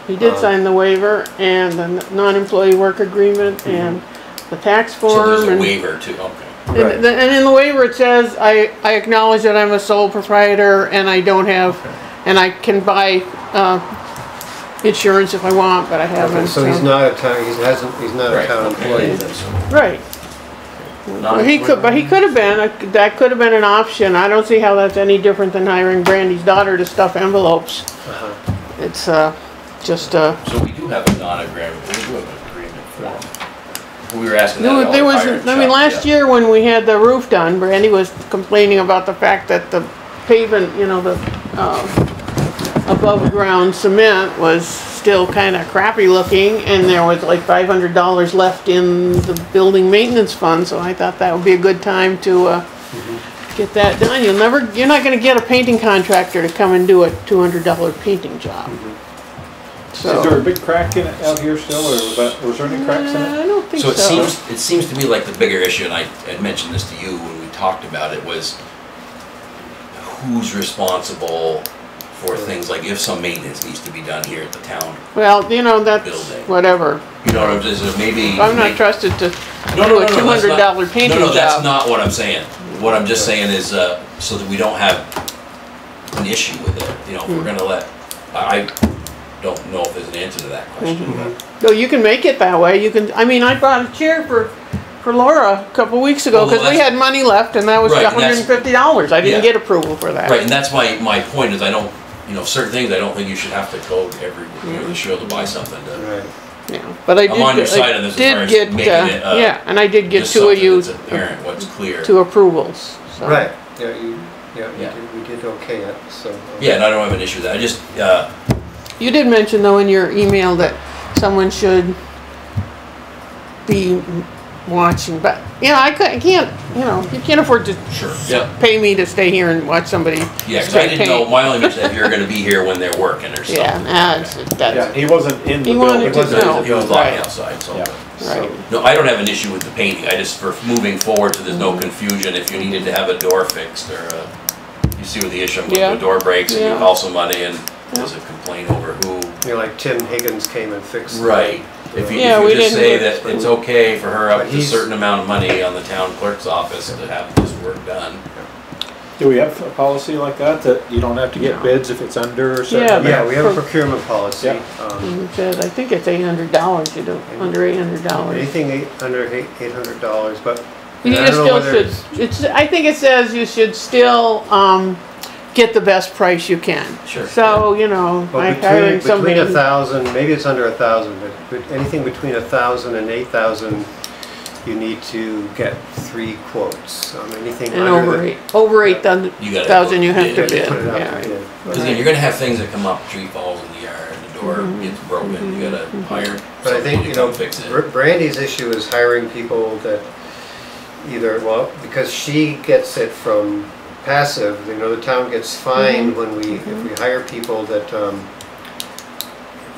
He did Uh, sign the waiver and the non-employee work agreement and the tax form. So there's form a waiver too, okay. Right. And, and in the waiver, it says, I, I acknowledge that I'm a sole proprietor and I don't have, and I can buy, uh, insurance if I want, but I Okay, haven't. so he's not a town, he hasn't, he's not a Right, town employee. that's- Right. Well, he could, but he could have been, uh, that could have been an option. I don't see how that's any different than hiring Brandy's daughter to stuff envelopes. Uh-huh. It's, uh, just, uh, So we do have a non-agreement, we do have an agreement form. We were asking that There at was, all there the was, fire I mean, last yeah. year when we had the roof done, Brandy was complaining about the fact that the pavement, you know, the, uh, above ground cement was still kinda crappy looking and there was like five hundred dollars left in the building maintenance fund, so I thought that would be a good time to, uh, get that done. You'll never, you're not gonna get a painting contractor to come and do a two hundred dollar painting job. Is there a big crack in it out here still, or was that, was there any cracks in it? I don't think So so. it seems, it seems to me like the bigger issue, and I had mentioned this to you when we talked about it, was who's responsible for things like if some maintenance needs to be done here at the town. Well, you know, that's, Building. whatever. You know what I'm saying, so maybe. I'm not make- trusted to No, no, do no, a no, two that's hundred not- dollar painting No, no, that's job. not what I'm saying. What I'm just saying is, uh, so that we don't have an issue with it, you know, if we're Hmm. gonna let, I, I don't know if there's an answer to that question, Mm-hmm. but. No, you can make it that way, you can, I mean, I bought a chair for, for Laura a couple weeks ago, Well, cause we had money left and that was Right, and hundred that's- and fifty dollars, I didn't Yeah. get approval for that. Right, and that's my, my point is I don't, you know, certain things, I don't think you should have to go to every, you know, show to buy something to. Right. Yeah, but I did. I'm get- side I on this as did get, uh, it, uh, Yeah, and I did get two of you that's apparent, what's clear. to approvals, so. Right, yeah, you, yeah, you Yeah. did- we did okay it, so. Yeah, and I don't have an issue with that, I just, uh, You did mention though in your email that someone should be watching, but, you know, I couldn't, I can't, you know, you can't afford to sure, yeah, pay me to stay here and watch somebody yeah, 'cause I spray didn't know, paint. my only mention if you're gonna be here when they're working or something. Yeah, nah, it's, Yeah, that's, he wasn't in the He building. wanted to Wasn't- know. He was locking Right. outside, so. Yeah. so- right. No, I don't have an issue with the painting, I just, for moving forward, so there's no confusion, if you needed to have a door fixed, or, uh, you see what the issue, I'm Yeah. the door breaks, and you Yeah. call somebody, and there's a complaint over who. You know, like Tim Higgins came and fixed. Right, if you, Yeah, if we you just didn't say get- that it's okay for her up But to a he's- certain amount of money on the town clerk's office to have this work done. Do we have a policy like that, that you don't have to get No. bids if it's under a certain? Yeah, amount? Yeah, we have a procurement policy. Yeah. um, It says, I think it's eight hundred dollars, you do, under eight hundred dollars. Anything eight, under eight, eight hundred dollars, but. You I just don't know still whether should, it's- it's, I think it says you should still, um, get the best price you can. Sure. So, you know, Well, like between, hiring between a thousand, maybe it's under a thousand, but, but anything between a thousand and eight thousand, you need to get three quotes. Um, Anything And under over the. eight, over eight thousand, You gotta thousand you have to it. bid, Put it out yeah. to bid. Because again, you're gonna have things that come up, tree falls in the yard, the door Mm-hmm. gets broken, you gotta hire But I somebody think, to you come know, fix it. Br- Brandy's issue is hiring people that either, well, because she gets it from PACIF, you know, the town gets fined Mm-hmm. when we, if we hire people that, um,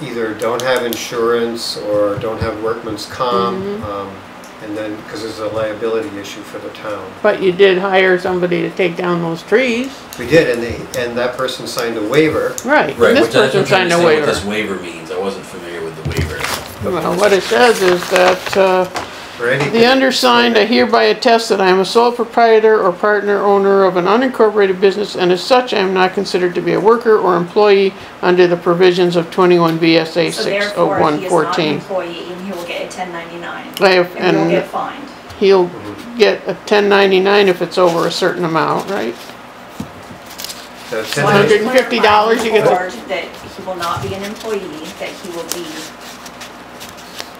either don't have insurance or don't have workman's comp, Mm-hmm. um, and then, because there's a liability issue for the town. But you did hire somebody to take down those trees, We did, and they, and that person signed a waiver. right, Right, and this which I- I'm person signed to a waiver. what this waiver means, I wasn't familiar with the waiver. Well, what it says is that, uh, Brandy. The undersigned, I hereby attest that I am a sole proprietor or partner owner of an unincorporated business and as such I am not considered to be a worker or employee under the provisions of twenty-one VSA So six oh therefore, he is not an oh fourteen. employee and he will get a ten ninety-nine. I have- And he will and- get fined. He'll get a ten ninety-nine if it's over a certain amount, right? the So I just $150 you get the- clarified That he will not be an employee, that he will be,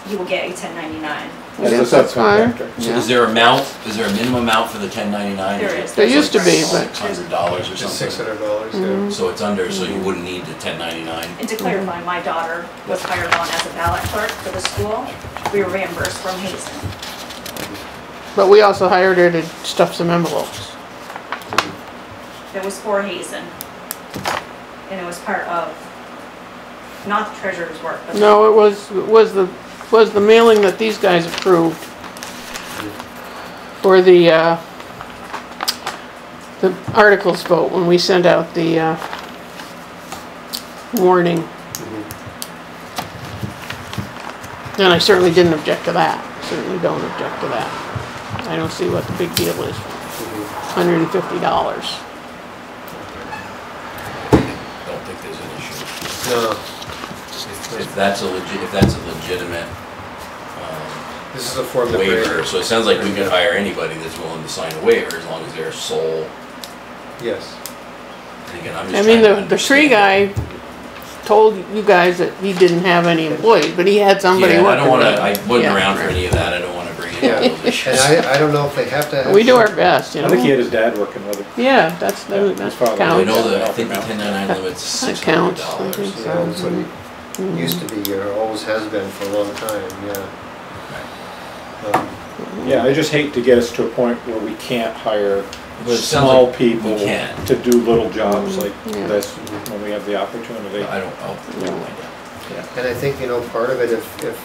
he will get a ten ninety-nine. As a that's fine. subcontractor. So Yeah. is there a amount, is there a minimum amount for the ten ninety-nine? There is. There used to be, but- Six hundred dollars or Just six something, hundred dollars, Mm-hmm. yeah. so it's under, so you wouldn't need the ten ninety-nine. And to clarify, my daughter was hired on as a ballot clerk for the school. We were reimbursed from Hazen. But we also hired her to stuff some envelopes. It was for Hazen. And it was part of, not the treasurer's work, but. No, it was, it was the, was the mailing that these guys approved for the, uh, the articles vote, when we sent out the, uh, warning. And I certainly didn't object to that, certainly don't object to that. I don't see what the big deal is, hundred and fifty dollars. Don't think there's an issue. No, If if that's a legit, if that's a legitimate, this is a form that waiver, Brandy, so it sounds like we could hire anybody that's willing to sign a waiver as long as they're sole. yes. And again, I'm I just mean, trying to the, the tree understand. guy told you guys that he didn't have any employees, but he had somebody Yeah, I don't wanna, I wasn't Yeah. around for any of that, I don't wanna bring any Yeah, of and. I, I don't know if they have to have. We do our best, you I think he know? had his dad working with him. Yeah, that's, Yeah, that his that father. I counts. know that, I think the ten ninety-nine limit's six hundred counts, I dollars. think Yeah, that's what Mm-hmm. it used to be, or always has been for a long time, yeah. Um, Yeah, I just hate to get us to a point where we can't hire But it sounds small like people we can. to do little jobs like Yeah. this when we have the opportunity. I don't, oh, never mind. And I think, you know, part of it, if, if,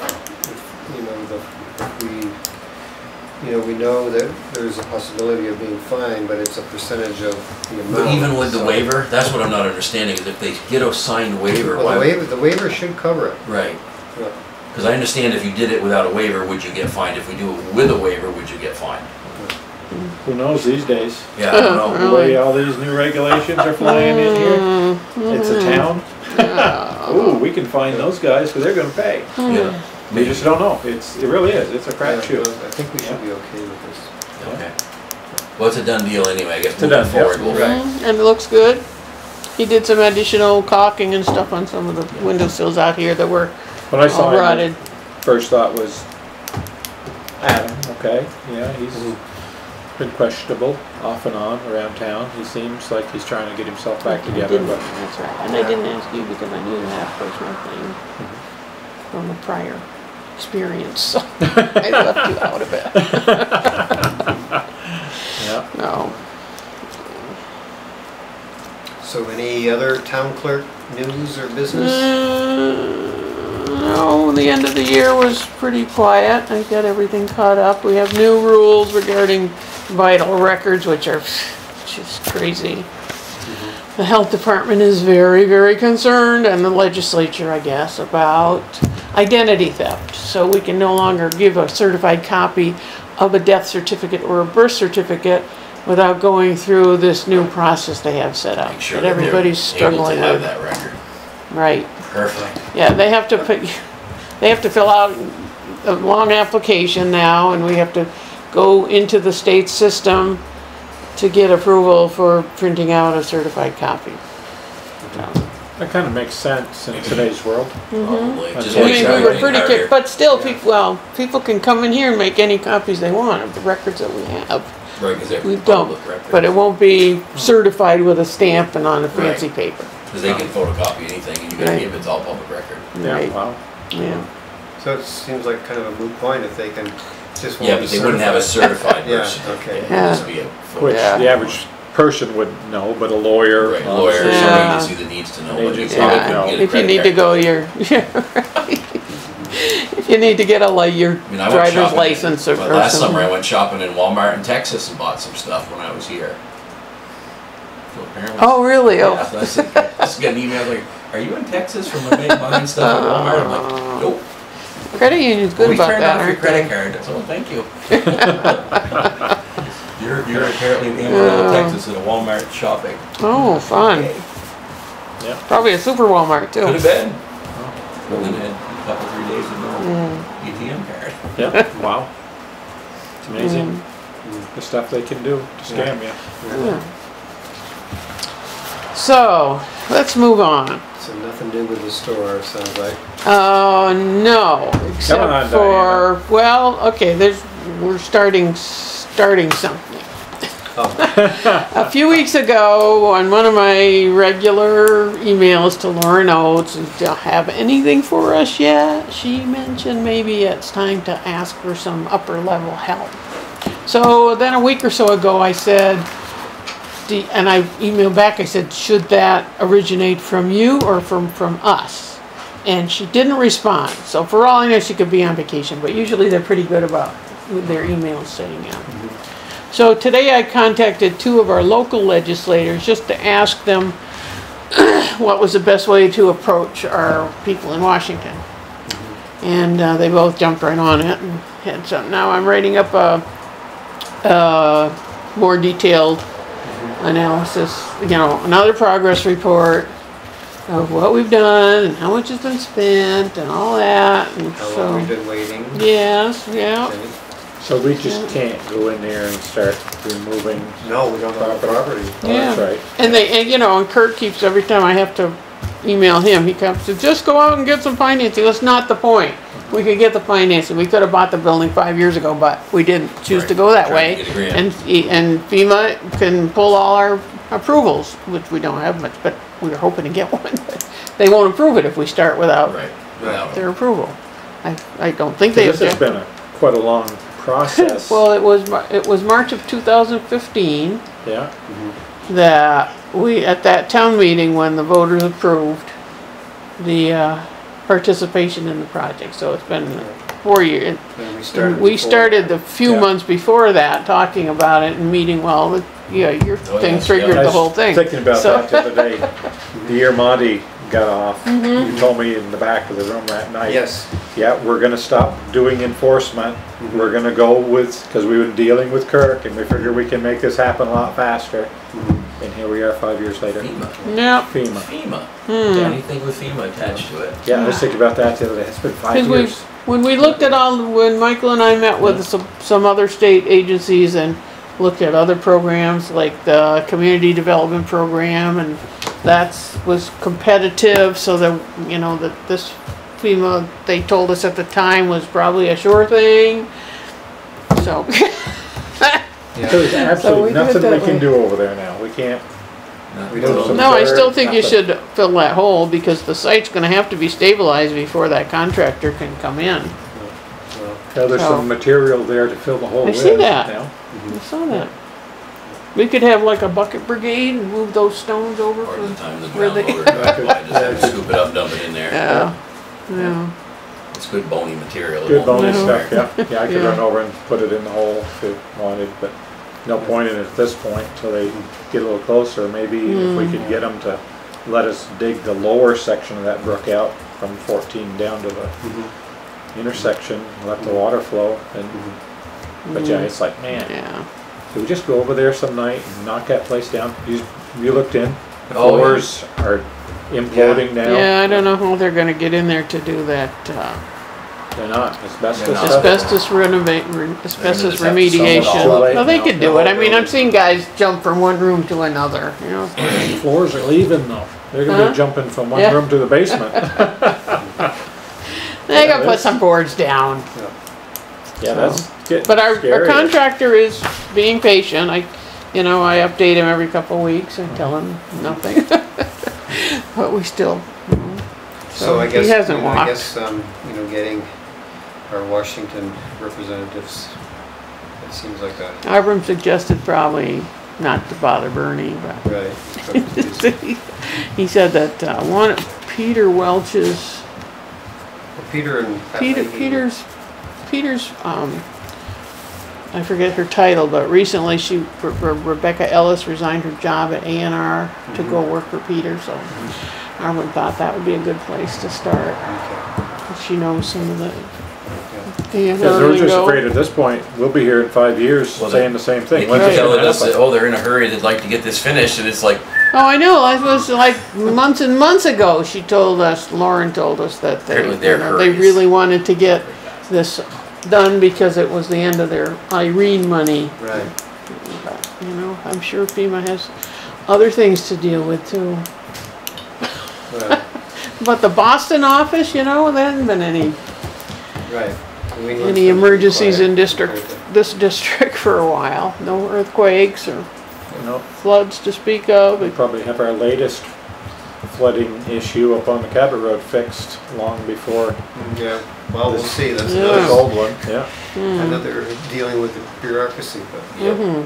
if, you know, the, if we, you know, we know that there's a possibility of being fined, but it's a percentage of the amount. But even with the so- waiver, that's what I'm not understanding, is if they get a signed waiver, Well, the why? waiver, the waiver should cover it, Right, yeah. Because I understand if you did it without a waiver, would you get fined? If we do it with a waiver, would you get fined? Who knows these days? Yeah, I don't know. <laughs> The way all these new regulations are flying in here, it's a town. Ooh, we can find those guys because they're gonna pay. Yeah, We just don't know. It's, it really is. It's a crapshoot. I think we should be okay with this. okay. Well, it's a done deal anyway, I guess It's a moving done deal, forward, we'll. right. Mhm, And it looks good. He did some additional caulking and stuff on some of the windowsills out here that were When I saw all him, rotted. first thought was Adam, okay, yeah, he's been questionable off and on around town. He seems like he's trying to get himself back I together, didn't- but That's right, and I didn't ask you because I knew that personal thing from a prior experience, so <laughs> I left you out of it. <laughs> yeah. No, So any other town clerk news or business? Uh, no, the end of the year was pretty quiet. I got everything caught up. We have new rules regarding vital records, which are just crazy. Mm-hmm. The health department is very, very concerned, and the legislature, I guess, about identity theft. So we can no longer give a certified copy of a death certificate or a birth certificate without going through this new process they have set up. Make sure That everybody's struggling with. that record. Right. Perfect. Yeah, they have to put, they have to fill out a long application now, and we have to go into the state system to get approval for printing out a certified copy. That kind of makes sense in today's world. Probably. It just I I makes mean, we were everything pretty harder. kick, but still, people, well, people can come in here and make any copies they want of the records that we have. Right, because they're We don't, public record. but it won't be certified with a stamp and on a fancy paper. Because they can photocopy anything and you gotta Right. give it's all public record. Yeah, wow. yeah. So it seems like kind of a moot point if they can just. Yeah, won't but they wouldn't have a certified. certified <laughs> Yeah, birth certificate. okay. It would just be a Which photo. the average person wouldn't know, but a lawyer. Right, lawyer, some Yeah. agency that needs to know. An but you agency probably would couldn't get a If you credit need to card. go your, yeah. <laughs> If you need to get a, li- your I mean, I went driver's shopping- license or but Last summer I something. went shopping in Walmart in Texas and bought some stuff when I was here. So. Oh, really? Yeah, Oh, so I said- <laughs> I just got an email like, are you in Texas from the big buying stuff at Walmart? I'm like, ah. nope. credit union's good we about turned that, off your aren't credit card. I said, well, thank you. <laughs> <laughs> You're, you're apparently in uh, Amarillo, Oh. Texas at a Walmart shopping. Oh, fun. Okay. Yeah. Probably a super Walmart too. Could have too. been. But then had a couple, three days with no mm. ATM card. Yeah, wow. It's amazing, Mm. the stuff they can do to scam you. Yeah. So, let's move on. So nothing to do with the store, sounds like. Uh, no, on, except for, well, okay, there's, we're starting, starting something. Oh, <laughs> A few weeks ago, on one of my regular emails to Lauren Oates, do you have anything for us yet? She mentioned maybe it's time to ask for some upper level help. So then a week or so ago, I said, "Do- and I emailed back, I said, should that originate from you or from, from us? And she didn't respond, so for all I know, she could be on vacation, but usually they're pretty good about their emails saying, yeah. So today I contacted two of our local legislators just to ask them <clears throat> what was the best way to approach our people in Washington. And uh, they both jumped right on it and had some. Now I'm writing up a, a more detailed analysis, you know, another progress report of what we've done and how much has been spent and all that. And how long we've been waiting. yes, yeah. So we just can't go in there and start removing, No, we don't have the property. oh, Yeah. that's right. And they, and you know, and Kurt keeps, every time I have to email him, he comes to, just go out and get some financing, that's not the point. We could get the financing, we could have bought the building five years ago, but we didn't choose to go that Right, way. get a grant. And, E- and FEMA can pull all our approvals, which we don't have much, but we were hoping to get <laughs> one. They won't approve it if we start without Right. Without their approval. I, I don't think they This has object. been a, quite a long process. <laughs> Well, it was, Mar- it was March of two thousand fifteen. Yeah, that we, at that town meeting, when the voters approved the, uh, participation in the project, so it's been four years. And we started. We before. started a few Yeah. months before that, talking about it and meeting, well, it- yeah, your Oh, thing yes, triggered yeah. I the was whole thing. Thinking about So- that the other day, <laughs> the year Monty got off, Mm-hmm. you told me in the back of the room that night. Yes, Yeah, we're gonna stop doing enforcement, we're gonna go with, cause we were dealing with Kirk and we figure we can make this happen a lot faster. And here we are five years later. FEMA. Yep, FEMA. FEMA. Hmm. Anything with FEMA attached to it. Yeah, I was thinking about that the other day, it's been five Because we, years. when we looked at all, when Michael and I met with some, some other state agencies and looked at other programs, like the Community Development Program, and that's, was competitive, so that, you know, that this FEMA, they told us at the time was probably a sure thing, so. <laughs> There's absolutely do it nothing that we can way. do over there now, we can't. we There's don't. some- No, I still think you Nothing. should fill that hole, because the site's gonna have to be stabilized before that contractor can come in. well, Yeah, there's some material there to fill the hole I with. see that. you? I saw that. We could have like a bucket brigade and move those stones over Or the for, time the Where ground they- loader drives by, just have to scoop it up, dump it in there. yeah, yeah. It's good bony material. It Good won't bony mess stuff, around. yeah, yeah, I could Yeah. run over and put it in the hole if you wanted, but no point in it at this point till they get a little closer, maybe if we could get them to let us dig the lower section of that brook out from fourteen down to the intersection, let the water flow, and, but yeah, it's like, man, Yeah, could we just go over there some night and knock that place down? You, you looked in, the Oh, yeah. floors are imploding now. yeah, I don't know how they're gonna get in there to do that, uh, They're not asbestos They're not. stuff? Asbestos renovate, re- asbestos just have to sum it all up, remediation. Well, they could do it. I mean, I'm seeing guys jump from one room to another, you know? <clears throat> Floors are leaving though. They're gonna Huh? be jumping from one Yeah. room to the basement. <laughs> <laughs> They gotta put some boards down. Yeah, that's getting But our, our scary. contractor is being patient. I, you know, I update him every couple of weeks. I tell him nothing. <laughs> But we still, So I he guess, you hasn't know, I walked. guess, um, you know, getting our Washington representatives, it seems like a, Abram suggested probably not to bother Bernie, but right. <laughs> he said that, uh, one, Peter Welch's, Peter and Pat Peter, Leahy- Peter's, Peter's, um, I forget her title, but recently she, Re- Re- Rebecca Ellis resigned her job at A and R to go Mm-hmm. work for Peter, so Arwen thought that would be a good place to start. Okay, She knows some of the, yeah. Cause R they're just lingo. afraid at this point, we'll be here in five years Well, they- saying the same They thing. keep When's it telling gonna us that, happen? oh, they're in a hurry, they'd like to get this finished, and it's like, Oh, I know, it was like months and months ago, she told us, Lauren told us that they, Apparently they're you know, they hurries. really wanted to get this done because it was the end of their Irene money. Right, But, You know, I'm sure FEMA has other things to deal with too. right, <laughs> But the Boston office, you know, there hasn't been any, right. New England's any emergencies in district, this district for a while. No earthquakes or No, floods to speak of. we probably have our latest flooding issue up on the Cabot Road fixed long before Yeah, well, we'll see, that's Yeah. this another, old one, yeah. another dealing with the bureaucracy, but. Mhm.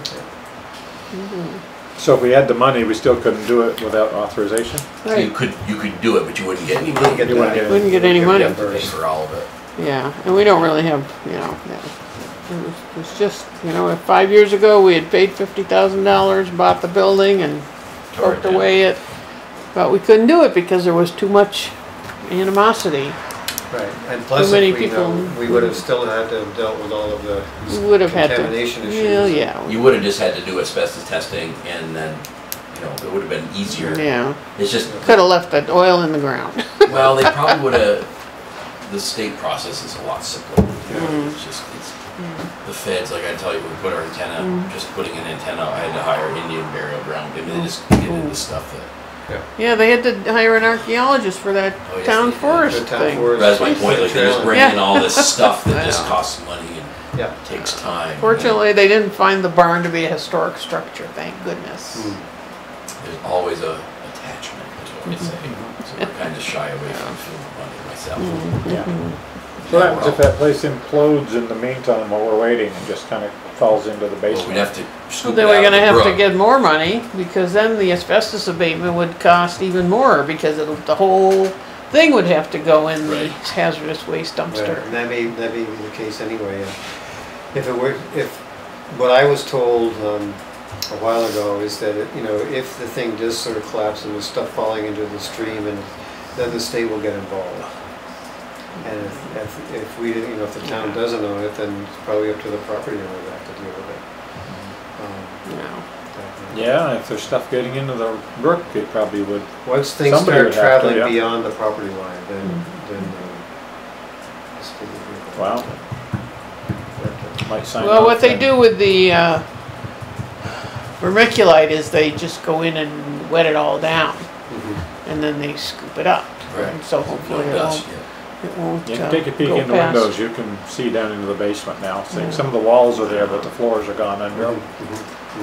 So if we had the money, we still couldn't do it without authorization? you Right, could, you could do it, but you wouldn't get any You wouldn't money. get You wouldn't that. get wouldn't get any money. You have to pay for all of it. Yeah, and we don't really have, you know, that, it was, it was just, you know, five years ago, we had paid fifty thousand dollars, bought the building and Tore it worked down. away it. But we couldn't do it because there was too much animosity. Right, and plus, many if we know, people- we would have still had to have dealt with all of the We would have had to. contamination issues. Well, yeah, You would have just had to do asbestos testing, and then, you know, it would have been easier. yeah. It's just, Could have left that oil in the ground. well, they probably <laughs> would have, the state process is a lot simpler. you know, Mm. It's just, it's, the feds, like I tell you, we put our antenna, just putting an antenna, I had to hire Indian burial ground, I mean, they just get into stuff that, Yeah, yeah, they had to hire an archaeologist for that Oh, yes, town they forest town thing. forest. that's my point, like, they just bring in Yeah. all this stuff that <laughs> just costs money and Yeah. takes time. Fortunately, they didn't find the barn to be a historic structure, thank goodness. Mm. There's always a attachment, is what I say, so we're kind of shy away from film money myself. Yeah. So that happens if that place implodes in the meantime while we're waiting and just kind of falls into the Well, we'd basement? have to So scoop it then we're of gonna the have to brook. get more money, because then the asbestos abatement would cost even more, because it'll, the whole thing would have to go in the Right. hazardous waste Right, dumpster. And that may, that may be the case anyway. uh, If it were, if, what I was told um, a while ago is that, it- you know, if the thing does sort of collapse and there's stuff falling into the stream, and then the state will get involved. And if, if- if we, didn't- you know, if the town doesn't own it, then it's probably up to the property owner to have to deal with it. Um, No. that- Yeah, if there's stuff getting into the brook, it probably would. Once things Somebody start would have to, traveling yeah. beyond the property line, then, then. um, the state will be. Wow. Might sign Well, off what they then. do with the, uh, vermiculite is they just go in and wet it all down, Mhm. and then they scoop it up. Right. And so hopefully it won't, yeah. It won't, You uh, take a peek go in the past. windows, you can see down into the basement now. See, Yeah. Some of the walls are there, but the floors are gone under. Mhm.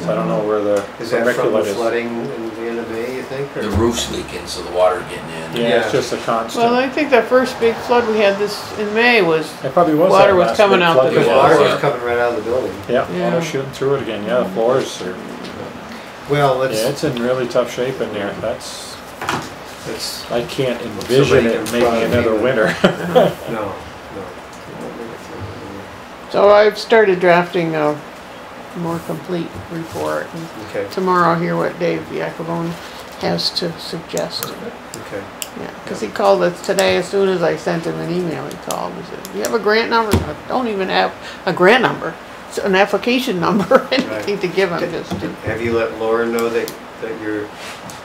So I don't know where the Is that from the vermiculite is. flooding in the end of May, you think? or- The roof's leaking, so the water getting in. Yeah, it's just a constant. Well, I think that first big flood we had this, in May was, It probably was water that was last coming big out flood the we Because water was coming right out of the building. Yeah, Yeah. water shooting through it again. Yeah, the floors are, Well, yeah, let's, it's in really tough shape in there. That's, let's, I can't envision it making another make winter. <laughs> <laughs> no, no. It won't make it through so I've started drafting a more complete report. and. Okay, Tomorrow I'll hear what Dave Yacovone has to suggest. okay. Yeah, because he called us today, as soon as I sent him an email, he called, he said, you have a grant number? I don't even have a grant number, it's an application <laughs> number, anything to give him, just to, Have you let Lauren know that, that you're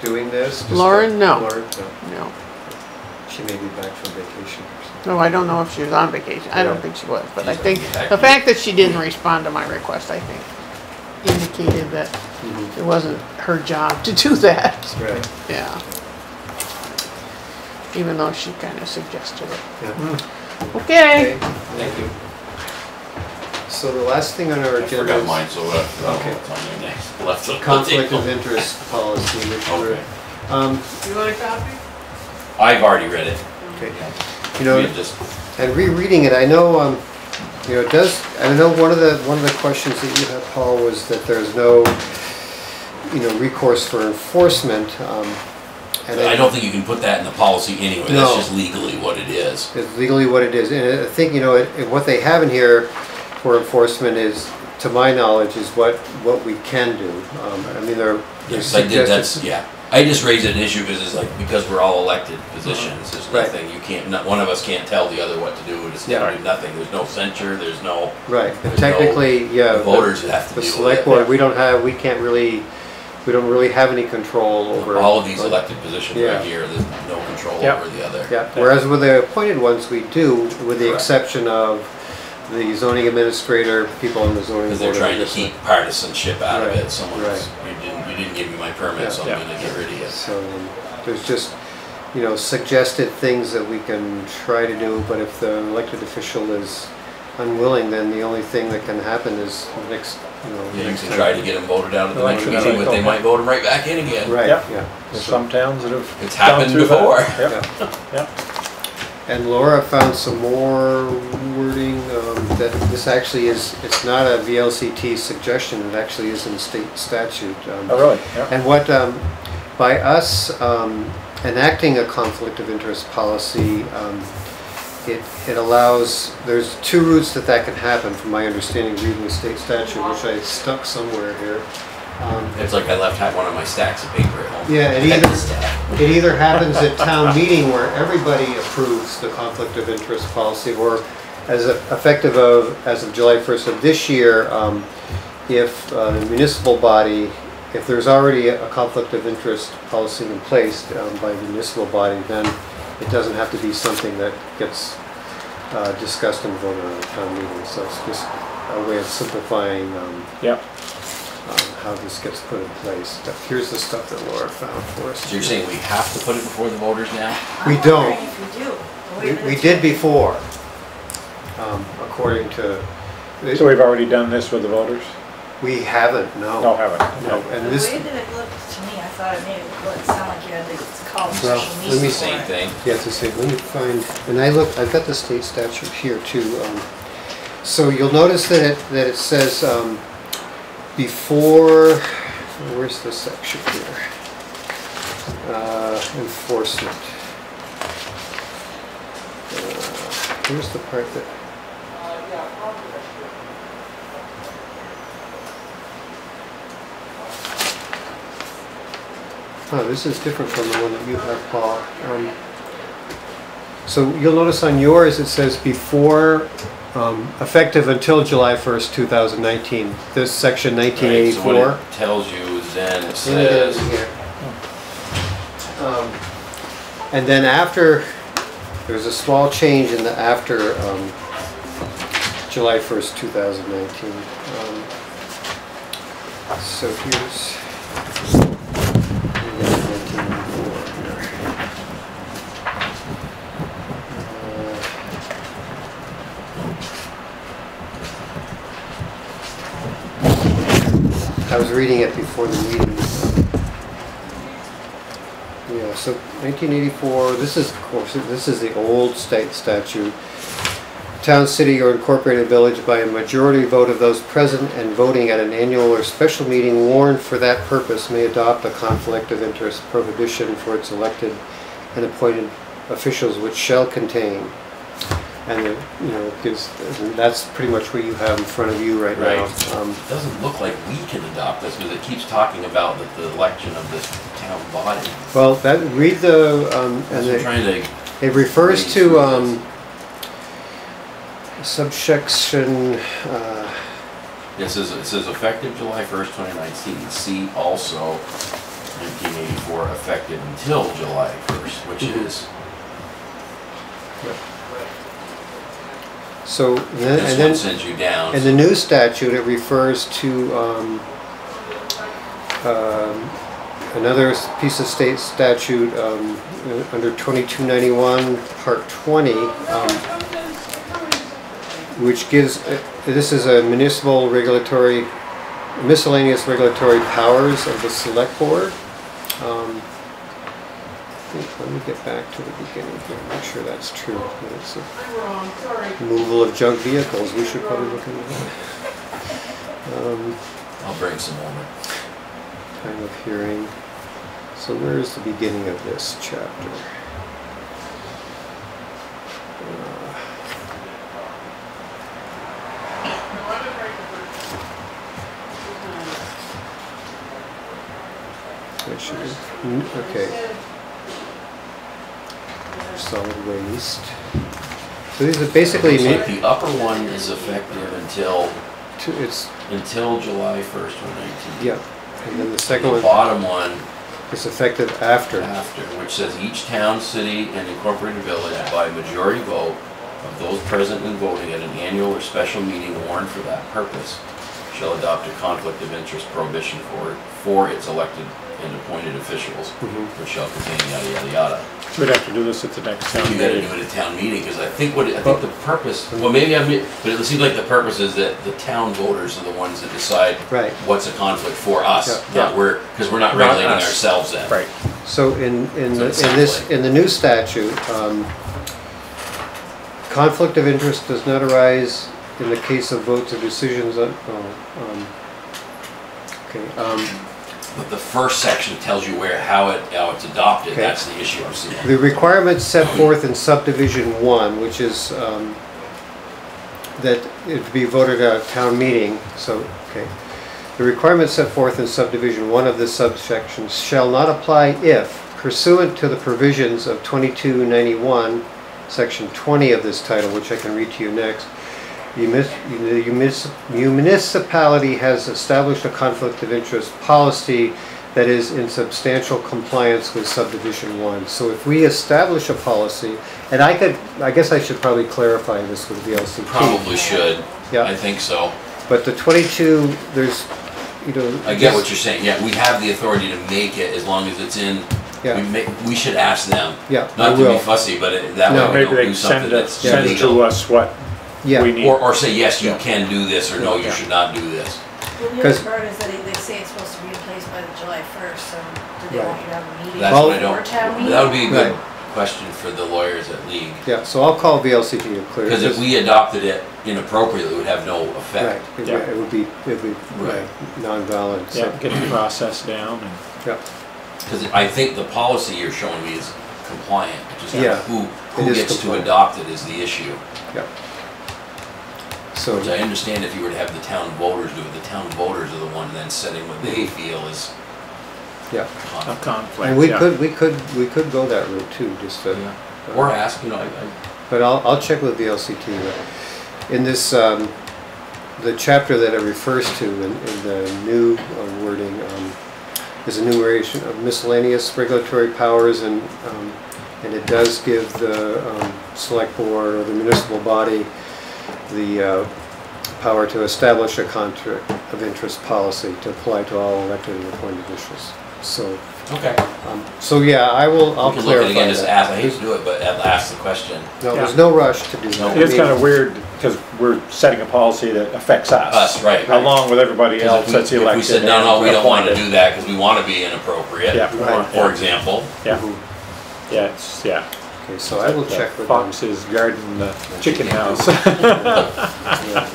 doing this? Just Lauren, no. Lauren, no. no. She may be back from vacation or something. No, I don't know if she was on vacation. I don't Yeah. think she was, but I She's think back the fact that she didn't respond to my request, I think, indicated that Mhm. it wasn't her job to do that. Right, Yeah. Even though she kind of suggested it. yeah. Okay. Okay, thank you. So the last thing on our I agenda forgot is mine, so uh, I don't know Okay. what's on there next. Left on the conflict of table. interest policy, which we're, Okay. um, You want a copy? I've already read it. okay. You know, had just, and rereading it, I know, um, you know, it does, I know one of the, one of the questions that you had, Paul, was that there's no, you know, recourse for enforcement, um, and I don't think you can put that in the policy anyway, that's No. just legally what it is. It's legally what it is, and I think, you know, it- it- what they have in here for enforcement is, to my knowledge, is what, what we can do. Um, I mean, there, there's Yes, I did, that's, suggestions. yeah. I just raised an issue because it's like, because we're all elected positions, there's Right. nothing, you can't, not, one of us can't tell the other what to do, it's Yeah. never do nothing, there's no censure, there's no, Right, and There's no- technically, yeah. the the- voters have to The deal select board, it. we don't have, we can't really, we don't really have any control over. All of these but- elected positions Yeah. right here, there's no control Yeah. over the other. Yeah, whereas with the appointed ones, we do, with the Correct. exception of the zoning administrator, people on the zoning Because they're trying to adjustment. keep partisanship out of Right, it, someone's, you didn't, you didn't give me my permit, so I'm Yeah. gonna get rid of you. So, um, there's just, you know, suggested things that we can try to do, but if the elected official is unwilling, then the only thing that can happen is next, you know. Yeah, you next can time. try to get them voted out of the next Election meeting, but they cycle. might vote them right back in again. Right, Yep. yeah. There's some towns that have. It's gone happened through that. before. Yep, Yeah. yep. And Laura found some more wording, um, that this actually is, it's not a VLCT suggestion, it actually is in state statute. um, Oh, really? Yeah. And what, um, by us um, enacting a conflict of interest policy, um, it, it allows, there's two routes that that can happen, from my understanding, reading the state statute, which I stuck somewhere here. Um, It's like I left had one of my stacks of paper at home. Yeah, it <laughs> either- It either happens at town meeting where everybody approves the conflict of interest policy, or as a- effective of, as of July 1st of this year, um, if uh, the municipal body, if there's already a conflict of interest policy in place um, by the municipal body, then it doesn't have to be something that gets uh, discussed and voted on at town meeting. So it's just a way of simplifying um, Yep. Um, how this gets put in place. Here's the stuff that Laura found for us. So you're saying we have to put it before the voters now? We I'm don't. wondering if you do. The way We, that we it's did before, um, according to, So we've already done this with the voters? we haven't, No, no. haven't. No, Okay. and The this, way that it looked to me, I thought it made it look, sound like you had to call Well, special let meeting me- for Same it. thing. yeah, it's the same, let me find, and I look, I've got the state statute here too. um, So you'll notice that it, that it says, um, before, where's the section here? Uh, enforcement. Uh, Here's the part that, Oh, this is different from the one that you have, Paul. Um, So you'll notice on yours, it says before, um, effective until July 1st, 2019. This section Right, So what 1984. it tells you then it Let me it says, here. Um, And then after, there's a small change in the after um, July 1st, 2019. Um, So here's. here's 1984 here. Uh, I was reading it before the meeting. Yeah, so 1984, this is, of course, this is the old state statute. Town, city, or incorporated village by a majority vote of those present and voting at an annual or special meeting warned for that purpose may adopt a conflict of interest prohibition for its elected and appointed officials which shall contain. And, it, you know, it gives, and that's pretty much what you have in front of you right now. Right. Um, it doesn't look like we can adopt this because it keeps talking about the, the election of this town body. Well, that, read the, um, and So I'm the. trying to, It refers to um, subsection, uh, it says, it says effective July first, twenty nineteen. See also nineteen eighty-four effective until July first, which Mhm. is So, and then, This and one sends you down. in the new statute, it refers to, um, um, another piece of state statute, um, uh, under twenty-two ninety-one, part twenty, um, which gives, uh, this is a municipal regulatory, miscellaneous regulatory powers of the select board. Um, think- Let me get back to the beginning here, make sure that's true. that it's a Removal of junk vehicles, we should probably look into that. Um, I'll bring some over. Time of hearing. So where is the beginning of this chapter? Uh, It should be, mm, okay. Solid waste. So these are basically, Looks like the upper one is effective until, to- it's, until July first, twenty nineteen. yeah. And then the second The one bottom one is effective after. after, which says each town, city, and incorporated village by majority vote of those present and voting at an annual or special meeting warned for that purpose shall adopt a conflict of interest prohibition for, for its elected and appointed officials, Mhm. which shall contain yada, yada, yada. We'd have to do this at the next town You gotta do meeting. it at town meeting, because I think what, I think the purpose, well, maybe I'm, but it seems like the purpose is that the town voters are the ones that decide Right. what's a conflict for us, Yeah. not we're, because we're not Not regulating us. ourselves then. Right, So in, in, So the- it in sounds this, like- in the new statute, um, conflict of interest does not arise in the case of votes or decisions on, oh, um, okay, um, But the first section tells you where, how it, how it's adopted, Okay. that's the issue I'm seeing. The requirements set forth in subdivision one, which is, um, that it be voted at a town meeting, so, okay. The requirements set forth in subdivision one of this subsection shall not apply if pursuant to the provisions of twenty-two ninety-one, section twenty of this title, which I can read to you next, the munis- the munis- municipality has established a conflict of interest policy that is in substantial compliance with subdivision one. So if we establish a policy, and I could, I guess I should probably clarify this with the LCT. Probably should, Yeah. I think so. but the twenty-two, there's, you know. I get what you're saying, yeah, we have the authority to make it as long as it's in, we Yeah, make, we should ask them. yeah, Not to be fussy, but it- that No. way we maybe don't they do can something send it, that's send to illegal. us what we yeah, need. Or, or say, yes, you Yeah. can do this, or no, you Yeah. should not do this. Well, the 'Cause- other part is that they, they say it's supposed to be in place by the July first, so do they Right. want you to have a meeting? That's what I before town don't, meeting? that would be a good Right. question for the lawyers at League. yeah, so I'll call VLCT to clear. Because if this. we adopted it inappropriately, it would have no Right, effect. it Yeah. would- it would be, it would be, Right. right, non-valid, Yeah, so, get the process down and, yeah. Because I think the policy you're showing me is compliant, just Yeah, who, it who is gets to compliant. adopt it is the issue. So, Which I understand if you were to have the town voters do it, the town voters are the one then setting what they feel is yeah, a conflict. conflict, and we yeah. could, we could, we could go that route too, just to. Yeah. Or ask, you know, I, I, But I'll, I'll check with VLCT. but In this, um, the chapter that it refers to in, in the new uh, wording, um, is enumeration of miscellaneous regulatory powers and, um, and it does give the, um, select board or the municipal body the, uh, power to establish a conflict of interest policy to apply to all elected and appointed officials. So, okay. um, so yeah, I will, I'll We can look at it clarify again, just that. ask, I hate to do it, but ask the question. No, there's no rush to do that. It is I kind of weird, because we're setting a policy that affects us. Us, right. Along with everybody Because else if that's we, if elected. we said, no, no, and we don't wanna appointed. do that because we wanna be inappropriate, Yeah, we want- for example. Yeah, yeah, it's, yeah. Okay, so I will check with them. Foxes guarding the chicken house. <laughs> Yeah.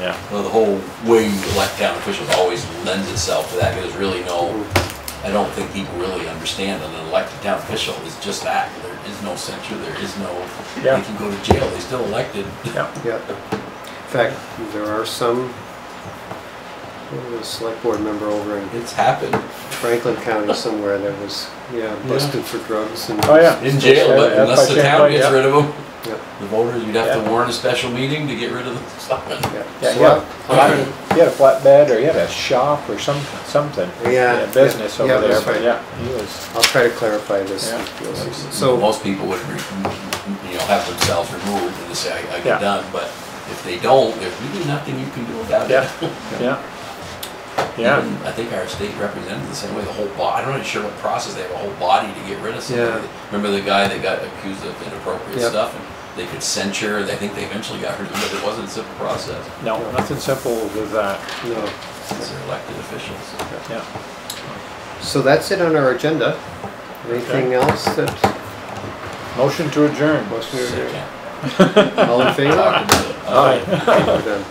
Yeah, Well, the whole way you elect town officials always lends itself to that, because really no, I don't think people really understand that an elected town official is just that. There is no censure, there is no, Yeah. they can go to jail, they still elected. yeah. Yeah. In fact, there are some, there was a select board member over in It's happened. Franklin County somewhere that was, yeah, busted for drugs and. Oh, yeah. In jail, but Yeah, unless by the town Champlain, gets yeah. rid of them, Yeah, the voters, you'd have Yeah. to warn a special meeting to get rid of them. <laughs> yeah. Yeah, So you had, I- a- you had a flatbed or you had a shop or some, something. Yeah, a Business yeah, yeah, over there, that's but right. yeah, he was, I'll try to clarify this. Yeah. So So, most people would, re- you you know, have themselves removed and to say, I, I Yeah. get done, but if they don't, there's really nothing you can do about it. Yeah. <laughs> Yeah. Yeah, Even, I think our state representative, the same way, the whole body, I'm not even sure what process, they have a whole body to get rid of somebody. Remember the guy that got accused of inappropriate Yep. stuff, and they could censure, I think they eventually got rid of him, but it wasn't a simple process, no, nothing simple with that, No. since they're elected officials. yeah. So that's it on our agenda. Anything else that, Motion to adjourn. most So, of yeah. all in favor? Talk about it. Aye. We're done.